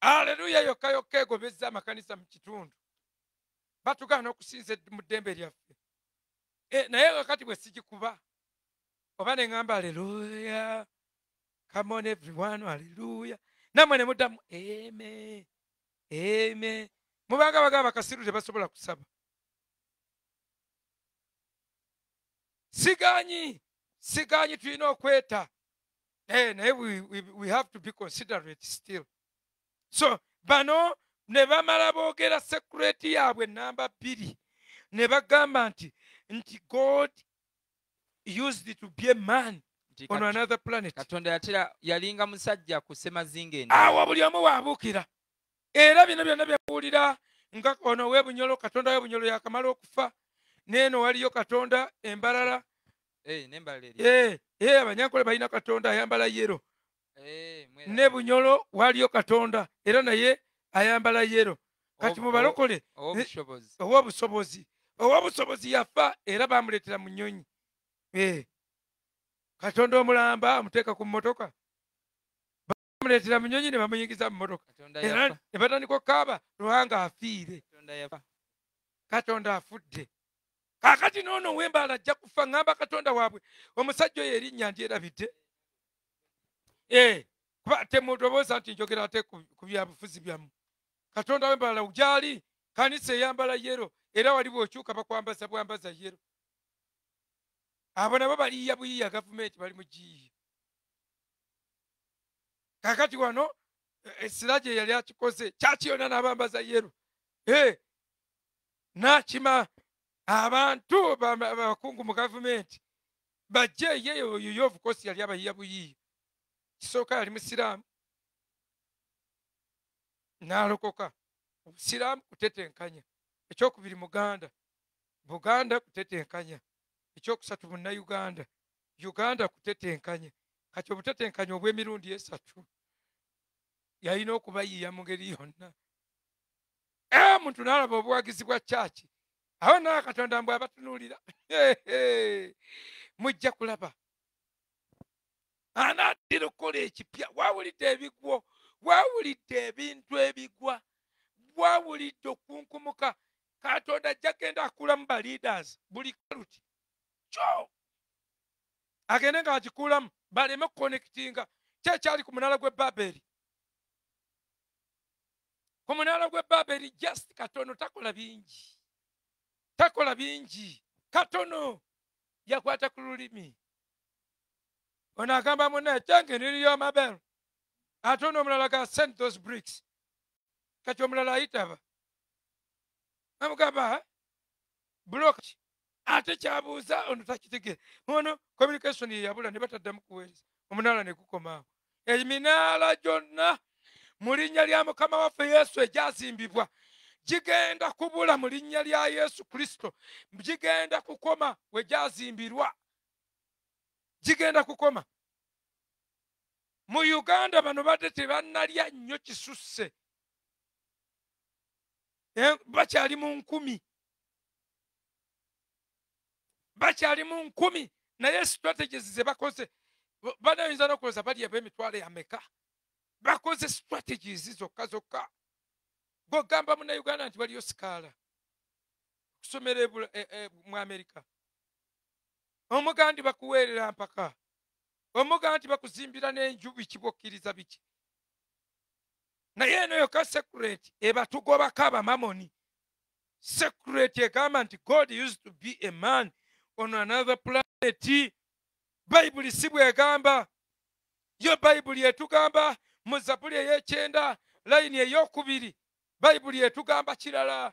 Speaker 3: aleluya yokka yokka egobezza amakanisa mu kitundu. Batugaana okusinza mu ddembe lyaffe. Eh, naye kakati bwe sigikuba oba ne ŋŋamba aleluya come on everyone haleluya nammwe ne muddamu eme eme mubanga bagamba bakasiru tebasobola kusaba. Siganyi siganyi tulina okweta. Eh, naye we, we, we have to be considerate still so bano ne bamala boogera sekureti yaabwe namba bbiri ne bagamba nti nti god used to be a man on another planet.
Speaker 4: Katonda yatera yalinga musajja ku semazinga
Speaker 3: awo buli omu waabuukira era bino byonna byabuulira nga ono webunyolo katonda webunyolo yakamala okufa neeno waliyo katonda embalala.
Speaker 4: Eh,
Speaker 3: abanyankole balina katonda ayambala yero. Ne bunyolo waliyo katonda era naye ayambala yero kati mubalokole
Speaker 4: ow'obusobozi
Speaker 3: ow'obusobozi ow'obusobozi yafa era bamuleetera mu nnyonyi. Eh, katonda omulamba amuteeka ku mmotoka. Bamuleetera mu nnyonyi ne bamuyingiza mu
Speaker 4: katonda
Speaker 3: era ne batandika okukaaba lwanga afiire.
Speaker 4: Katonda
Speaker 3: afudde. Kaakati noono wembaala ajja kufa ŋŋamba katonda waabwe. Omusajja oyo erinnya ndyerabidde Eh, kuba temudobooza nti njogera ate ku byabufuzi byammwe katonda wembaala gyali kanisa eyambala yero era wali bw'okyuka bakwambaza bwambaza yero abo nabo baliyiya buyiya gavumenti bali mu giyiya kaakati wano eh, esira gye yali akikoze kyakiyona n'abambaza yero Eh, n'akima abantu ba- ba- abakungu mu gavumenti. Bajje ye oyo yovukosi yali abayiya buyiiya kisooka yali musiraamu n'alokoka obusiraamu kutetenkanya ekyokubiri muganda buganda kutetenkanya ekyokusatu munnayuganda uganda kutetenkanya kati obutetenkanya obw'emirundi esatu yalina okubayiiya mu ngeri yonna era omuntu n'alaba obuwagizi bwa kyaki awo naye katonda mbwe abatunuulira mujja kulaba anaddira okukola ekipya wawulidde ebigwo wawulidde ebintu ebigwa wawulidde okunkumuka. Katonda ajja genda akulamu ba leaders buli kaluti. Kyo! Agende nga agikuulamu baleme kukonekitinga. Kyekyali ku munala gw'e baberi ku munala gw'e baberi just katono takola bingi. Takola bingi. Katono yakwata ku lulimi ono agamba munnaye kyange niriyo amabel ate ono omulala ga send those bricks. Kati omulala ayitaba amugamba blok ate kyabuuza ono takitegere ono communication ye yabula ne bataddamu kuweereza omunaala ne gukomaawo eminaala gyonna mu linnya lya mukama waffe yesu egyazimbibwa gigenda kubula mu linnya lya yesu kristo gigenda kukoma we gyazimbirwa gigenda kukoma. Mu uganda bano badde tebannalya nnyo kisusse. Bakyali mu nkumi. Bakyali mu nkumi. Naye strategies ze bakoze Ba- banayinza n'okuloza bali ab'emitwalo yameka bakoze strategies zokka zokka. Gwogamba munauganda nti waliyo sikaala. Okusomera ebula- e- e- mu amerika omugaa nti bakuweerera mpaka. Omugaa nti bakuzimbira n'enju biki bwokkiriza biki? Naye eno yokka secret ebatugobako abamamoni secret egamba nti god used to be a man on another planet. Bayibuli si bwegamba. Yo bayibuli etugamba mu zabuli ey'ekyenda layini ey'okubiri. Bayibuli etugamba kirala.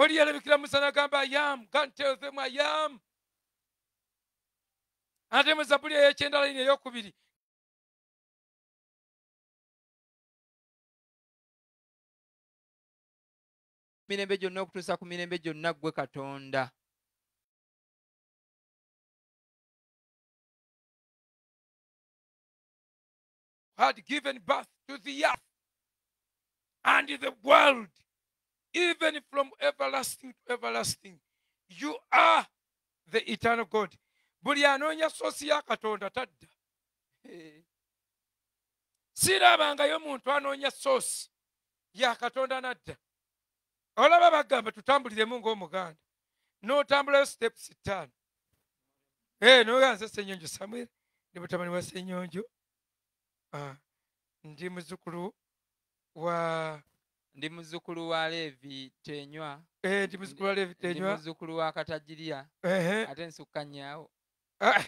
Speaker 3: Oli yalabikira musa nagamba ayam god tells them ayam ate mu zabuli ey'ekyenda layini ey'okubiri
Speaker 4: mirembe gyonna okutuusa ku mirembe gyonna ggwe katonda
Speaker 3: had given birth to the earth and the world, even from everlasting to everlasting. You are the eternal God. buli anoonya soosi ya katonda tadda. Sirabangayo muntu anoonya soosi ya katonda nadda. Olaba bagamba tutambuliremu ng'omuganda. N'otambulayo steps ttaano. Eh, noganze senyonjo samweri ndi mutabani wa senyonjo Ah, ndi muzukulu wa
Speaker 4: ndi muzzukulu wa leevi tenywa.
Speaker 3: Eh, ndi muzukulu wa
Speaker 4: ndi
Speaker 3: tenywa.
Speaker 4: muzzukulu wa katajiriya ate nsukkanyawo
Speaker 3: Ah,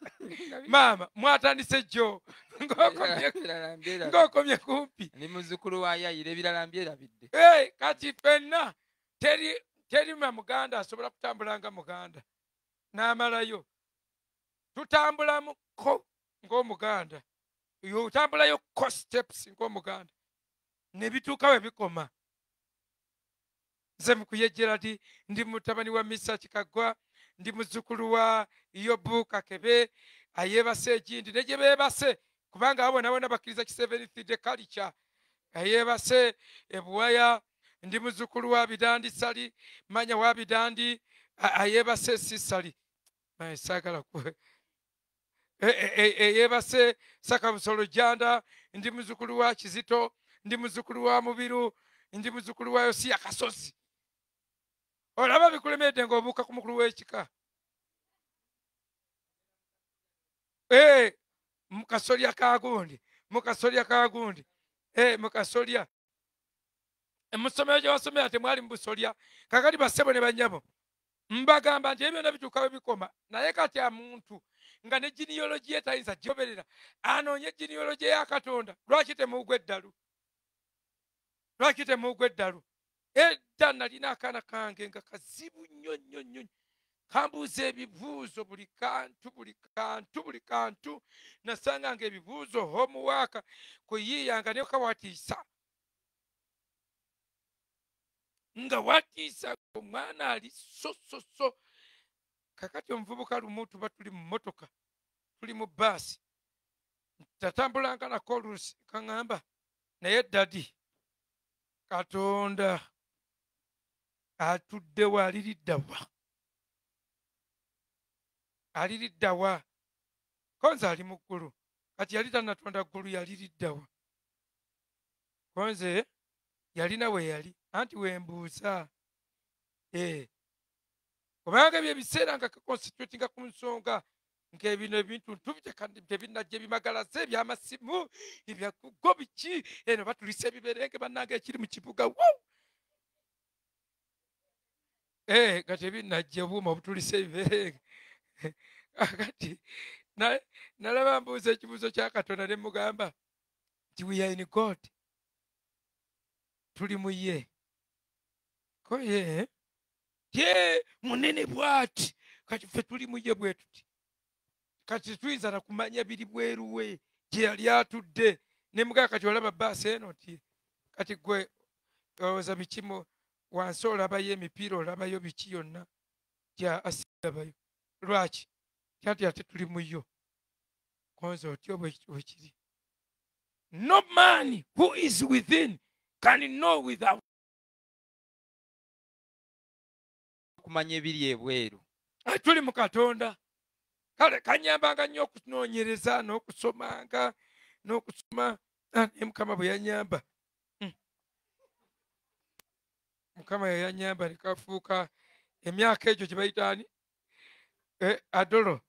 Speaker 3: maama mwatandise jjo. Ng'okomye- kumpi.
Speaker 4: Ndi muzzukulu wa yayira ebirala mbyerabidde.
Speaker 3: Eh, kati ffenna teri teri ma muganda asobola kutambula nga muganda. N'amalayo. Tutambulamuko ng'omuganda. Yo otambulayo ko steps ng'omuganda ne bituuka we bikoma. Nze mukuyejjera ti ndi mutabani wa misa kikagwa ndi muzzukulu wa yobu kakebe ayeebase egindi ne gye beebase kubanga abo nabona bakkiriza kisevenithide kalica ayeebase ebuwaya ndi muzzukulu wa bidandi sali manya wa bidandi ayeebase sisali. Saagala ku E- e- e- eyeebase sakabusolo janda ndi muzzukulu wa kizito ndi muzzukulu wa mubiru ndi muzzukulu wa yosiya kasozi olaba bikulemedde ng'obuuka ku mukulu w'ekika. Eh, mukasolya kagundi mukasolya kagundi Eh, mukasolya emusomero gye wasomera temwali mubusolya kakati bassebo ne banyabo mbagamba nti ebyona bituuka we bikoma. Naye kati amuntu nga ne jiniyologi etayinza gigoberera anoonye jiniyologi eya katonda lwaki temuugwa eddalu lwaki temuugwa eddalu? Edda nalina akaana kange nga kazibu nnyo nnyo nnyo. Kambuuza ebibuuzo buli kantu buli kantu buli kantu. Nasanga nga ebibuuzo homuwaaka kuyiiyanga ne kawatiisa. Nga watiisa omwana ali so so so. Kakati omuvubuka lumu tuba tuli mu motoka tuli mu baasi tatambulanga nako oluusi kaŋŋamba naye dadi katonda atuddewo aliriddawa aliriddawa konze ali mu ggulu. Kati yali tannatonda ggulu yaliriddawa konze yalina we yali. Anti wembuuza Eh. kubanga ebyo ebiseera nga kakonstitutinga ku nsonga ng'ebino ebintu ntubite kandi tebinajja ebimagalaza ebyamasimu ebyakugo biki eno batulisa ebiberenge bannanga ekiri mu kibuga wo Eh, nga tebinajja obuuma obutulisa ebiberenge. Kakati na- nalaba mbuuza ekibuuzo kya katonda ne mugamba nti we are in god tuli mu ye. Ko ye? Ye munene bwati. Kati ffe tuli mu ye bwe tuti kati tuyinza na kumanya biri bweruwe gye yali atudde. Ne mugaa kati olaba baasi eno ti kati gwe olowooza bikimu wansi olabayo emipiira olabayo biki yonna gya asigabayo lwaki? Kyati ate tuli mu yo. Konza otyo bwekiri no man who is within can know without.
Speaker 4: Okumanya ebiri ebweru.
Speaker 3: Tuli mu katonda kale kanyambanga nnyo okunoonyereza n'okusomanga n'okusoma. Ah, naye mukama bwe yanyamba Mm. mukama yeyanyamba nekafuuka emyaka egyo gye bayitaani Eh, adolo.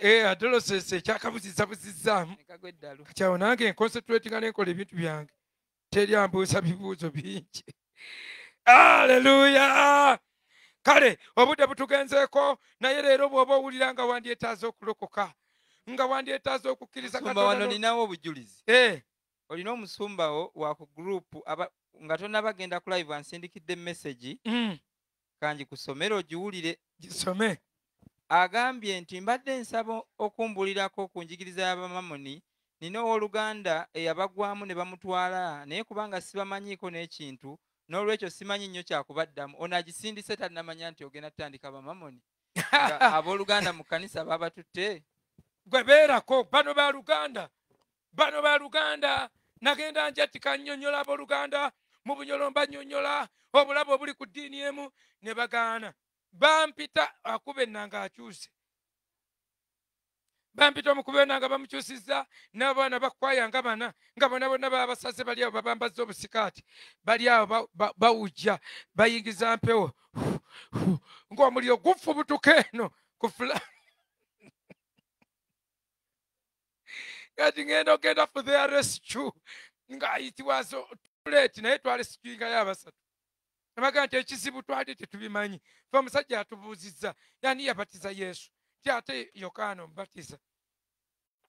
Speaker 3: Eh, adolescence ekyakabuzizabuzizaamu
Speaker 4: nekagwa eddalu
Speaker 3: kakyawo nange enconcentratinga nenkola ebintu byange. Teryambuusa bibuuzo bingi. Aleluya kale obudde butugenzeeko naye leero bw'oba owulira nga wandyetaaza okulokoka nga wandyetaaza okukkiriza
Speaker 4: musumba wano
Speaker 3: Katonda no-
Speaker 4: ninawo obujulizi.
Speaker 3: Eh,
Speaker 4: olina omusumbawo wa ku gurupu nga tonnabagenda ku live ansindikidde messagi
Speaker 3: mm,
Speaker 4: kangi ku ssomero ogiwulire.
Speaker 3: Gisome.
Speaker 4: Agambye nti mbadde nsaba okumbulirako ku njigiriza y'abamamoni nina owooluganda eyabagwamu ne bamutwala naye kubanga sibamanyiiko n'ekintu n'olwekyo simanyi nnyo kyakubaddamu. Ono agisindise tannamanya nti ogenda tutandika abamamoni nga abooluganda mu kkanisa baabatutte
Speaker 3: gwe beerako bano ba luganda. Bano ba luganda. Nagenda njatika nnyonnyola abooluganda mu bunyolomba nnyonnyola obulabe obuli ku ddiini emu ne bagaana. Bampita akuba ennanga akyuse bampita omukuba ennanga bamukyusizza n'abaana bakwaya nga bana nga bona bonna baba basaze bali awo babambazza obusikaati bali ba- bawujja bayingiza mpewo. Ng'omuliro gufubutuka eno ku fula. Kati ngenda ogenda for their rescue ng'ayitibwa zo tuleti naye twalesikingayo abasatu. Abaga nti ekizibu twali tetubimanyi fe omusajja atubuuzizza yani yabatiza yesu ti ate yokaana omubatiza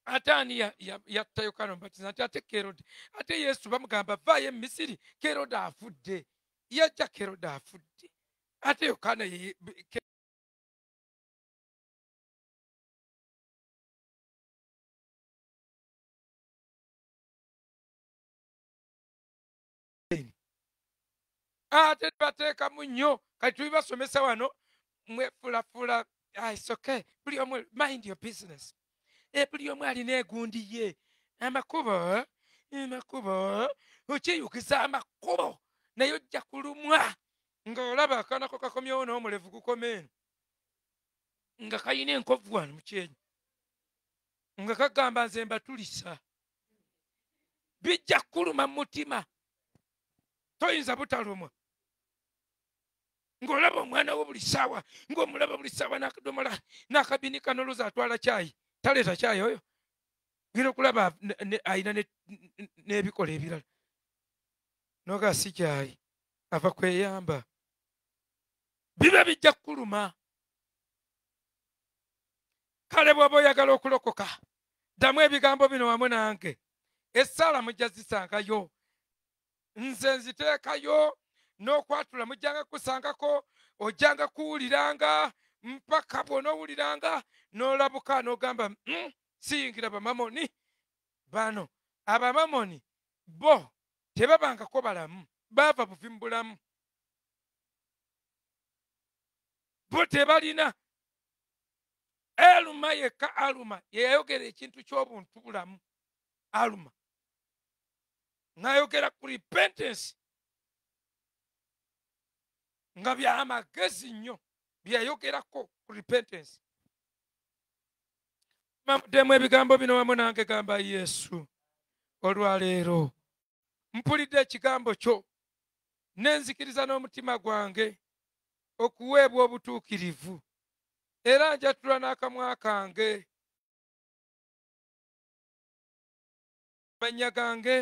Speaker 3: ate ani ya- ya- yatta yokaana omubatiza nti ate kerode ate yesu bamugamba vaayo e misiri kerode afudde yajja kerode afudde ate yokaana ate bateekamu nnyo kati tubibasomesa wano mwefulafula Ah, it's okay. Buli omu mind your business. Eh, buli omu alina egundi ye. Amakubo amakubo okiyukiza amakubo naye ojja kulumwa ng'olaba akaanako kakomyewo n'omulevu gukoma eno. Nga kayina enkovu wano mukyenyi nga kagamba nze mbatulisa bijja kuluma mu mutima. Toyinza butalumwa ng'olaba omwana wo buli ssaawa ng'omulaba buli ssaawa n'akadomola n'akabinika n'olooza atwala kyayi taleeta kyayi oyo? Ngina okulaba ayina ne- ne- n'ebikola ebirala. Noga si kyayi ava kweyamba. Biba bijja kukuluma. Kale bw'oba oyagala okulokoka ddamu ebigambo bino wamu nange. Essaala mujja zisangayo nze nziteekayo n'okwatula mujjanga kusangako ojjanga kuwuliranga mpaka bw'onoowuliranga n'olabuka n'ogamba "Mm, siyingira bamamoni. Bano abamamoni bo tebabangako balamu baava buvi mu bulamu. Bo tebalina. Aluma yekka aluma yeyayogera ekintu ky'obuntu bulamu. Aluma. Ng'ayogera ku repentance nga byamagezi nnyo byeyayogerako ku repentance. Mamuddemu ebigambo bino wamu nange gamba yesu olwaleero mpulidde ekigambo kyo nenzikiriza n'omutima gwange okuweebwa obutuukirivu era njatula n'akamwa kange manya gange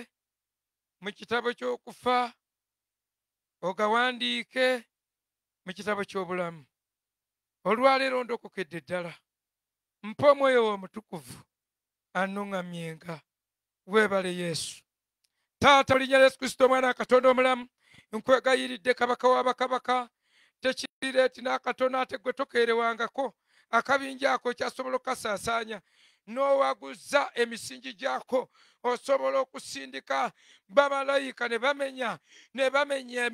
Speaker 3: mu kitabo ky'okufa ogawandiike mu kitabo ky'obulamu. Olwaleero ndokokedde ddala. Mpa omwoyo w'omutukuvu annuŋŋamyenga weebale yesu. Taata lya yesu kristo omwana wa katonda omulamu nkwegayiridde kabaka w'abakabaka tekirireeti n'akatono ate gwe tokeerewangako akabinja ako kyasobola okukasaasaanya n'owaguza emisingi gyako. Osobola okusindika bamalayika ne bamenya ne bamenya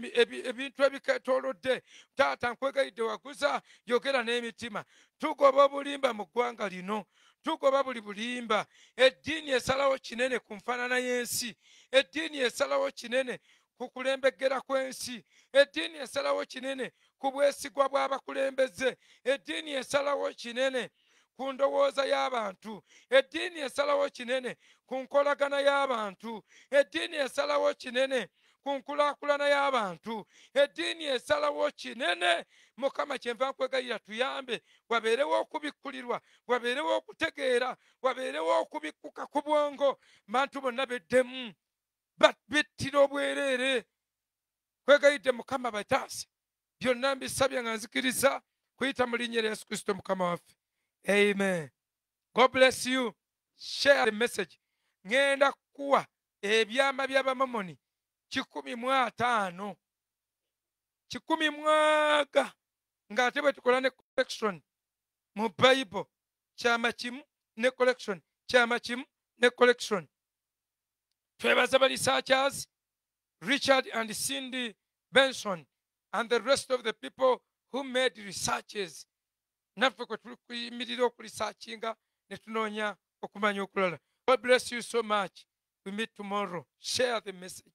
Speaker 3: ebintu ebiketoolodde. Taata nkwegayidde waguza yogera n'emitima. Tugoba obulimba mu ggwanga lino tugoba buli bulimba. Eddiini esalawo kinene ku nfaanana y'ensi. Eddiini esalawo kinene ku kulembegera kw'ensi. Eddiini esalawo kinene ku bwesigwa bw'abakulembeze. Eddiini esalawo kinene ku ndowooza y'abantu. Eddiini esalawo kinene ku nkolagana y'abantu. Eddiini esalawo kinene ku nkulaakulana y'abantu. Eddiini esalawo kinene. Mukama kyenva nkwegayira tuyambe. Wabeerewo okubikkulirwa wabeerewo okutegeera wabeerewo okubikkuka ku bwongo. Bantu bonna beddemu bittira obwereere. Kwegayidde mukama bataase. Byonna mbisabye nga nzikiriza kuyita mu linnya lya yesu kristo mukama waffe amen. God bless you. Share the message. Ŋŋenda kukuwa ebyama by'abamamoni kikumi mu ataano. Kikumi mwaga. Ng'ate bwe tukola ne collection mu bible kyama kimu ne collection kyama kimu ne collection. Twebaza ba researchers richard and cindy benson and the rest of the people who made researches kwe okurisaakinga ne tunoonya okumanya okulala god bless you so much. We meet tomorrow. Share the message